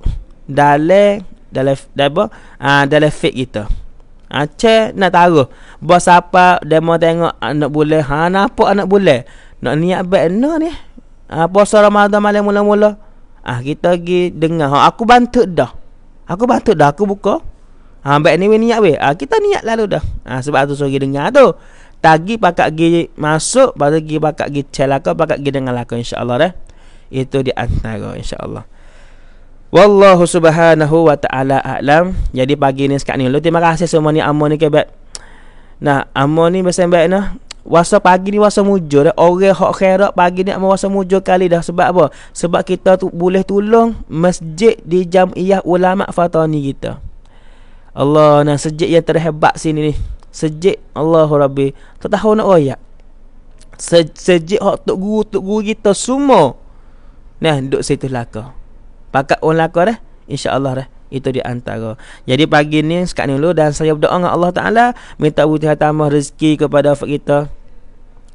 Dalam dalam apa? Ah dalam fake kita. Ah che nak taruh. Bos apa demo tengok anak bule ha napa anak bule nak niat baik no ni. Ah puasa Ramadan malam mula-mula. Ah kita pergi dengar. Ha aku bantu dah. Aku bantu dah aku buka. Ha baik ni niat we. Ah kita niat lalu dah. Ah sebab tu suruh dengar tu. Tagi pakak gi masuk baru gi pakak gi celaka pakak gi dengar laku insyaallah dah itu di antara insyaallah Wallahu subhanahu wa ta'ala a'lam. Jadi pagi ni sekarang ni. Lu terima kasih semua ni. Amo ni kebat Nah Amo ni bersama baik nah. Wasa pagi ni wasa mujur dah. Orang hak khairat pagi ni Amo wasa mujur kali dah. Sebab apa? Sebab kita tu boleh tolong Masjid di jam'iyah ulama' fatani kita. Allah nah sejid yang terhebat sini ni. Sejid Allahu Rabbi. Tak tahu nak royak Sejid hak tok guru Tok guru kita semua. Nah duduk situ lakar Pakat orang laku dah InsyaAllah dah Itu di antara. Jadi pagi ni Sekarang dulu Dan saya berdoa dengan Allah Ta'ala Minta wujud tambah rezeki kepada afak kita.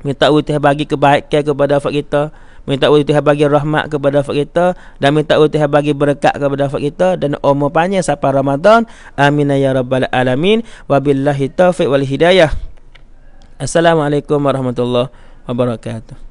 Minta wujud bagi kebaikan kepada afak kita. Minta wujud bagi rahmat kepada afak kita. Dan minta wujud bagi berkat kepada afak kita. Dan umur panjang sampai Ramadan. Amin ya Rabbal Alamin. Wabillahi taufiq wal hidayah. Assalamualaikum warahmatullahi wabarakatuh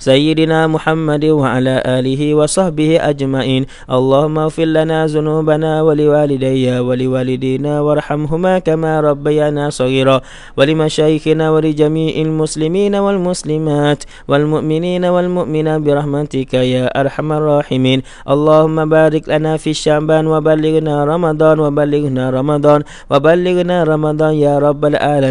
سيدنا محمد وعلى آله وصحبه أجمعين. اللهم اغفر لنا ذنوبنا ولوالدي ولوالدينا وارحمهما كما ربيانا صغيرا. ولمشايخنا ولجميع المسلمين والمسلمات والمؤمنين والمؤمنات برحمتك يا أرحم الراحمين. اللهم بارك لنا في الشعبان وبلغنا رمضان وبلغنا رمضان وبلغنا رمضان يا رب العالمين.